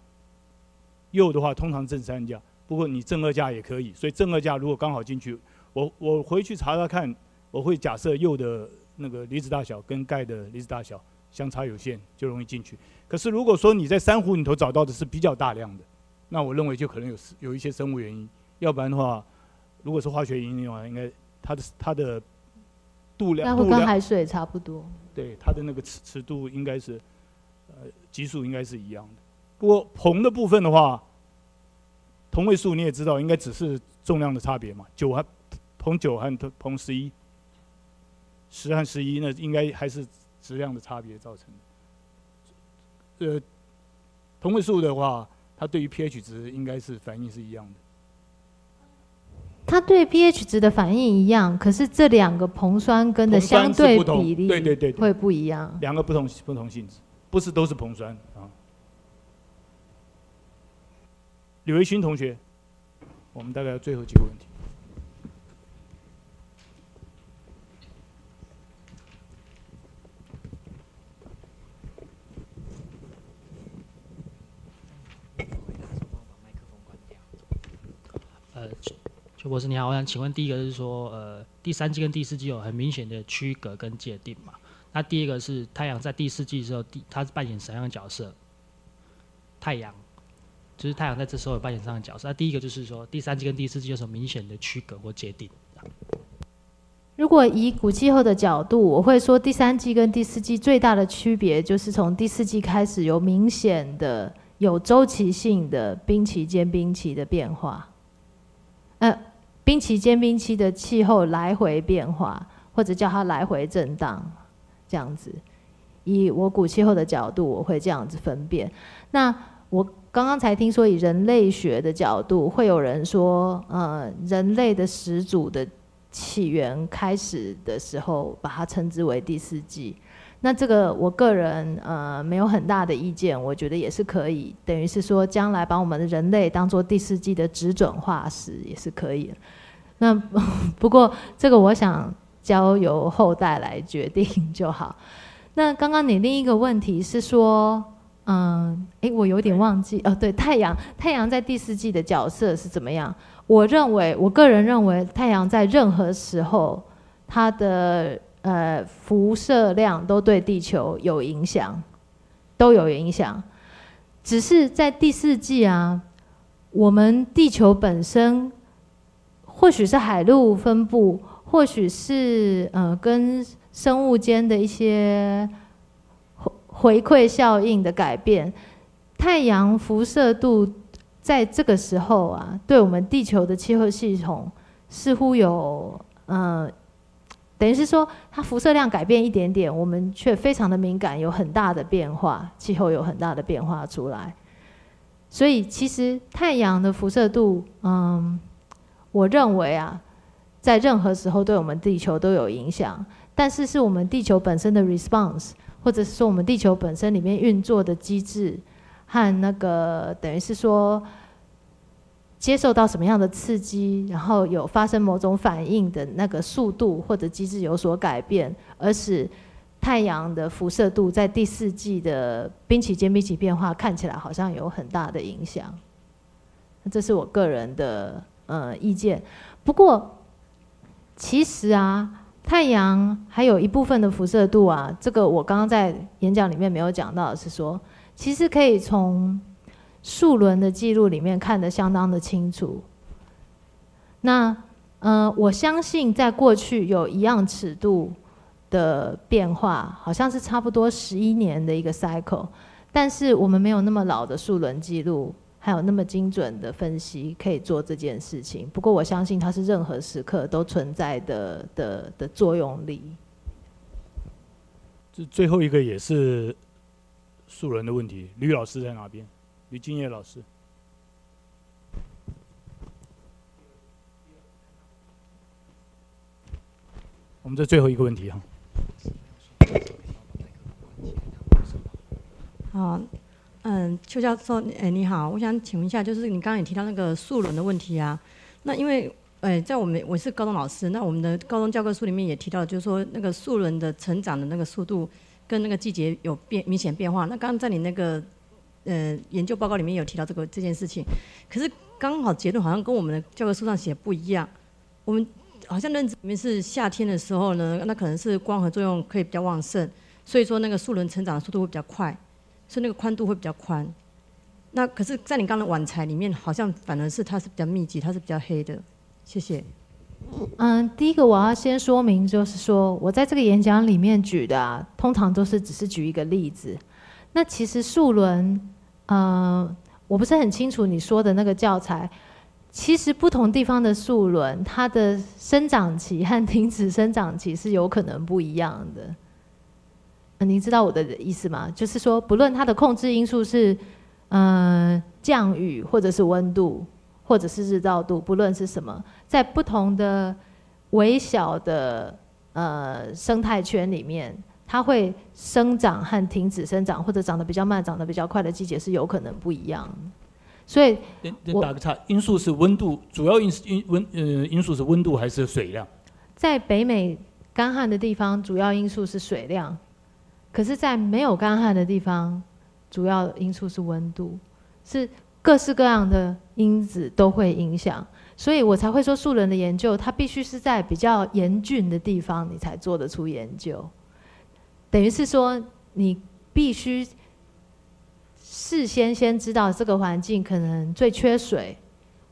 铀的话通常正三价。不过你正二价也可以，所以正二价如果刚好进去，我我回去查查看，我会假设铀的那个离子大小跟钙的离子大小相差有限，就容易进去。可是如果说你在珊瑚里头找到的是比较大量的，那我认为就可能有有一些生物原因，要不然的话，如果是化学原因的话，应该它的它的度量，那会跟海水差不多。对，它的那个尺尺度应该是，呃，级数应该是一样的。不过硼的部分的话。同位素你也知道，应该只是重量的差别嘛，九和硼九和硼十一，十和十一，那应该还是质量的差别造成的。呃，同位素的话，它对于 pH 值应该是反应是一样的。它对 pH 值的反应一样，可是这两个硼酸根的相对比例，对对对，会不一样。两个不同不同性质，不是都是硼酸啊。李维勋同学，我们大概最后几个问题。呃，邱博士你好，我想请问第一个是说，呃，第三季跟第四季有很明显的区隔跟界定嘛？那第一个是太阳在第四季的时候，第它是扮演什么样的角色？太阳。就是太阳在这时候有扮演什么样的角色。那第一个就是说，第三季跟第四季有什么明显的区隔或界定？如果以古气候的角度，我会说第三季跟第四季最大的区别就是从第四季开始有明显的有周期性的冰期间冰期的变化。呃，冰期间冰期的气候来回变化，或者叫它来回震荡，这样子。以我古气候的角度，我会这样子分辨。那我。刚刚才听说，以人类学的角度，会有人说，呃，人类的始祖的起源开始的时候，把它称之为第四纪。那这个我个人呃没有很大的意见，我觉得也是可以，等于是说将来把我们的人类当做第四季的只准化石也是可以的。那 不过这个我想交由后代来决定就好。那刚刚你另一个问题是说，嗯，诶，我有点忘记哦，对，太阳，太阳在第四季的角色是怎么样？我认为，我个人认为，太阳在任何时候，它的呃辐射量都对地球有影响，都有影响。只是在第四季啊，我们地球本身，或许是海陆分布，或许是呃跟生物间的一些回回馈效应的改变，太阳辐射度在这个时候啊，对我们地球的气候系统似乎有呃，等于是说它辐射量改变一点点，我们却非常的敏感，有很大的变化，气候有很大的变化出来。所以其实太阳的辐射度，嗯，我认为啊，在任何时候对我们地球都有影响。但是是我们地球本身的 response，或者是说我们地球本身里面运作的机制和那个等于是说接受到什么样的刺激，然后有发生某种反应的那个速度或者机制有所改变，而使太阳的辐射度在第四季的冰期间冰期变化看起来好像有很大的影响。这是我个人的呃意见。不过其实啊。太阳还有一部分的辐射度啊，这个我刚刚在演讲里面没有讲到，是说其实可以从数轮的记录里面看得相当的清楚。那呃，我相信在过去有一样尺度的变化，好像是差不多十一年的一个 cycle，但是我们没有那么老的数轮记录。还有那么精准的分析可以做这件事情，不过我相信它是任何时刻都存在的的的作用力。这最后一个也是数人的问题，吕老师在哪边？吕金叶老师。我们这最后一个问题哈。好。嗯，邱教授，哎，你好，我想请问一下，就是你刚刚也提到那个数轮的问题啊。那因为，哎，在我们我是高中老师，那我们的高中教科书里面也提到，就是说那个数轮的成长的那个速度跟那个季节有变明显变化。那刚刚在你那个呃研究报告里面有提到这个这件事情，可是刚好结论好像跟我们的教科书上写不一样。我们好像认知里面是夏天的时候呢，那可能是光合作用可以比较旺盛，所以说那个树轮成长的速度会比较快。所以那个宽度会比较宽，那可是，在你刚刚的晚材里面，好像反而是它是比较密集，它是比较黑的。谢谢。嗯，第一个我要先说明，就是说我在这个演讲里面举的，啊，通常都是只是举一个例子。那其实树轮，呃，我不是很清楚你说的那个教材。其实不同地方的树轮，它的生长期和停止生长期是有可能不一样的。您知道我的意思吗？就是说，不论它的控制因素是，呃，降雨，或者是温度，或者是日照度，不论是什么，在不同的微小的呃生态圈里面，它会生长和停止生长，或者长得比较慢、长得比较快的季节是有可能不一样。所以，我打个岔，因素是温度，主要因因温呃因素是温度还是水量？在北美干旱的地方，主要因素是水量。可是，在没有干旱的地方，主要因素是温度，是各式各样的因子都会影响，所以我才会说，树人的研究，它必须是在比较严峻的地方，你才做得出研究。等于是说，你必须事先先知道这个环境可能最缺水，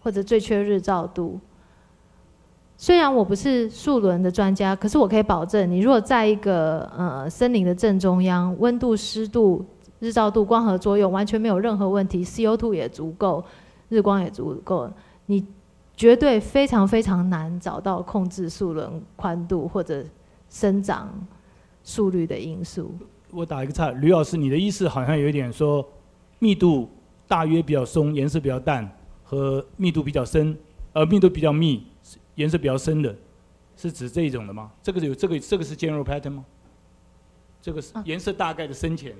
或者最缺日照度。虽然我不是树轮的专家，可是我可以保证，你如果在一个呃森林的正中央，温度、湿度、日照度、光合作用完全没有任何问题，CO2 也足够，日光也足够，你绝对非常非常难找到控制树轮宽度或者生长速率的因素。我打一个岔，吕老师，你的意思好像有一点说，密度大约比较松，颜色比较淡，和密度比较深，呃，密度比较密。颜色比较深的，是指这一种的吗？这个有这个这个是 general pattern 吗？这个是颜色大概的深浅，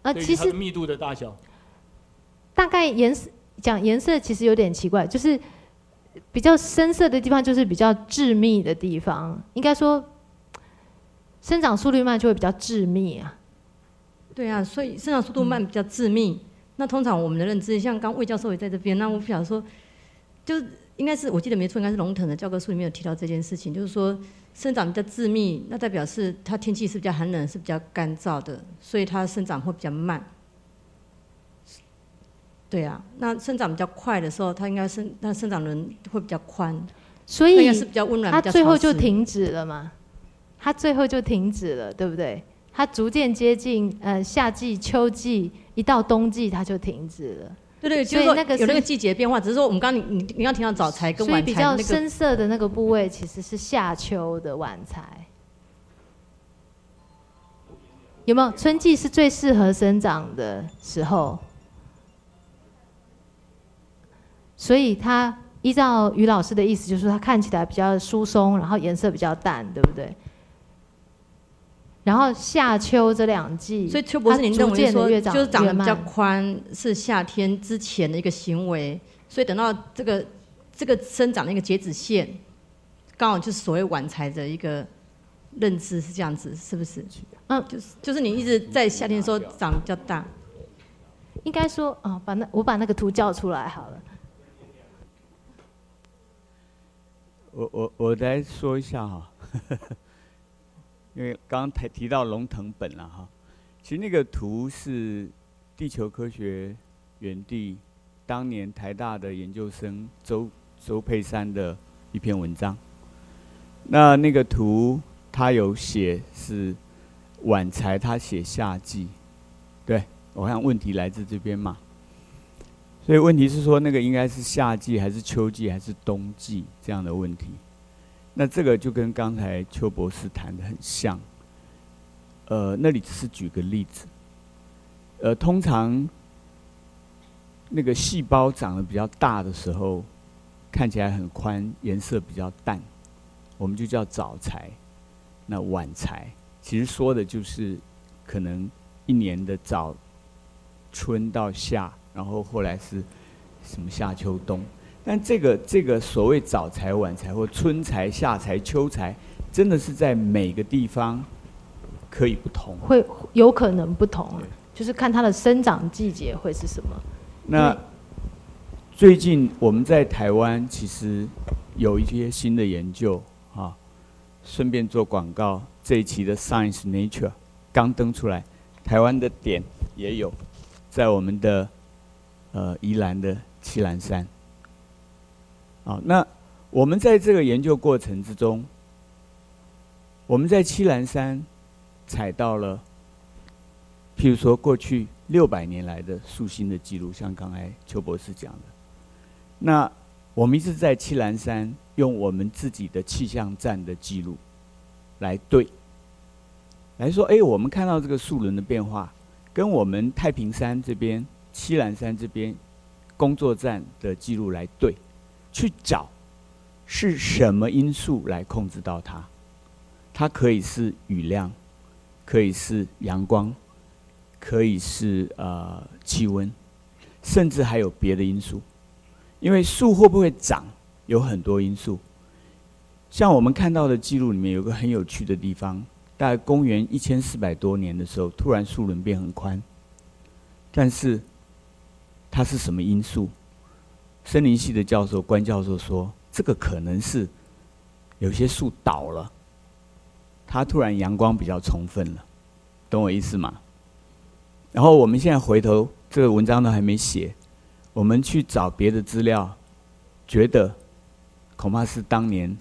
呃，其实密度的大小。大概颜色讲颜色其实有点奇怪，就是比较深色的地方就是比较致密的地方，应该说生长速率慢就会比较致密啊。对啊，所以生长速度慢比较致密。那通常我们的认知，像刚魏教授也在这边，那我不晓得说，就是应该是我记得没错，应该是龙腾的教科书里面有提到这件事情，就是说生长比较致密，那代表是它天气是比较寒冷，是比较干燥的，所以它生长会比较慢。对啊，那生长比较快的时候，它应该生那生长轮会比较宽，所以是比较温暖，它最后就停止了嘛？它最后就停止了，对不对？它逐渐接近呃夏季、秋季，一到冬季它就停止了。对对，就是说所以那个是有那个季节变化，只是说我们刚刚你你你刚提到早财跟所以比晚财那个较深色的那个部位其实是夏秋的晚财。有没有春季是最适合生长的时候？所以它依照于老师的意思，就是说它看起来比较疏松，然后颜色比较淡，对不对？然后夏秋这两季，所以邱博士，您认逐为说越长就是长得比较慢宽是夏天之前的一个行为，所以等到这个这个生长的一个截止线，刚好就是所谓晚才的一个认知是这样子，是不是？嗯，就是就是你一直在夏天的时候长得比较大，应该说哦，把那我把那个图叫出来好了。我我我来说一下哈，因为刚刚提提到龙腾本了哈，其实那个图是地球科学园地当年台大的研究生周周佩珊的一篇文章。那那个图他有写是晚才，他写夏季，对我看问题来自这边嘛。所以问题是说，那个应该是夏季还是秋季还是冬季这样的问题。那这个就跟刚才邱博士谈的很像。呃，那里只是举个例子。呃，通常那个细胞长得比较大的时候，看起来很宽，颜色比较淡，我们就叫早财。那晚财其实说的就是可能一年的早春到夏，然后后来是什么夏秋冬。但这个这个所谓早财、晚财或春财、夏财、秋财，真的是在每个地方可以不同。会有可能不同，就是看它的生长季节会是什么。那最近我们在台湾其实有一些新的研究啊，顺便做广告，这一期的 Science Nature 刚登出来，台湾的点也有，在我们的呃宜兰的七兰山。啊，那我们在这个研究过程之中，我们在七兰山采到了，譬如说过去六百年来的树心的记录，像刚才邱博士讲的。那我们一直在七兰山用我们自己的气象站的记录来对，来说，哎，我们看到这个树轮的变化，跟我们太平山这边、七兰山这边工作站的记录来对。去找是什么因素来控制到它？它可以是雨量，可以是阳光，可以是呃气温，甚至还有别的因素。因为树会不会长有很多因素。像我们看到的记录里面有个很有趣的地方，大概公元一千四百多年的时候，突然树轮变很宽，但是它是什么因素？森林系的教授关教授说：“这个可能是有些树倒了，它突然阳光比较充分了，懂我意思吗？”然后我们现在回头，这个文章都还没写，我们去找别的资料，觉得恐怕是当年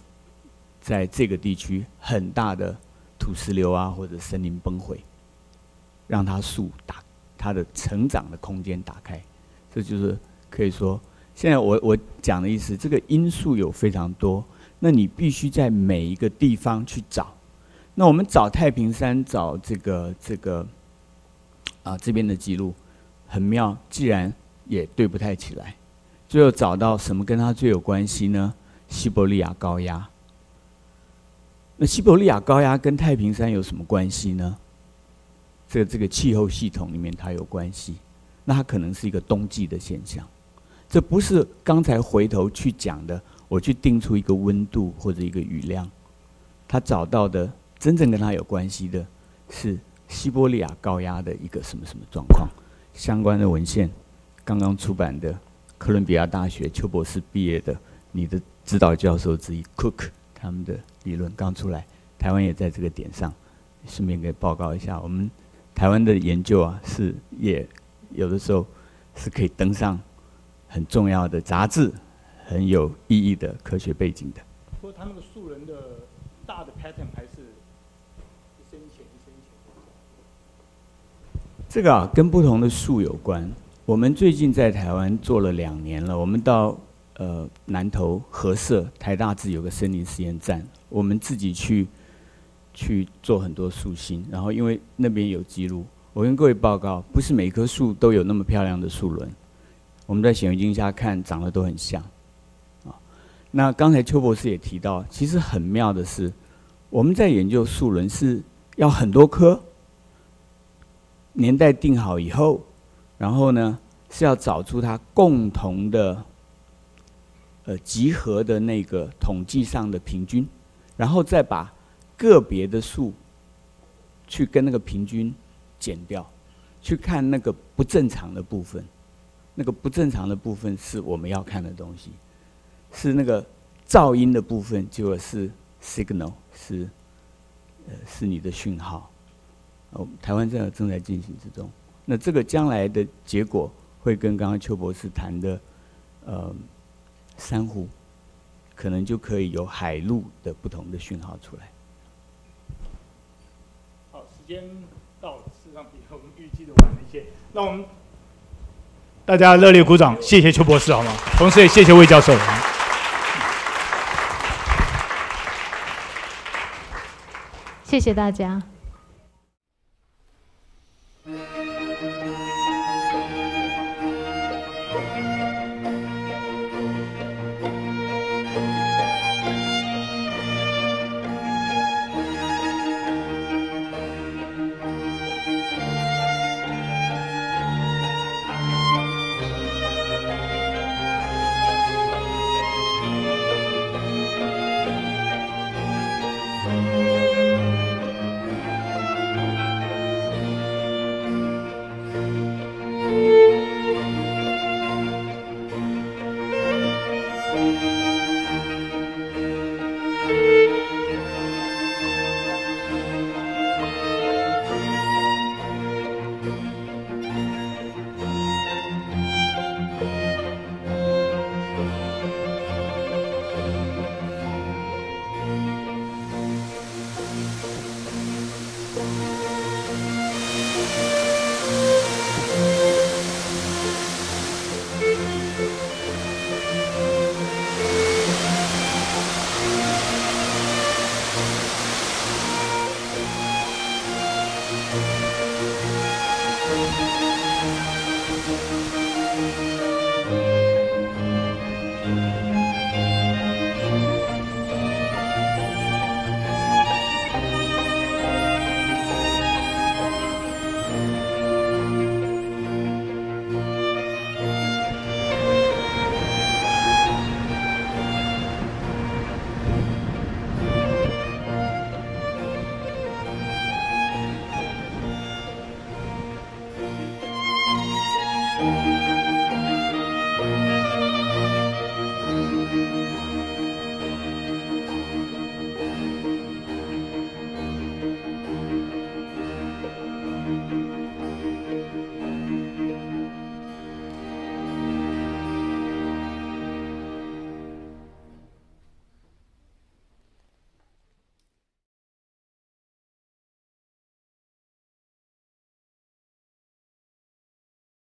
在这个地区很大的土石流啊，或者森林崩毁，让它树打它的成长的空间打开，这就是可以说。现在我我讲的意思，这个因素有非常多，那你必须在每一个地方去找。那我们找太平山，找这个这个啊这边的记录很妙，既然也对不太起来，最后找到什么跟它最有关系呢？西伯利亚高压。那西伯利亚高压跟太平山有什么关系呢？这个这个气候系统里面它有关系，那它可能是一个冬季的现象。这不是刚才回头去讲的，我去定出一个温度或者一个雨量，他找到的真正跟他有关系的是西伯利亚高压的一个什么什么状况。相关的文献刚刚出版的，哥伦比亚大学邱博士毕业的，你的指导教授之一 Cook 他们的理论刚出来，台湾也在这个点上，顺便给报告一下，我们台湾的研究啊，是也有的时候是可以登上。很重要的杂志，很有意义的科学背景的。不过，它那个树人的大的 pattern 还是一深浅一深浅。这个啊，跟不同的树有关。我们最近在台湾做了两年了，我们到呃南投合社台大自有个森林实验站，我们自己去去做很多树心，然后因为那边有记录，我跟各位报告，不是每棵树都有那么漂亮的树轮。我们在显微镜下看，长得都很像，啊。那刚才邱博士也提到，其实很妙的是，我们在研究树轮是要很多棵，年代定好以后，然后呢是要找出它共同的，呃集合的那个统计上的平均，然后再把个别的树去跟那个平均减掉，去看那个不正常的部分。那个不正常的部分是我们要看的东西，是那个噪音的部分，就是 signal，是呃是你的讯号。哦，台湾正正在进行之中。那这个将来的结果会跟刚刚邱博士谈的呃珊瑚，可能就可以有海陆的不同的讯号出来。好，时间到了，事实上比我们预计的晚了一些。那我们。大家热烈鼓掌，谢谢邱博士，好吗？同时也谢谢魏教授。谢谢大家。